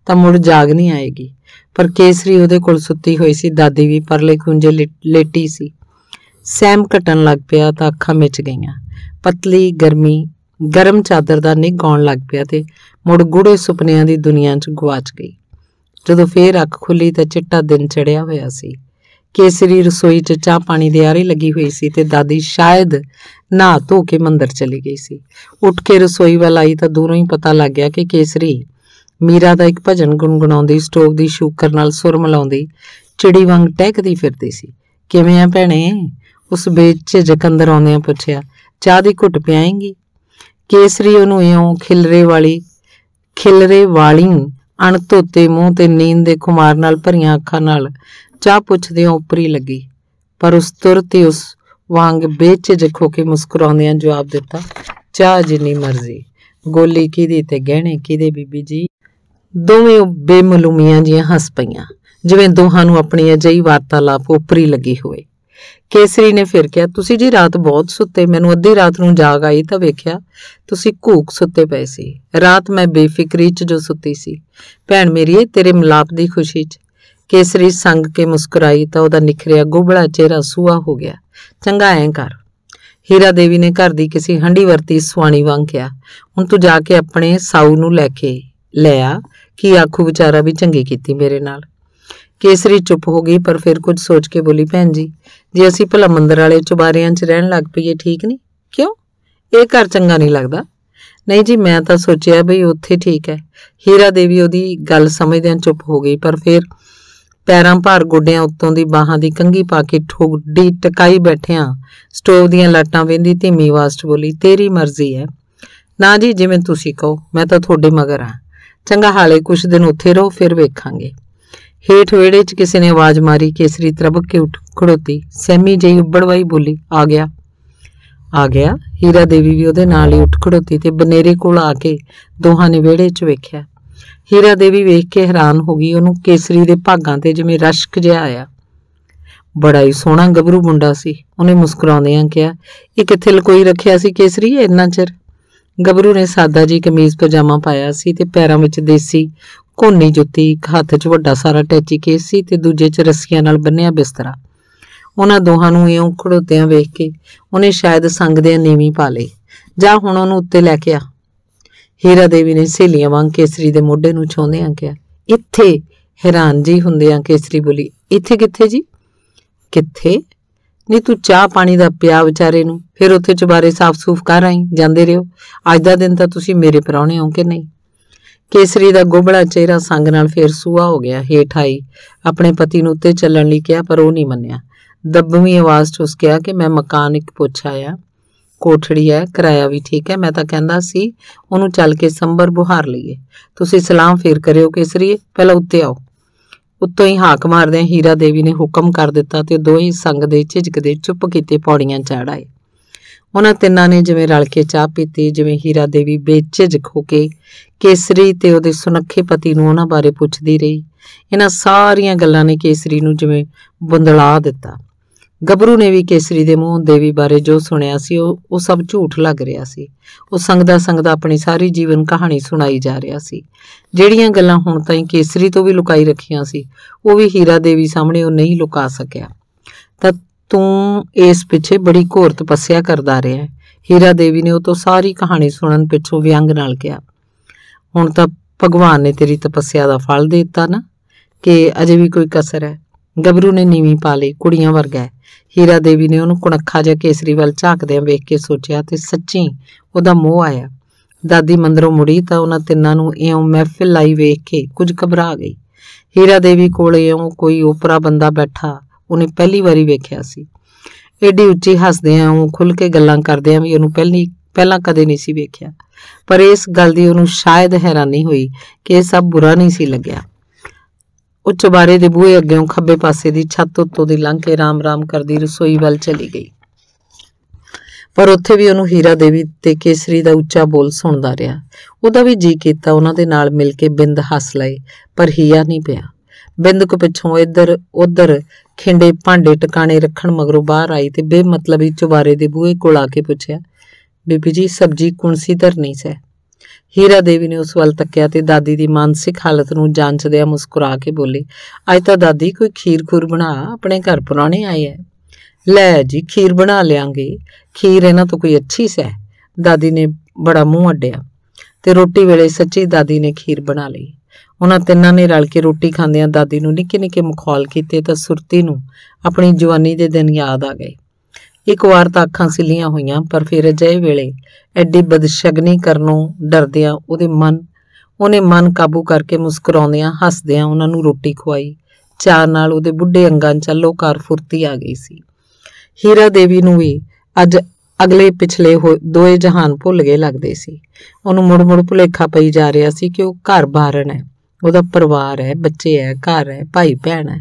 A: ਤਾਂ ਮੁੜ ਜਾਗ ਨਹੀਂ ਆਏਗੀ। ਪਰ ਕੇਸਰੀ ਉਹਦੇ ਕੋਲ ਸੁੱਤੀ ਹੋਈ ਸੀ, ਦਾਦੀ ਵੀ ਪਰਲੇ ਖੁੰਝੇ ਲੇਟੀ ਸੀ। ਸੈਮ ਘਟਣ ਲੱਗ ਪਿਆ ਤਾਂ ਅੱਖਾਂ ਮਿਚ ਗਈਆਂ। ਪਤਲੀ, ਗਰਮੀ, ਗਰਮ ਚਾਦਰ ਦਾ ਨਿੱਘ ਆਉਣ ਲੱਗ ਪਿਆ ਤੇ ਮੁੜ ਗੂੜੇ ਸੁਪਨਿਆਂ ਦੀ ਦੁਨੀਆ 'ਚ ਗਵਾਚ ਗਈ। ਜਦੋਂ ਫੇਰ ਅੱਖ ਖੁੱਲੀ ਤਾਂ ਚਿੱਟਾ ਦਿਨ ਚੜਿਆ ਹੋਇਆ ਸੀ। ਕੇਸਰੀ ਰਸੋਈ 'ਚ ਚਾਹ ਪਾਣੀ ਦੀ ਆਰੀ ਲੱਗੀ ਹੋਈ ਸੀ ਤੇ ਦਾਦੀ ਸ਼ਾਇਦ ਨਹਾ ਧੋ ਕੇ ਮੰਦਰ ਚਲੀ ਗਈ ਸੀ। ਉੱਠ ਕੇ ਰਸੋਈ ਵੱਲ ਆਈ ਤਾਂ ਦੂਰੋਂ ਹੀ ਪਤਾ ਲੱਗ ਗਿਆ ਕਿ ਕੇਸਰੀ ਮੀਰਾ ਦਾ ਇੱਕ ਭਜਨ ਗੁੰਗਣਾਉਂਦੀ ਸਟੋਵ ਦੀ, ਸ਼ੂਕਰ ਨਾਲ ਸੁਰ ਮਿਲਾਉਂਦੀ, ਚਿੜੀ ਵਾਂਗ ਟਹਿਕਦੀ ਫਿਰਦੀ ਸੀ। ਕਿਵੇਂ ਆ ਭੈਣੇ? ਉਸ ਵਿੱਚ ਜਕੰਦਰ ਆਉਂਦਿਆਂ ਪੁੱਛਿਆ, ਚਾਹ ਦੀ ਘੁੱਟ ਪਿਆਏਂਗੀ? ਕੇਸਰੀ ਉਹਨੂੰ ਇਉਂ ਖਿਲਰੇ ਵਾਲੀ ਖਿਲਰੇ ਵਾਲੀ ਅਣਧੋਤੇ ਮੂੰਹ ਤੇ ਨੀਂਦ ਦੇ ਖੁਮਾਰ ਨਾਲ ਭਰੀਆਂ ਅੱਖਾਂ ਨਾਲ ਚਾਹ ਪੁੱਛਦੇ ਉਪਰੀ ਲੱਗੀ। ਪਰ ਉਸ ਤੁਰ ਤੇ ਉਸ ਵਾਂਗ ਬੇਝਿਜਕ ਹੋ ਕੇ ਮੁਸਕਰਾਉਂਦਿਆਂ ਜਵਾਬ ਦਿੱਤਾ, ਚਾਹ ਜਿੰਨੀ ਮਰਜ਼ੀ। ਗੋਲੀ ਕਿਹਦੀ ਤੇ ਗਹਿਣੇ ਕਿਹਦੇ, ਬੀਬੀ ਜੀ? ਦੋਵੇਂ ਬੇਮਲੂਮੀਆਂ ਜੀਆਂ ਹੱਸ ਪਈਆਂ, ਜਿਵੇਂ ਦੋਹਾਂ ਨੂੰ ਆਪਣੀ ਅਜਈ ਵਾਰਤਾਲਾਪ ਉਪਰੀ ਲੱਗੀ ਹੋਵੇ। ਕੇਸਰੀ ਨੇ ਫਿਰ ਕਿਹਾ, ਤੁਸੀਂ ਜੀ ਰਾਤ ਬਹੁਤ ਸੁੱਤੇ, ਮੈਨੂੰ ਅੱਧੀ ਰਾਤ ਨੂੰ ਜਾਗ ਆਈ ਤਾਂ ਵੇਖਿਆ, ਤੁਸੀਂ ਘੂਕ ਸੁੱਤੇ ਪਏ ਸੀ। ਰਾਤ ਮੈਂ ਬੇਫਿਕਰੀ 'ਚ ਜੋ ਸੁੱਤੀ ਸੀ। ਭੈਣ ਮੇਰੀਏ ਤੇਰੇ ਮਲਾਪ ਦੀ ਖੁਸ਼ੀ 'ਚ। ਕੇਸਰੀ ਸੰਗ ਕੇ ਮੁਸਕਰਾਈ ਤਾਂ ਉਹਦਾ ਨਿਖਰਿਆ ਗੋਬੜਾ ਚਿਹਰਾ ਸੂਆ ਹੋ ਗਿਆ। ਚੰਗਾ, ਐਂ ਕਰ। ਹੀਰਾ ਦੇਵੀ ਨੇ ਘਰ ਦੀ ਕਿਸੇ ਹੰਡੀ ਵਰਤੀ ਸੁਆਣੀ ਵਾਂਗ ਕਿਹਾ, ਹੁਣ ਤੂੰ ਜਾ ਕੇ ਆਪਣੇ ਸਾਊ ਨੂੰ ਲੈ ਕੇ, ਲੈ ਆ। ਕੀ ਆਖੂ ਵਿਚਾਰਾ ਵੀ ਚੰਗੀ ਕੀਤੀ ਮੇਰੇ ਨਾਲ। ਕੇਸਰੀ ਚੁੱਪ ਹੋ ਗਈ, ਪਰ ਫਿਰ ਕੁਝ ਸੋਚ ਕੇ ਬੋਲੀ, ਭੈਣ ਜੀ, ਜੇ ਅਸੀਂ ਭਲਾ ਮੰਦਰ ਵਾਲੇ ਚੁਬਾਰਿਆਂ 'ਚ ਰਹਿਣ ਲੱਗ ਪਈਏ, ਠੀਕ ਨਹੀਂ? ਕਿਉਂ? ਇਹ ਘਰ ਚੰਗਾ ਨਹੀਂ ਲੱਗਦਾ? ਨਹੀਂ ਜੀ, ਮੈਂ ਤਾਂ ਸੋਚਿਆ ਬਈ ਉੱਥੇ ਠੀਕ ਹੈ। ਹੀਰਾ ਦੇਵੀ ਉਹਦੀ ਗੱਲ ਸਮਝਦਿਆਂ ਚੁੱਪ ਹੋ ਗਈ, ਪਰ ਫਿਰ ਪੈਰਾਂ ਭਾਰ ਗੋਡਿਆਂ ਉੱਤੋਂ ਦੀ ਬਾਹਾਂ ਦੀ ਕੰਗੀ ਪਾ ਕੇ ਠੋਡੀ ਟਕਾਈ ਬੈਠਿਆਂ ਸਟੋਵ ਦੀਆਂ ਲਾਟਾਂ ਵੇਂਦੀ ਧੀਮੀ ਆਵਾਜ਼ 'ਚ ਬੋਲੀ, ਤੇਰੀ ਮਰਜ਼ੀ ਹੈ। ਨਾ ਜੀ, ਜਿਵੇਂ ਤੁਸੀਂ ਕਹੋ, ਮੈਂ ਤਾਂ ਤੁਹਾਡੇ ਮਗਰ ਹਾਂ। ਚੰਗਾ ਹਾਲੇ ਕੁਛ ਦਿਨ ਉੱਥੇ ਰਹੋ, ਫਿਰ ਵੇਖਾਂਗੇ। ਹੇਠ ਵੇੜੇ 'ਚ ਕਿਸੇ ਨੇ ਆਵਾਜ਼ ਮਾਰੀ, ਕੇਸਰੀ ਤਰਬਕ ਕੇ ਉੱਠ ਖੜੋਤੀ। ਸੈਮੀ ਜਈ ਉੱਬੜਵਾਈ ਬੋਲੀ, ਆ ਗਿਆ। ਆ ਗਿਆ? ਹੀਰਾ ਦੇਵੀ ਵੀ ਉਹਦੇ ਨਾਲ ਹੀ ਉੱਠ ਖੜੋਤੀ ਤੇ ਬਨੇਰੇ ਕੋਲ ਆ ਕੇ ਦੋਹਾਂ ਨੇ ਵਿਹੜੇ 'ਚ ਵੇਖਿਆ। ਹੀਰਾ ਦੇਵੀ ਵੇਖ ਕੇ ਹੈਰਾਨ ਹੋ ਗਈ, ਉਹਨੂੰ ਕੇਸਰੀ ਦੇ ਭਾਗਾਂ ਤੇ ਜਿਵੇਂ ਰਸ਼ਕ ਜਿਹਾ ਆਇਆ। ਬੜਾ ਹੀ ਸੋਹਣਾ ਗੱਭਰੂ ਮੁੰਡਾ ਸੀ, ਉਹਨੇ ਮੁਸਕਰਾਉਂਦਿਆਂ ਕਿਹਾ। ਇਹ ਕਿੱਥੇ ਲਕੋਈ ਰੱਖਿਆ ਸੀ ਕੇਸਰੀ ਇੰਨਾ ਚਿਰ? ਗੱਭਰੂ ਨੇ ਸਾਦਾ ਜੀ ਕਮੀਜ਼ ਪਜਾਮਾ ਪਾਇਆ ਸੀ ਤੇ ਪੈਰਾਂ ਵਿੱਚ ਦੇਸੀ ਕੋਨੀ ਜੁੱਤੀ, ਇੱਕ ਹੱਥ 'ਚ ਵੱਡਾ ਸਾਰਾ ਟੈਚੀ ਕੇਸ ਸੀ ਤੇ ਦੂਜੇ 'ਚ ਰੱਸੀਆਂ ਨਾਲ ਬੰਨਿਆ ਬਿਸਤਰਾ। ਉਹਨਾਂ ਦੋਹਾਂ ਨੂੰ ਇਉਂ ਖੜੋਤਿਆਂ ਵੇਖ ਕੇ ਉਹਨੇ ਸ਼ਾਇਦ ਸੰਗ ਦੇ ਨੀਵੀਂ ਪਾ ਲਈ ਜਾਂ ਹੁਣ ਉਹਨੂੰ ਉੱਤੇ ਲੈ ਕੇ ਆ। ਹੀਰਾ ਦੇਵੀ ਨੇ ਸਹੇਲੀਆਂ ਵਾਂਗ ਕੇਸਰੀ ਦੇ ਮੋਢੇ ਨੂੰ ਛੋਂਦਿਆਂ ਕਿਹਾ, ਇੱਥੇ ਹੈਰਾਨ ਜੀ ਹੁੰਦਿਆਂ ਕੇਸਰੀ ਬੋਲੀ, ਇੱਥੇ ਕਿੱਥੇ ਜੀ? ਕਿੱਥੇ? ਨਹੀਂ ਤੂੰ ਚਾਹ ਪਾਣੀ ਦਾ ਪਿਆ ਵਿਚਾਰੇ ਨੂੰ, ਫਿਰ ਉੱਥੇ ਚੁਬਾਰੇ ਸਾਫ਼-ਸੂਫ ਕਰ ਆਈ, ਜਾਂਦੇ ਰਿਓ ਅੱਜ ਦਾ ਦਿਨ ਤਾਂ ਤੁਸੀਂ ਮੇਰੇ ਪਰੌਣੇ ਹੋ ਕਿ ਨਹੀਂ? ਕੇਸਰੀ ਦਾ ਗੋਬੜਾ ਚਿਹਰਾ ਸੰਗ ਨਾਲ ਫੇਰ ਸੂਆ ਹੋ ਗਿਆ, ਹੇਠ ਆਈ। ਆਪਣੇ ਪਤੀ ਨੂੰ ਉੱਤੇ ਚੱਲਣ ਲਈ ਕਿਹਾ, ਪਰ ਉਹ ਨਹੀਂ ਮੰਨਿਆ। ਦੱਬਵੀਂ ਆਵਾਜ਼ 'ਚ ਉਸ ਕਿਹਾ ਕਿ ਮੈਂ ਮਕਾਨ ਇੱਕ ਪੁੱਛ ਆਇਆ। ਕੋਠੜੀ ਹੈ, ਕਿਰਾਇਆ ਵੀ ਠੀਕ ਹੈ, ਮੈਂ ਤਾਂ ਕਹਿੰਦਾ ਸੀ, ਉਹਨੂੰ ਚੱਲ ਕੇ ਸੰਬਰ ਬੁਹਾਰ ਲਈਏ। ਤੁਸੀਂ ਸਲਾਮ ਫੇਰ ਕਰਿਓ ਕੇਸਰੀ ਪਹਿਲਾਂ ਉੱਤੇ ਆਓ। ਉੱਤੋਂ ਹੀ ਹਾਕ ਮਾਰਦਿਆਂ ਹੀਰਾ ਦੇਵੀ ਨੇ ਹੁਕਮ ਕਰ ਦਿੱਤਾ ਤੇ ਦੋਹੀ ਸੰਗ ਦੇ ਝਿਜਕਦੇ ਚੁੱਪ ਕੀਤੇ ਪੌੜੀਆਂ ਚੜ ਆਏ। ਉਹਨਾਂ ਤਿੰਨਾਂ ਨੇ ਜਿਵੇਂ ਰਲ ਕੇ ਚਾਹ ਪੀਤੀ, ਜਿਵੇਂ ਹੀਰਾ ਦੇਵੀ ਬੇਝਿਜਕ ਹੋ ਕੇ ਕੇਸਰੀ ਤੇ ਉਹਦੇ ਸੁਨੱਖੇ ਪਤੀ ਨੂੰ ਉਹਨਾਂ ਬਾਰੇ ਪੁੱਛਦੀ ਰਹੀ। ਇਹਨਾਂ ਸਾਰੀਆਂ ਗੱਲਾਂ ਨੇ ਕੇਸਰੀ ਨੂੰ ਜਿਵੇਂ ਬੁੰਦਲਾ ਦਿੱਤਾ। ਗੱਭਰੂ ਨੇ ਵੀ ਕੇਸਰੀ ਦੇ ਮੂੰਹ ਦੇਵੀ ਬਾਰੇ ਜੋ ਸੁਣਿਆ ਸੀ, ਉਹ ਉਹ ਸਭ ਝੂਠ ਲੱਗ ਰਿਹਾ ਸੀ। ਉਹ ਸੰਗਦਾ ਸੰਗਦਾ ਆਪਣੀ ਸਾਰੀ ਜੀਵਨ ਕਹਾਣੀ ਸੁਣਾਈ ਜਾ ਰਿਹਾ ਸੀ। ਜਿਹੜੀਆਂ ਗੱਲਾਂ ਹੁਣ ਤਾਈਂ ਕੇਸਰੀ ਤੋਂ ਵੀ ਲੁਕਾਈ ਰੱਖੀਆਂ ਸੀ, ਉਹ ਵੀ ਹੀਰਾ ਦੇਵੀ ਸਾਹਮਣੇ ਉਹ ਨਹੀਂ ਲੁਕਾ ਸਕਿਆ। ਤਾਂ ਤੂੰ ਇਸ ਪਿੱਛੇ ਬੜੀ ਘੋਰ ਤਪੱਸਿਆ ਕਰਦਾ ਰਿਹਾ ਹੀਰਾ ਦੇਵੀ ਨੇ ਉਹ ਤੋਂ ਸਾਰੀ ਕਹਾਣੀ ਸੁਣਨ ਪਿੱਛੋਂ ਵਿਅੰਗ ਨਾਲ ਕਿਹਾ, ਹੁਣ ਤਾਂ ਭਗਵਾਨ ਨੇ ਤੇਰੀ ਤਪੱਸਿਆ ਦਾ ਫਲ ਦੇ ਦਿੱਤਾ ਨਾ, ਕਿ ਅਜੇ ਵੀ ਕੋਈ ਕਸਰ ਹੈ? ਗੱਭਰੂ ਨੇ ਨੀਵੀਂ ਪਾ ਲਈ, ਕੁੜੀਆਂ ਵਰਗਾ ਹੈ। ਹੀਰਾ ਦੇਵੀ ਨੇ ਉਹਨੂੰ ਕੁਣੱਖਾ ਜਿਹਾ ਕੇਸਰੀ ਵੱਲ ਝਾਕਦਿਆਂ ਵੇਖ ਕੇ ਸੋਚਿਆ ਤੇ ਸੱਚੀ ਉਹਦਾ ਮੋਹ ਆਇਆ। ਦਾਦੀ ਮੰਦਰੋਂ ਮੁੜੀ ਤਾਂ ਉਹਨਾਂ ਤਿੰਨਾਂ ਨੂੰ ਇਉਂ ਮਹਿਫਿਲ ਲਾਈ ਵੇਖ ਕੇ ਕੁਝ ਘਬਰਾ ਗਈ। ਹੀਰਾ ਦੇਵੀ ਕੋਲੇ ਇਉਂ ਕੋਈ ਓਪਰਾ ਬੰਦਾ ਬੈਠਾ, ਉਹਨੇ ਪਹਿਲੀ ਵਾਰੀ ਵੇਖਿਆ ਸੀ। ਏਡੀ ਉੱਚੀ ਹੱਸਦਿਆਂ ਉਹ ਖੁੱਲ ਕੇ ਗੱਲਾਂ ਕਰਦਿਆਂ ਵੀ ਉਹਨੂੰ ਪਹਿਲੀ, ਪਹਿਲਾਂ ਕਦੇ ਨਹੀਂ ਸੀ ਵੇਖਿਆ। ਪਰ ਇਸ ਗੱਲ ਦੀ ਉਹਨੂੰ ਸ਼ਾਇਦ ਹੈਰਾਨੀ ਹੋਈ ਕਿ ਇਹ ਸਭ ਬੁਰਾ ਨਹੀਂ ਸੀ ਲੱਗਿਆ। ਉਹ ਚੁਬਾਰੇ ਦੇ ਬੂਹੇ ਅੱਗੇੋਂ ਖੱਬੇ ਪਾਸੇ ਦੀ ਛੱਤ ਉੱਤੋਂ ਦੀ ਲੰਘ ਕੇ ਰਾਮ-ਰਾਮ ਕਰਦੀ ਰਸੋਈ ਵੱਲ ਚਲੀ ਗਈ। ਪਰ ਉੱਥੇ ਵੀ ਉਹਨੂੰ ਹੀਰਾ ਦੇਵੀ ਤੇ ਕੇਸਰੀ ਦਾ ਉੱਚਾ ਬੋਲ ਸੁਣਦਾ ਰਿਹਾ। ਉਹਦਾ ਵੀ ਜੀ ਕੀਤਾ, ਉਹਨਾਂ ਦੇ ਨਾਲ ਮਿਲ ਕੇ ਬਿੰਦ ਹੱਸ ਲਏ, ਪਰ ਹੀਆ ਨਹੀਂ ਪਿਆ। ਬਿੰਦ ਕੋ ਪਿੱਛੋਂ ਇੱਧਰ, ਉੱਧਰ ਖਿੰਡੇ ਭਾਂਡੇ ਟਿਕਾਣੇ ਰੱਖਣ ਮਗਰੋਂ ਬਾਹਰ ਆਈ ਤੇ ਬੇਮਤਲਬੀ ਚੁਬਾਰੇ ਦੇ ਬੂਹੇ ਕੋਲ ਆ ਕੇ ਪੁੱਛਿਆ, ਬੀਬੀ ਜੀ, ਸਬਜੀ ਕੁਣਸੀ ਧਰਨੀ ਸੈ। ਹੀਰਾ ਦੇਵੀ ਨੇ ਉਸ ਵੱਲ ਤੱਕਿਆ ਤੇ ਦਾਦੀ ਦੀ ਮਾਨਸਿਕ ਹਾਲਤ ਨੂੰ ਜਾਂਚਦਿਆਂ ਮੁਸਕਰਾ ਕੇ ਬੋਲੀ, ਅੱਜ ਤਾਂ ਦਾਦੀ ਕੋਈ ਖੀਰ ਖੂਰ ਬਣਾ, ਆਪਣੇ ਘਰ ਪੁਰਾਣੇ ਆਏ ਐ। ਲੈ ਜੀ, ਖੀਰ ਬਣਾ ਲਿਆਂਗੇ। ਖੀਰ ਇਹਨਾਂ ਤੋਂ ਕੋਈ ਅੱਛੀ ਸਹਿ ਦਾਦੀ ਨੇ ਬੜਾ ਮੂੰਹ ਅੱਡਿਆ ਤੇ ਰੋਟੀ ਵੇਲੇ ਸੱਚੀ ਦਾਦੀ ਨੇ ਖੀਰ ਬਣਾ ਲਈ। ਉਹਨਾਂ ਤਿੰਨਾਂ ਨੇ ਰਲ ਕੇ ਰੋਟੀ ਖਾਂਦਿਆਂ ਦਾਦੀ ਨੂੰ ਨਿੱਕੇ ਨਿੱਕੇ ਮਖੌਲ ਕੀਤੇ ਤਾਂ ਸੁਰਤੀ ਨੂੰ ਆਪਣੀ ਜਵਾਨੀ ਦੇ ਦਿਨ ਯਾਦ ਆ ਗਏ। ਇੱਕ ਵਾਰ ਤਾਂ ਅੱਖਾਂ ਸਿੱਲੀਆਂ ਹੋਈਆਂ, ਪਰ ਫਿਰ ਅਜੇ ਵੇਲੇ ਐਡੀ ਬਦਸ਼ਗਨੀ ਕਰਨੋਂ ਡਰਦਿਆਂ ਉਹਦੇ ਮਨ, ਉਹਨੇ ਮਨ ਕਾਬੂ ਕਰਕੇ ਮੁਸਕਰਾਉਂਦਿਆਂ, ਹੱਸਦਿਆਂ ਉਹਨਾਂ ਨੂੰ ਰੋਟੀ ਖਵਾਈ। ਚਾਹ ਨਾਲ ਉਹਦੇ ਬੁੱਢੇ ਅੰਗਾਂ 'ਚ ਕਾਰ ਫੁਰਤੀ ਆ ਗਈ ਸੀ। ਹੀਰਾ ਦੇਵੀ ਨੂੰ ਵੀ ਅੱਜ ਅਗਲੇ ਪਿਛਲੇ ਦੋਏ ਜਹਾਨ ਭੁੱਲ ਗਏ ਲੱਗਦੇ ਸੀ। ਉਹਨੂੰ ਮੁੜ-ਮੁੜ ਭੁਲੇਖਾ ਪਈ ਜਾ ਰਿਹਾ ਸੀ ਕਿ ਉਹ ਘਰ ਬਾਰਨ ਹੈ। ਉਹਦਾ ਪਰਿਵਾਰ ਹੈ, ਬੱਚੇ ਹੈ, ਘਰ ਹੈ ਭਾਈ ਭੈਣ ਹੈ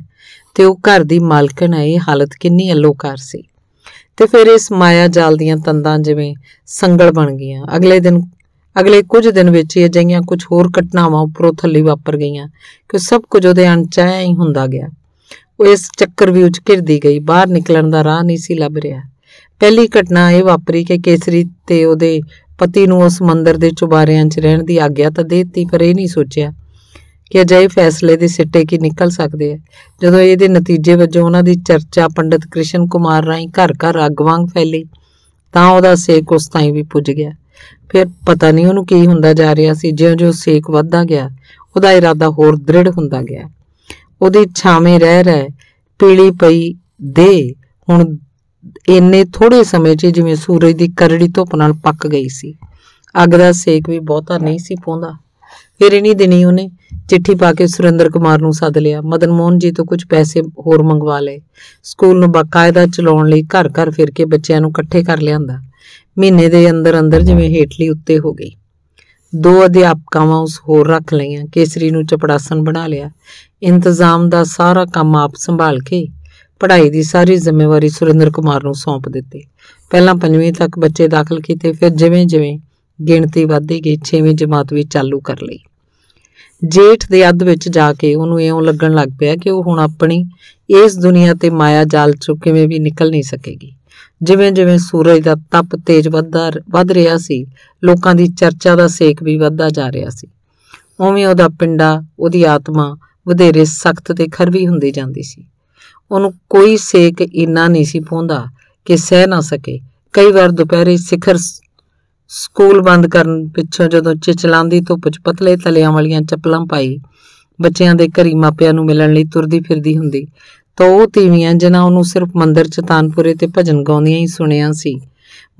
A: ਤੇ ਉਹ ਘਰ ਦੀ ਮਾਲਕਣ ਹੈ। ਇਹ ਹਾਲਤ ਕਿੰਨੀ ਅਲੋਕਾਰ ਸੀ। ਤੇ ਫਿਰ ਇਸ ਮਾਇਆ ਜਾਲ ਦੀਆਂ ਤੰਦਾਂ ਜਿਵੇਂ ਸੰਗਲ ਬਣ ਗਈਆਂ। ਅਗਲੇ ਦਿਨ, ਅਗਲੇ ਕੁਝ ਦਿਨ ਵਿੱਚ ਹੀ ਅਜਿਹੀਆਂ ਕੁਝ ਹੋਰ ਘਟਨਾਵਾਂ ਉੱਪਰੋਂ ਥੱਲੇ ਵਾਪਰ ਗਈਆਂ ਕਿ ਸਭ ਕੁਝ ਉਹਦੇ ਅਣਚਾਹਿਆ ਹੀ ਹੁੰਦਾ ਗਿਆ। ਉਹ ਇਸ ਚੱਕਰ ਵੀ ਉੱਚ ਘਿਰਦੀ ਗਈ, ਬਾਹਰ ਨਿਕਲਣ ਦਾ ਰਾਹ ਨਹੀਂ ਸੀ ਲੱਭ ਰਿਹਾ। ਪਹਿਲੀ ਘਟਨਾ ਇਹ ਵਾਪਰੀ ਕਿ ਕੇਸਰੀ ਤੇ ਉਹਦੇ ਪਤੀ ਨੂੰ ਉਸ ਮੰਦਰ ਦੇ ਚੁਬਾਰਿਆਂ 'ਚ ਰਹਿਣ ਦੀ ਆਗਿਆ ਤਾਂ ਦੇਤੀ, ਪਰ ਇਹ ਨਹੀਂ ਸੋਚਿਆ ਕਿ ਅਜਿਹੇ ਫੈਸਲੇ ਦੇ ਸਿੱਟੇ ਕੀ ਨਿਕਲ ਸਕਦੇ ਆ। ਜਦੋਂ ਇਹਦੇ ਨਤੀਜੇ ਵਜੋਂ ਉਹਨਾਂ ਦੀ ਚਰਚਾ ਪੰਡਿਤ ਕ੍ਰਿਸ਼ਨ ਕੁਮਾਰ ਰਾਈ ਘਰ ਘਰ ਅੱਗ ਵਾਂਗ ਫੈਲੀ, ਤਾਂ ਉਹਦਾ ਸੇਕ ਉਸ ਤਾਈਂ ਵੀ ਪੁੱਜ ਗਿਆ। ਫਿਰ ਪਤਾ ਨਹੀਂ ਉਹਨੂੰ ਕੀ ਹੁੰਦਾ ਜਾ ਰਿਹਾ ਸੀ, ਜਿਉਂ-ਜਿਉਂ ਸੇਕ ਵੱਧਦਾ ਗਿਆ, ਉਹਦਾ ਇਰਾਦਾ ਹੋਰ ਦ੍ਰਿੜ ਹੁੰਦਾ ਗਿਆ। ਉਹਦੀ ਛਾਵੇਂ ਰਹਿ ਰਹਿ ਪੀਲੀ ਪਈ ਦੇ ਹੁਣ ਇੰਨੇ ਥੋੜੇ ਸਮੇਂ 'ਚ ਜਿਵੇਂ ਸੂਰਜ ਦੀ ਕਰੜੀ ਧੁੱਪ ਨਾਲ ਪੱਕ ਗਈ ਸੀ। ਅੱਗ ਦਾ ਸੇਕ ਵੀ ਬਹੁਤਾ ਨਹੀਂ ਸੀ ਪਹੁੰਦਾ ਫਿਰ ਇਨੀ ਦਿਨੀ ਉਹਨੇ ਚਿੱਠੀ ਪਾ ਕੇ ਸੁਰਿੰਦਰ ਕੁਮਾਰ ਨੂੰ ਸੱਦ ਲਿਆ। ਮਦਨ ਮੋਹਨ ਜੀ ਤੋਂ ਕੁਝ ਪੈਸੇ ਹੋਰ ਮੰਗਵਾ ਲਏ। ਸਕੂਲ ਨੂੰ ਬਕਾਇਦਾ ਚਲਾਉਣ ਲਈ ਘਰ ਘਰ ਫਿਰ ਕੇ ਬੱਚਿਆਂ ਨੂੰ ਇਕੱਠੇ ਕਰ ਲਿਆਂਦਾ। ਮਹੀਨੇ ਦੇ ਅੰਦਰ ਅੰਦਰ ਜਿਵੇਂ ਹੇਠਲੀ ਉੱਤੇ ਹੋ ਗਈ। ਦੋ ਅਧਿਆਪਕਾਵਾਂ ਉਸ ਹੋਰ ਰੱਖ ਲਈਆਂ। ਕੇਸਰੀ ਨੂੰ ਚਪੜਾਸਨ ਬਣਾ ਲਿਆ। ਇੰਤਜ਼ਾਮ ਦਾ ਸਾਰਾ ਕੰਮ ਆਪ ਸੰਭਾਲ ਕੇ ਪੜ੍ਹਾਈ ਦੀ ਸਾਰੀ ਜ਼ਿੰਮੇਵਾਰੀ ਸੁਰਿੰਦਰ ਕੁਮਾਰ ਨੂੰ ਸੌਂਪ ਦਿੱਤੀ। ਪਹਿਲਾਂ ਪੰਜਵੀਂ ਤੱਕ ਬੱਚੇ ਦਾਖਲ ਕੀਤੇ, ਫਿਰ ਜਿਵੇਂ ਜਿਵੇਂ ਗਿਣਤੀ ਵਧਦੀ ਗਈ 6ਵੀਂ ਜਮਾਤ ਵੀ ਚਾਲੂ ਕਰ ਲਈ। ਜੇਠ ਦੇ ਅੱਧ ਵਿੱਚ ਜਾ ਕੇ ਉਹਨੂੰ ਇਉਂ ਲੱਗਣ ਲੱਗ ਪਿਆ ਕਿ ਉਹ ਹੁਣ ਆਪਣੀ ਇਸ ਦੁਨੀਆ ਤੇ ਮਾਇਆ ਜਾਲ ਚੋਂ ਕਿਵੇਂ ਵੀ ਨਿਕਲ ਨਹੀਂ ਸਕੇਗੀ। ਜਿਵੇਂ ਜਿਵੇਂ ਸੂਰਜ ਦਾ ਤਪ ਤੇਜ਼ ਵੱਧਦਾ ਵੱਧ ਰਿਹਾ ਸੀ, ਲੋਕਾਂ ਦੀ ਚਰਚਾ ਦਾ ਸੇਕ ਵੀ ਵੱਧਦਾ ਜਾ ਰਿਹਾ ਸੀ। ਉਵੇਂ ਉਹਦਾ ਪਿੰਡਾ, ਉਹਦੀ ਆਤਮਾ ਵਧੇਰੇ ਸਖਤ ਤੇ ਖਰਵੀ ਹੁੰਦੀ ਜਾਂਦੀ ਸੀ। ਉਹਨੂੰ ਕੋਈ ਸੇਕ ਇੰਨਾ ਨਹੀਂ ਸੀ ਪਹੁੰਦਾ ਕਿ ਸਹਿ ਨਾ ਸਕੇ। ਕਈ ਵਾਰ ਦੁਪਹਿਰੇ ਸਿਖਰ ਸਕੂਲ ਬੰਦ ਕਰਨ ਪਿੱਛੋਂ ਜਦੋਂ ਚਿਚਲਾਂਦੀ ਧੁੱਪ 'ਚ ਪਤਲੇ ਤਲਿਆਂ ਵਾਲੀਆਂ ਚੱਪਲਾਂ ਪਾਈ, ਬੱਚਿਆਂ ਦੇ ਘਰੀ ਮਾਪਿਆਂ ਨੂੰ ਮਿਲਣ ਲਈ ਤੁਰਦੀ ਫਿਰਦੀ ਹੁੰਦੀ, ਤਾਂ ਉਹ ਤੀਵੀਆਂ ਜਿਨ੍ਹਾਂ ਉਹਨੂੰ ਸਿਰਫ ਮੰਦਰ 'ਚ ਤਾਨਪੁਰੇ ਤੇ ਭਜਨ ਗਾਉਂਦੀਆਂ ਹੀ ਸੁਣਿਆ ਸੀ,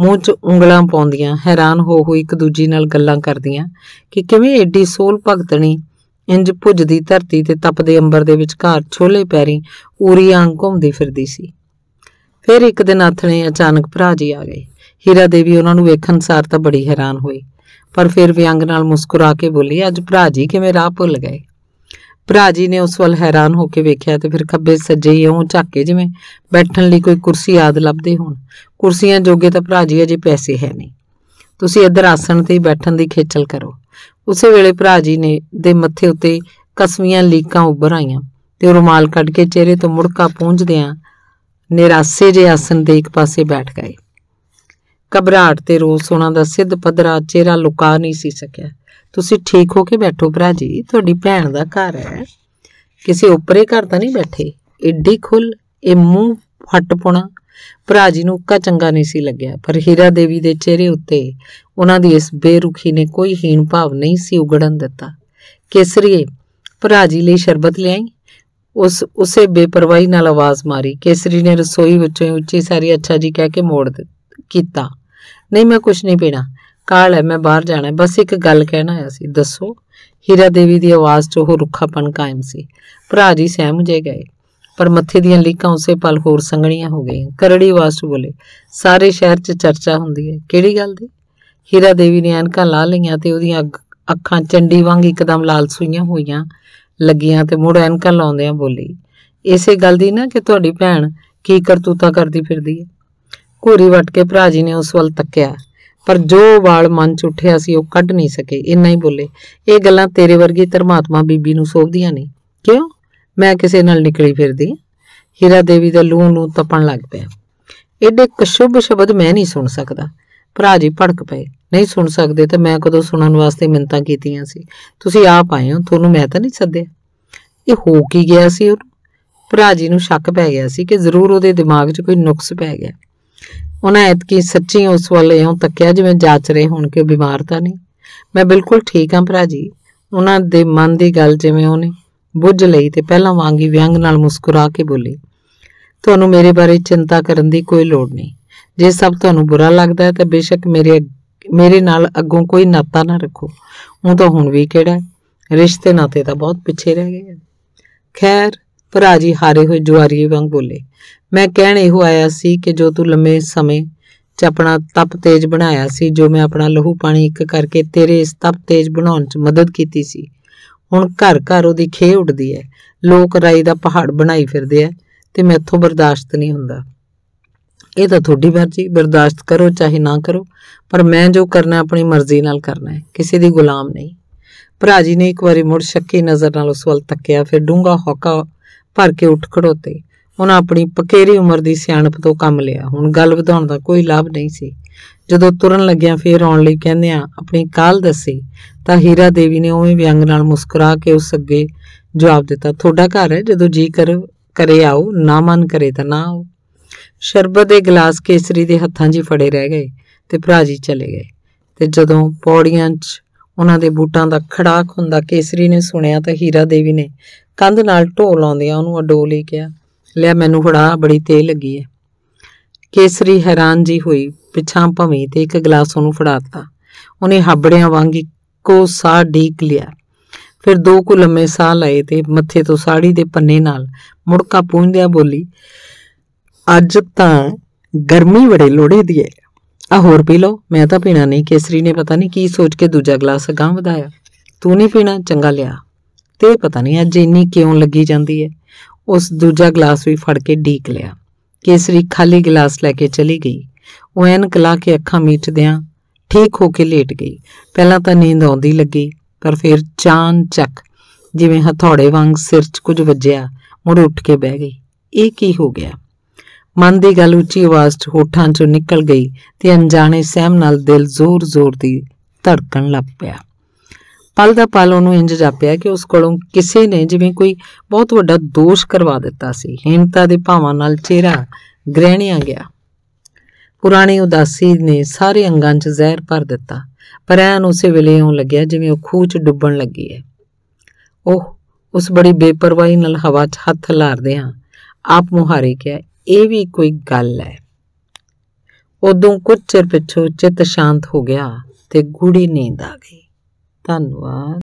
A: ਮੂੰਹ 'ਚ ਉਂਗਲਾਂ ਪਾਉਂਦੀਆਂ, ਹੈਰਾਨ ਹੋ ਹੋ ਇੱਕ ਦੂਜੀ ਨਾਲ ਗੱਲਾਂ ਕਰਦੀਆਂ ਕਿ ਕਿਵੇਂ ਐਡੀ ਸੋਲ ਭਗਤਣੀ ਇੰਜ ਭੁੱਜਦੀ ਧਰਤੀ ਤੇ ਤਪਦੇ ਅੰਬਰ ਦੇ ਵਿਚਕਾਰ ਛੋਲੇ ਪੈਰੀ ਊਰੀ ਆਂ ਘੁੰਮਦੀ ਫਿਰਦੀ ਸੀ। ਫਿਰ ਇੱਕ ਦਿਨ ਆਥਣੇ ਅਚਾਨਕ ਭਰਾ ਜੀ ਆ ਗਏ। ਹੀਰਾ ਦੇਵੀ ਉਹਨਾਂ ਨੂੰ ਵੇਖਣ ਸਾਰ ਤਾਂ ਬੜੀ ਹੈਰਾਨ ਹੋਈ। ਪਰ ਫਿਰ ਵਿਅੰਗ ਨਾਲ ਮੁਸਕਰਾ ਕੇ ਬੋਲੀ, ਅੱਜ ਭਰਾ ਜੀ ਕਿਵੇਂ ਰਾਹ ਭੁੱਲ ਗਏ? ਭਰਾ ਜੀ ਨੇ ਉਸ ਵੱਲ ਹੈਰਾਨ ਹੋ ਕੇ ਵੇਖਿਆ ਤੇ ਫਿਰ ਖੱਬੇ ਸੱਜੇ ਇਉਂ ਝਾਕੇ ਜਿਵੇਂ ਬੈਠਣ ਲਈ ਕੋਈ ਕੁਰਸੀ ਆਦ ਲੱਭਦੇ ਹੋਣ। ਕੁਰਸੀਆਂ ਜੋਗੇ ਤਾਂ ਭਰਾ ਜੀ ਅਜੇ ਪੈਸੇ ਹੈ ਨਹੀਂ। ਤੁਸੀਂ ਇੱਧਰ ਆਸਣ ਤੇ ਬੈਠਣ ਦੀ ਖੇਚਲ ਕਰੋ। ਉਸੇ ਵੇਲੇ ਭਰਾ ਜੀ ਨੇ ਦੇ ਮੱਥੇ ਉੱਤੇ ਕਸਵੀਆਂ ਲੀਕਾਂ ਉੱਭਰ ਆਈਆਂ ਤੇ ਰੁਮਾਲ ਕੱਢ ਕੇ ਚਿਹਰੇ ਤੋਂ ਮੁੜਕਾ ਪੂੰਝਦਿਆਂ ਨਿਰਾਸੇ ਜੇ ਆਸਣ ਦੇ ਇੱਕ ਪਾਸੇ ਬੈਠ ਗਏ। ਘਬਰਾਹਟ ਤੇ ਰੋਸ, ਉਹਨਾਂ ਦਾ ਸਿੱਧ ਪੱਧਰਾ ਚਿਹਰਾ ਲੁਕਾ ਨਹੀਂ ਸੀ ਸਕਿਆ। ਤੁਸੀਂ ਠੀਕ ਹੋ ਕੇ ਬੈਠੋ ਭਰਾ ਜੀ, ਤੁਹਾਡੀ ਭੈਣ ਦਾ ਘਰ ਹੈ। ਕਿਸੇ ਉੱਪਰੇ ਘਰ ਤਾਂ ਨਹੀਂ ਬੈਠੇ। ਏਡੀ ਖੁੱਲ ਇਹ ਮੂੰਹ ਫੱਟ ਪੁਣਾ। ਭਰਾ ਜੀ ਨੂੰ ਉੱਕਾ ਚੰਗਾ ਨਹੀਂ ਸੀ ਲੱਗਿਆ, ਪਰ ਹੀਰਾ ਦੇਵੀ ਦੇ ਚਿਹਰੇ ਉੱਤੇ ਉਹਨਾਂ ਦੀ ਇਸ ਬੇਰੁਖੀ ਨੇ ਕੋਈ ਹੀਣ ਭਾਵ ਨਹੀਂ ਸੀ ਉਗੜਨ ਦਿੱਤਾ। ਕੇਸਰੀਏ, ਭਰਾ ਜੀ ਲਈ ਸ਼ਰਬਤ ਲਿਆਈ? ਉਸ, ਉਸੇ ਬੇਪਰਵਾਹੀ ਨਾਲ ਆਵਾਜ਼ ਮਾਰੀ। ਕੇਸਰੀ ਨੇ ਰਸੋਈ ਵਿੱਚੋਂ ਉੱਚੀ ਸਾਰੀ ਅੱਛਾ ਜੀ ਕਹਿ ਕੇ ਮੋੜ ਦਿੱਤਾ, ਕੀਤਾ। ਨਹੀਂ, ਮੈਂ ਕੁਝ ਨਹੀਂ ਪੀਣਾ। ਕਾਲ ਹੈ, ਮੈਂ ਬਾਹਰ ਜਾਣਾ ਬਸ ਇੱਕ ਗੱਲ ਕਹਿਣਾ ਆਇਆ ਸੀ, ਦੱਸੋ, ਹੀਰਾ ਦੇਵੀ ਦੀ ਆਵਾਜ਼ 'ਚ ਉਹ ਰੁੱਖਾਪਨ ਕਾਇਮ ਸੀ। ਭਰਾ ਜੀ ਸਹਿਮ ਜੇ ਗਏ, ਪਰ ਮੱਥੇ ਦੀਆਂ ਲੀਕਾਂ ਉਸੇ ਪਲ ਹੋਰ ਸੰਗਣੀਆਂ ਹੋ ਗਈਆਂ। ਕਰੜੀ ਆਵਾਜ਼ 'ਚ ਬੋਲੇ, ਸਾਰੇ ਸ਼ਹਿਰ 'ਚ ਚਰਚਾ ਹੁੰਦੀ ਹੈ, ਕਿਹੜੀ ਗੱਲ ਦੀ? ਹੀਰਾ ਦੇਵੀ ਨੇ ਐਨਕਾਂ ਲਾ ਲਈਆਂ ਤੇ ਉਹਦੀਆਂ ਅੱਖਾਂ ਚੰਡੀ ਵਾਂਗ ਇੱਕਦਮ ਲਾਲ ਸੂਈਆਂ ਹੋਈਆਂ ਲੱਗੀਆਂ ਤੇ ਮੁੜ ਐਨਕਾਂ ਲਾਉਂਦਿਆਂ ਬੋਲੀ, ਇਸੇ ਗੱਲ ਦੀ ਨਾ ਕਿ ਤੁਹਾਡੀ ਭੈਣ ਕੀ ਕਰਤੂਤਾ ਕਰਦੀ ਫਿਰਦੀ ਹੈ? ਘੂਰੀ ਵੱਟ ਕੇ ਭਰਾ ਜੀ ਨੇ ਉਸ ਵੱਲ ਤੱਕਿਆ। ਪਰ ਜੋ ਵਾਲ ਮਨ ਚ ਉੱਠਿਆ ਸੀ, ਉਹ ਕੱਢ ਨਹੀਂ ਸਕੇ। ਇੰਨਾ ਹੀ ਬੋਲੇ, ਇਹ ਗੱਲਾਂ ਤੇਰੇ ਵਰਗੀ ਧਰਮਾਤਮਾ ਬੀਬੀ ਨੂੰ ਸੋਭਦੀਆਂ ਨਹੀਂ ਕਿਉਂ? ਮੈਂ ਕਿਸੇ ਨਾਲ ਨਿਕਲੀ ਫਿਰਦੀ। ਹੀਰਾ ਦੇਵੀ ਦਾ ਲੂੰ ਲੂੰ ਤਪਣ ਲੱਗ ਪਿਆ। ਐਡੇ ਕਸ਼ੁਭ ਸ਼ਬਦ ਮੈਂ ਨਹੀਂ ਸੁਣ ਸਕਦਾ। ਭਰਾ ਜੀ ਭੜਕ ਪਏ। ਨਹੀਂ ਸੁਣ ਸਕਦੇ ਤਾਂ ਮੈਂ ਕਦੋਂ ਸੁਣਨ ਵਾਸਤੇ ਮਿੰਤਾਂ ਕੀਤੀਆਂ ਸੀ। ਤੁਸੀਂ ਆਪ ਆਏ ਹੋ, ਤੁਹਾਨੂੰ ਮੈਂ ਤਾਂ ਨਹੀਂ ਸੱਦਿਆ। ਇਹ ਹੋ ਕੀ ਗਿਆ ਸੀ ਉਹ ਭਰਾ ਜੀ ਨੂੰ ਸ਼ੱਕ ਪੈ ਗਿਆ ਸੀ ਕਿ ਜ਼ਰੂਰ ਉਹਦੇ ਦਿਮਾਗ 'ਚ ਕੋਈ ਨੁਕਸ ਪੈ ਗਿਆ। ਉਹਨਾਂ ਐਤਕੀ ਸੱਚੀ ਉਸ ਵੱਲ ਇਉਂ ਤੱਕਿਆ ਜਿਵੇਂ ਜਾਚ ਰਹੇ ਹੋਣ ਕਿ ਉਹ ਬਿਮਾਰ ਤਾਂ ਨਹੀਂ। ਮੈਂ ਬਿਲਕੁਲ ਠੀਕ ਹਾਂ ਭਰਾ ਜੀ। ਉਹਨਾਂ ਦੇ ਮਨ ਦੀ ਗੱਲ ਜਿਵੇਂ ਉਹਨੇ ਬੁੱਝ ਲਈ ਤੇ ਪਹਿਲਾਂ ਵਾਂਗੀ ਵਿਅੰਗ ਨਾਲ ਮੁਸਕਰਾ ਕੇ ਬੋਲੀ, ਤੁਹਾਨੂੰ ਮੇਰੇ ਬਾਰੇ ਚਿੰਤਾ ਕਰਨ ਦੀ ਕੋਈ ਲੋੜ ਨਹੀਂ। ਜੇ ਸਭ ਤੁਹਾਨੂੰ ਬੁਰਾ ਲੱਗਦਾ ਹੈ ਤਾਂ ਬੇਸ਼ੱਕ ਮੇਰੇ ਮੇਰੇ ਨਾਲ ਅੱਗੋਂ ਕੋਈ ਨਾਤਾ ਨਾ ਰੱਖੋ। ਉਹ ਤਾਂ ਹੁਣ ਵੀ ਕਿਹੜਾ ਰਿਸ਼ਤੇ ਨਾਤੇ ਤਾਂ ਬਹੁਤ ਪਿੱਛੇ ਰਹਿ ਗਏ ਖੈਰ, ਭਰਾ ਜੀ ਹਾਰੇ ਹੋਏ ਜੁਆਰੀ ਵਾਂਗ ਬੋਲੇ ਮੈਂ ਕਹਿਣ ਇਹੋ ਆਇਆ ਸੀ ਕਿ ਜੋ ਤੂੰ ਲੰਮੇ ਸਮੇਂ ਚ ਆਪਣਾ ਤਪ ਤੇਜ ਬਣਾਇਆ ਸੀ, ਜੋ ਮੈਂ ਆਪਣਾ ਲਹੂ ਪਾਣੀ ਇੱਕ ਕਰਕੇ ਤੇਰੇ ਇਸ ਤਪ ਤੇਜ ਬਣਾਉਣ ਚ ਮਦਦ ਕੀਤੀ ਸੀ, ਹੁਣ ਘਰ ਘਰ ਉਹਦੀ ਖੇ ਉੱਡਦੀ ਹੈ ਲੋਕ ਰਾਈ ਦਾ ਪਹਾੜ ਬਣਾਈ ਫਿਰਦੇ ਆ ਤੇ ਮੈਥੋਂ ਬਰਦਾਸ਼ਤ ਨਹੀਂ ਹੁੰਦਾ। ਇਹ ਤਾਂ ਤੁਹਾਡੀ ਮਰਜ਼ੀ, ਬਰਦਾਸ਼ਤ ਕਰੋ ਚਾਹੇ ਨਾ ਕਰੋ, ਪਰ ਮੈਂ ਜੋ ਕਰਨਾ ਆਪਣੀ ਮਰਜ਼ੀ ਨਾਲ ਕਰਨਾ ਹੈ ਕਿਸੇ ਦੀ ਗੁਲਾਮ ਨਹੀਂ। ਭਰਾ ਜੀ ਨੇ ਇੱਕ ਵਾਰੀ ਮੁੜ ਸ਼ੱਕੀ ਨਜ਼ਰ ਨਾਲ ਉਸ ਵੱਲ ਤੱਕਿਆ, ਫਿਰ ਡੂੰਗਾ ਹੌਕਾ ਭਰ ਕੇ ਉੱਠ ਖੜੋਤੇ। ਉਹਨਾਂ ਆਪਣੀ ਪਕੇਰੀ ਉਮਰ ਦੀ ਸਿਆਣਪ ਤੋਂ ਕੰਮ ਲਿਆ। ਹੁਣ ਗੱਲ ਵਧਾਉਣ ਦਾ ਕੋਈ ਲਾਭ ਨਹੀਂ ਸੀ। ਜਦੋਂ ਤੁਰਨ ਲੱਗਿਆ ਫੇਰ ਆਉਣ ਲਈ ਕਹਿੰਦਿਆਂ ਆਪਣੀ ਕਾਲ ਦੱਸੀ, ਤਾਂ ਹੀਰਾ ਦੇਵੀ ਨੇ ਉਵੇਂ ਵਿਅੰਗ ਨਾਲ ਮੁਸਕਰਾ ਕੇ ਉਸ ਅੱਗੇ ਜਵਾਬ ਦਿੱਤਾ, ਤੁਹਾਡਾ ਘਰ ਹੈ, ਜਦੋਂ ਜੀ ਕਰ, ਕਰੇ ਆਓ, ਨਾ ਮਨ ਕਰੇ ਤਾਂ ਨਾ ਆਓ। ਸ਼ਰਬਤ ਦੇ ਗਲਾਸ ਕੇਸਰੀ ਦੇ ਹੱਥਾਂ 'ਚ ਫੜੇ ਰਹਿ ਗਏ ਤੇ ਭਰਾ ਜੀ ਚਲੇ ਗਏ। ਤੇ ਜਦੋਂ ਪੌੜੀਆਂ 'ਚ ਉਹਨਾਂ ਦੇ ਬੂਟਾਂ ਦਾ ਖੜਾਕ ਹੁੰਦਾ ਕੇਸਰੀ ਨੇ ਸੁਣਿਆ, ਤਾਂ ਹੀਰਾ ਦੇਵੀ ਨੇ ਕੰਧ ਨਾਲ ਢੋਲ ਆਉਂਦਿਆਂ ਉਹਨੂੰ ਅਡੋ ਲਈ ਕਿਹਾ ਲਿਆ ਮੈਨੂੰ ਫੜਾ, ਬੜੀ ਤੇਲ ਲੱਗੀ ਹੈ ਕੇਸਰੀ ਹੈਰਾਨ ਜੀ ਹੋਈ ਪਿਛਾਂ ਭਵੀ ਤੇ ਇੱਕ ਗਲਾਸ ਉਹਨੂੰ ਫੜਾ ਦਿੱਤਾ। ਉਹਨੇ ਹਾਬੜਿਆਂ ਵਾਂਗ ਇੱਕੋ ਸਾਹ ਢੀਕ ਲਿਆ। ਫਿਰ ਦੋ ਕੁ ਲੰਮੇ ਸਾਹ ਲਏ ਤੇ ਮੱਥੇ ਤੋਂ ਸਾੜੀ ਦੇ ਪੰਨੇ ਨਾਲ ਮੁੜਕਾ ਪੂੰਝਦਿਆਂ ਬੋਲੀ, ਅੱਜ ਤਾਂ ਗਰਮੀ ਬੜੇ ਲੋੜੇ ਦੀ ਹੈ ਆ ਹੋਰ ਪੀ ਲਓ, ਮੈਂ ਤਾਂ ਪੀਣਾ ਨਹੀਂ। ਕੇਸਰੀ ਨੇ ਪਤਾ ਨਹੀਂ ਕੀ ਸੋਚ ਕੇ ਦੂਜਾ ਗਲਾਸ ਅਗਾਂਹ ਵਧਾਇਆ। ਤੂੰ ਨਹੀਂ ਪੀਣਾ? ਚੰਗਾ ਲਿਆ। ਤੇ ਪਤਾ ਨਹੀਂ ਅੱਜ ਇੰਨੀ ਕਿਉਂ ਲੱਗੀ ਜਾਂਦੀ ਹੈ ਉਸ ਦੂਜਾ ਗਲਾਸ ਵੀ ਫੜ ਕੇ ਢੀਕ ਲਿਆ। ਕੇਸਰੀ ਖਾਲੀ ਗਲਾਸ ਲੈ ਕੇ ਚਲੀ ਗਈ। ਉਹ ਐਨਕ ਲਾ ਕੇ ਅੱਖਾਂ ਮੀਟਦਿਆਂ ਠੀਕ ਹੋ ਕੇ ਲੇਟ ਗਈ। ਪਹਿਲਾਂ ਤਾਂ ਨੀਂਦ ਆਉਂਦੀ ਲੱਗੀ, ਪਰ ਫਿਰ ਚਾਨ ਚੱਕ ਜਿਵੇਂ ਹਥੌੜੇ ਵਾਂਗ ਸਿਰ 'ਚ ਕੁਝ ਵੱਜਿਆ, ਮੁੜ ਉੱਠ ਕੇ ਬਹਿ ਗਈ। ਇਹ ਕੀ ਹੋ ਗਿਆ? ਮਨ ਦੀ ਗੱਲ ਉੱਚੀ ਆਵਾਜ਼ 'ਚ ਹੋਠਾਂ 'ਚੋਂ ਨਿਕਲ ਗਈ ਤੇ ਅਣਜਾਣੇ ਸਹਿਮ ਨਾਲ ਦਿਲ ਜ਼ੋਰ-ਜ਼ੋਰ ਦੀ ਧੜਕਣ ਲੱਗ ਪਿਆ। ਪਲ ਦਾ ਪਲ ਉਹਨੂੰ ਇੰਜ ਜਾਪਿਆ ਕਿ ਉਸ ਕੋਲੋਂ ਕਿਸੇ ਨੇ ਜਿਵੇਂ ਕੋਈ ਬਹੁਤ ਵੱਡਾ ਦੋਸ਼ ਕਰਵਾ ਦਿੱਤਾ ਸੀ। ਹੀਨਤਾ ਦੇ ਭਾਵਾਂ ਨਾਲ ਚਿਹਰਾ ਗ੍ਰਹਿਣਿਆ ਗਿਆ। ਪੁਰਾਣੀ ਉਦਾਸੀ ਨੇ ਸਾਰੇ ਅੰਗਾਂ 'ਚ ਜ਼ਹਿਰ ਭਰ ਦਿੱਤਾ, ਪਰ ਐਨ ਉਸੇ ਵੇਲੇ ਇਉਂ ਲੱਗਿਆ ਜਿਵੇਂ ਉਹ ਖੂਹ 'ਚ ਡੁੱਬਣ ਲੱਗੀ ਹੈ। ਉਹ ਉਸ ਬੜੀ ਬੇਪਰਵਾਹੀ ਨਾਲ ਹਵਾ 'ਚ ਹੱਥ ਲਾਰਦੇ ਹਾਂ, ਆਪ ਮੁਹਾਰੇ ਕਿਹਾ, ਇਹ ਵੀ ਕੋਈ ਗੱਲ ਹੈ। ਉਦੋਂ ਕੁਝ ਚਿਰ ਪਿੱਛੋਂ ਚਿੱਤ ਸ਼ਾਂਤ ਹੋ ਗਿਆ ਤੇ ਗੂੜੀ ਨੀਂਦ ਆ ਗਈ। ਧੰਨਵਾਦ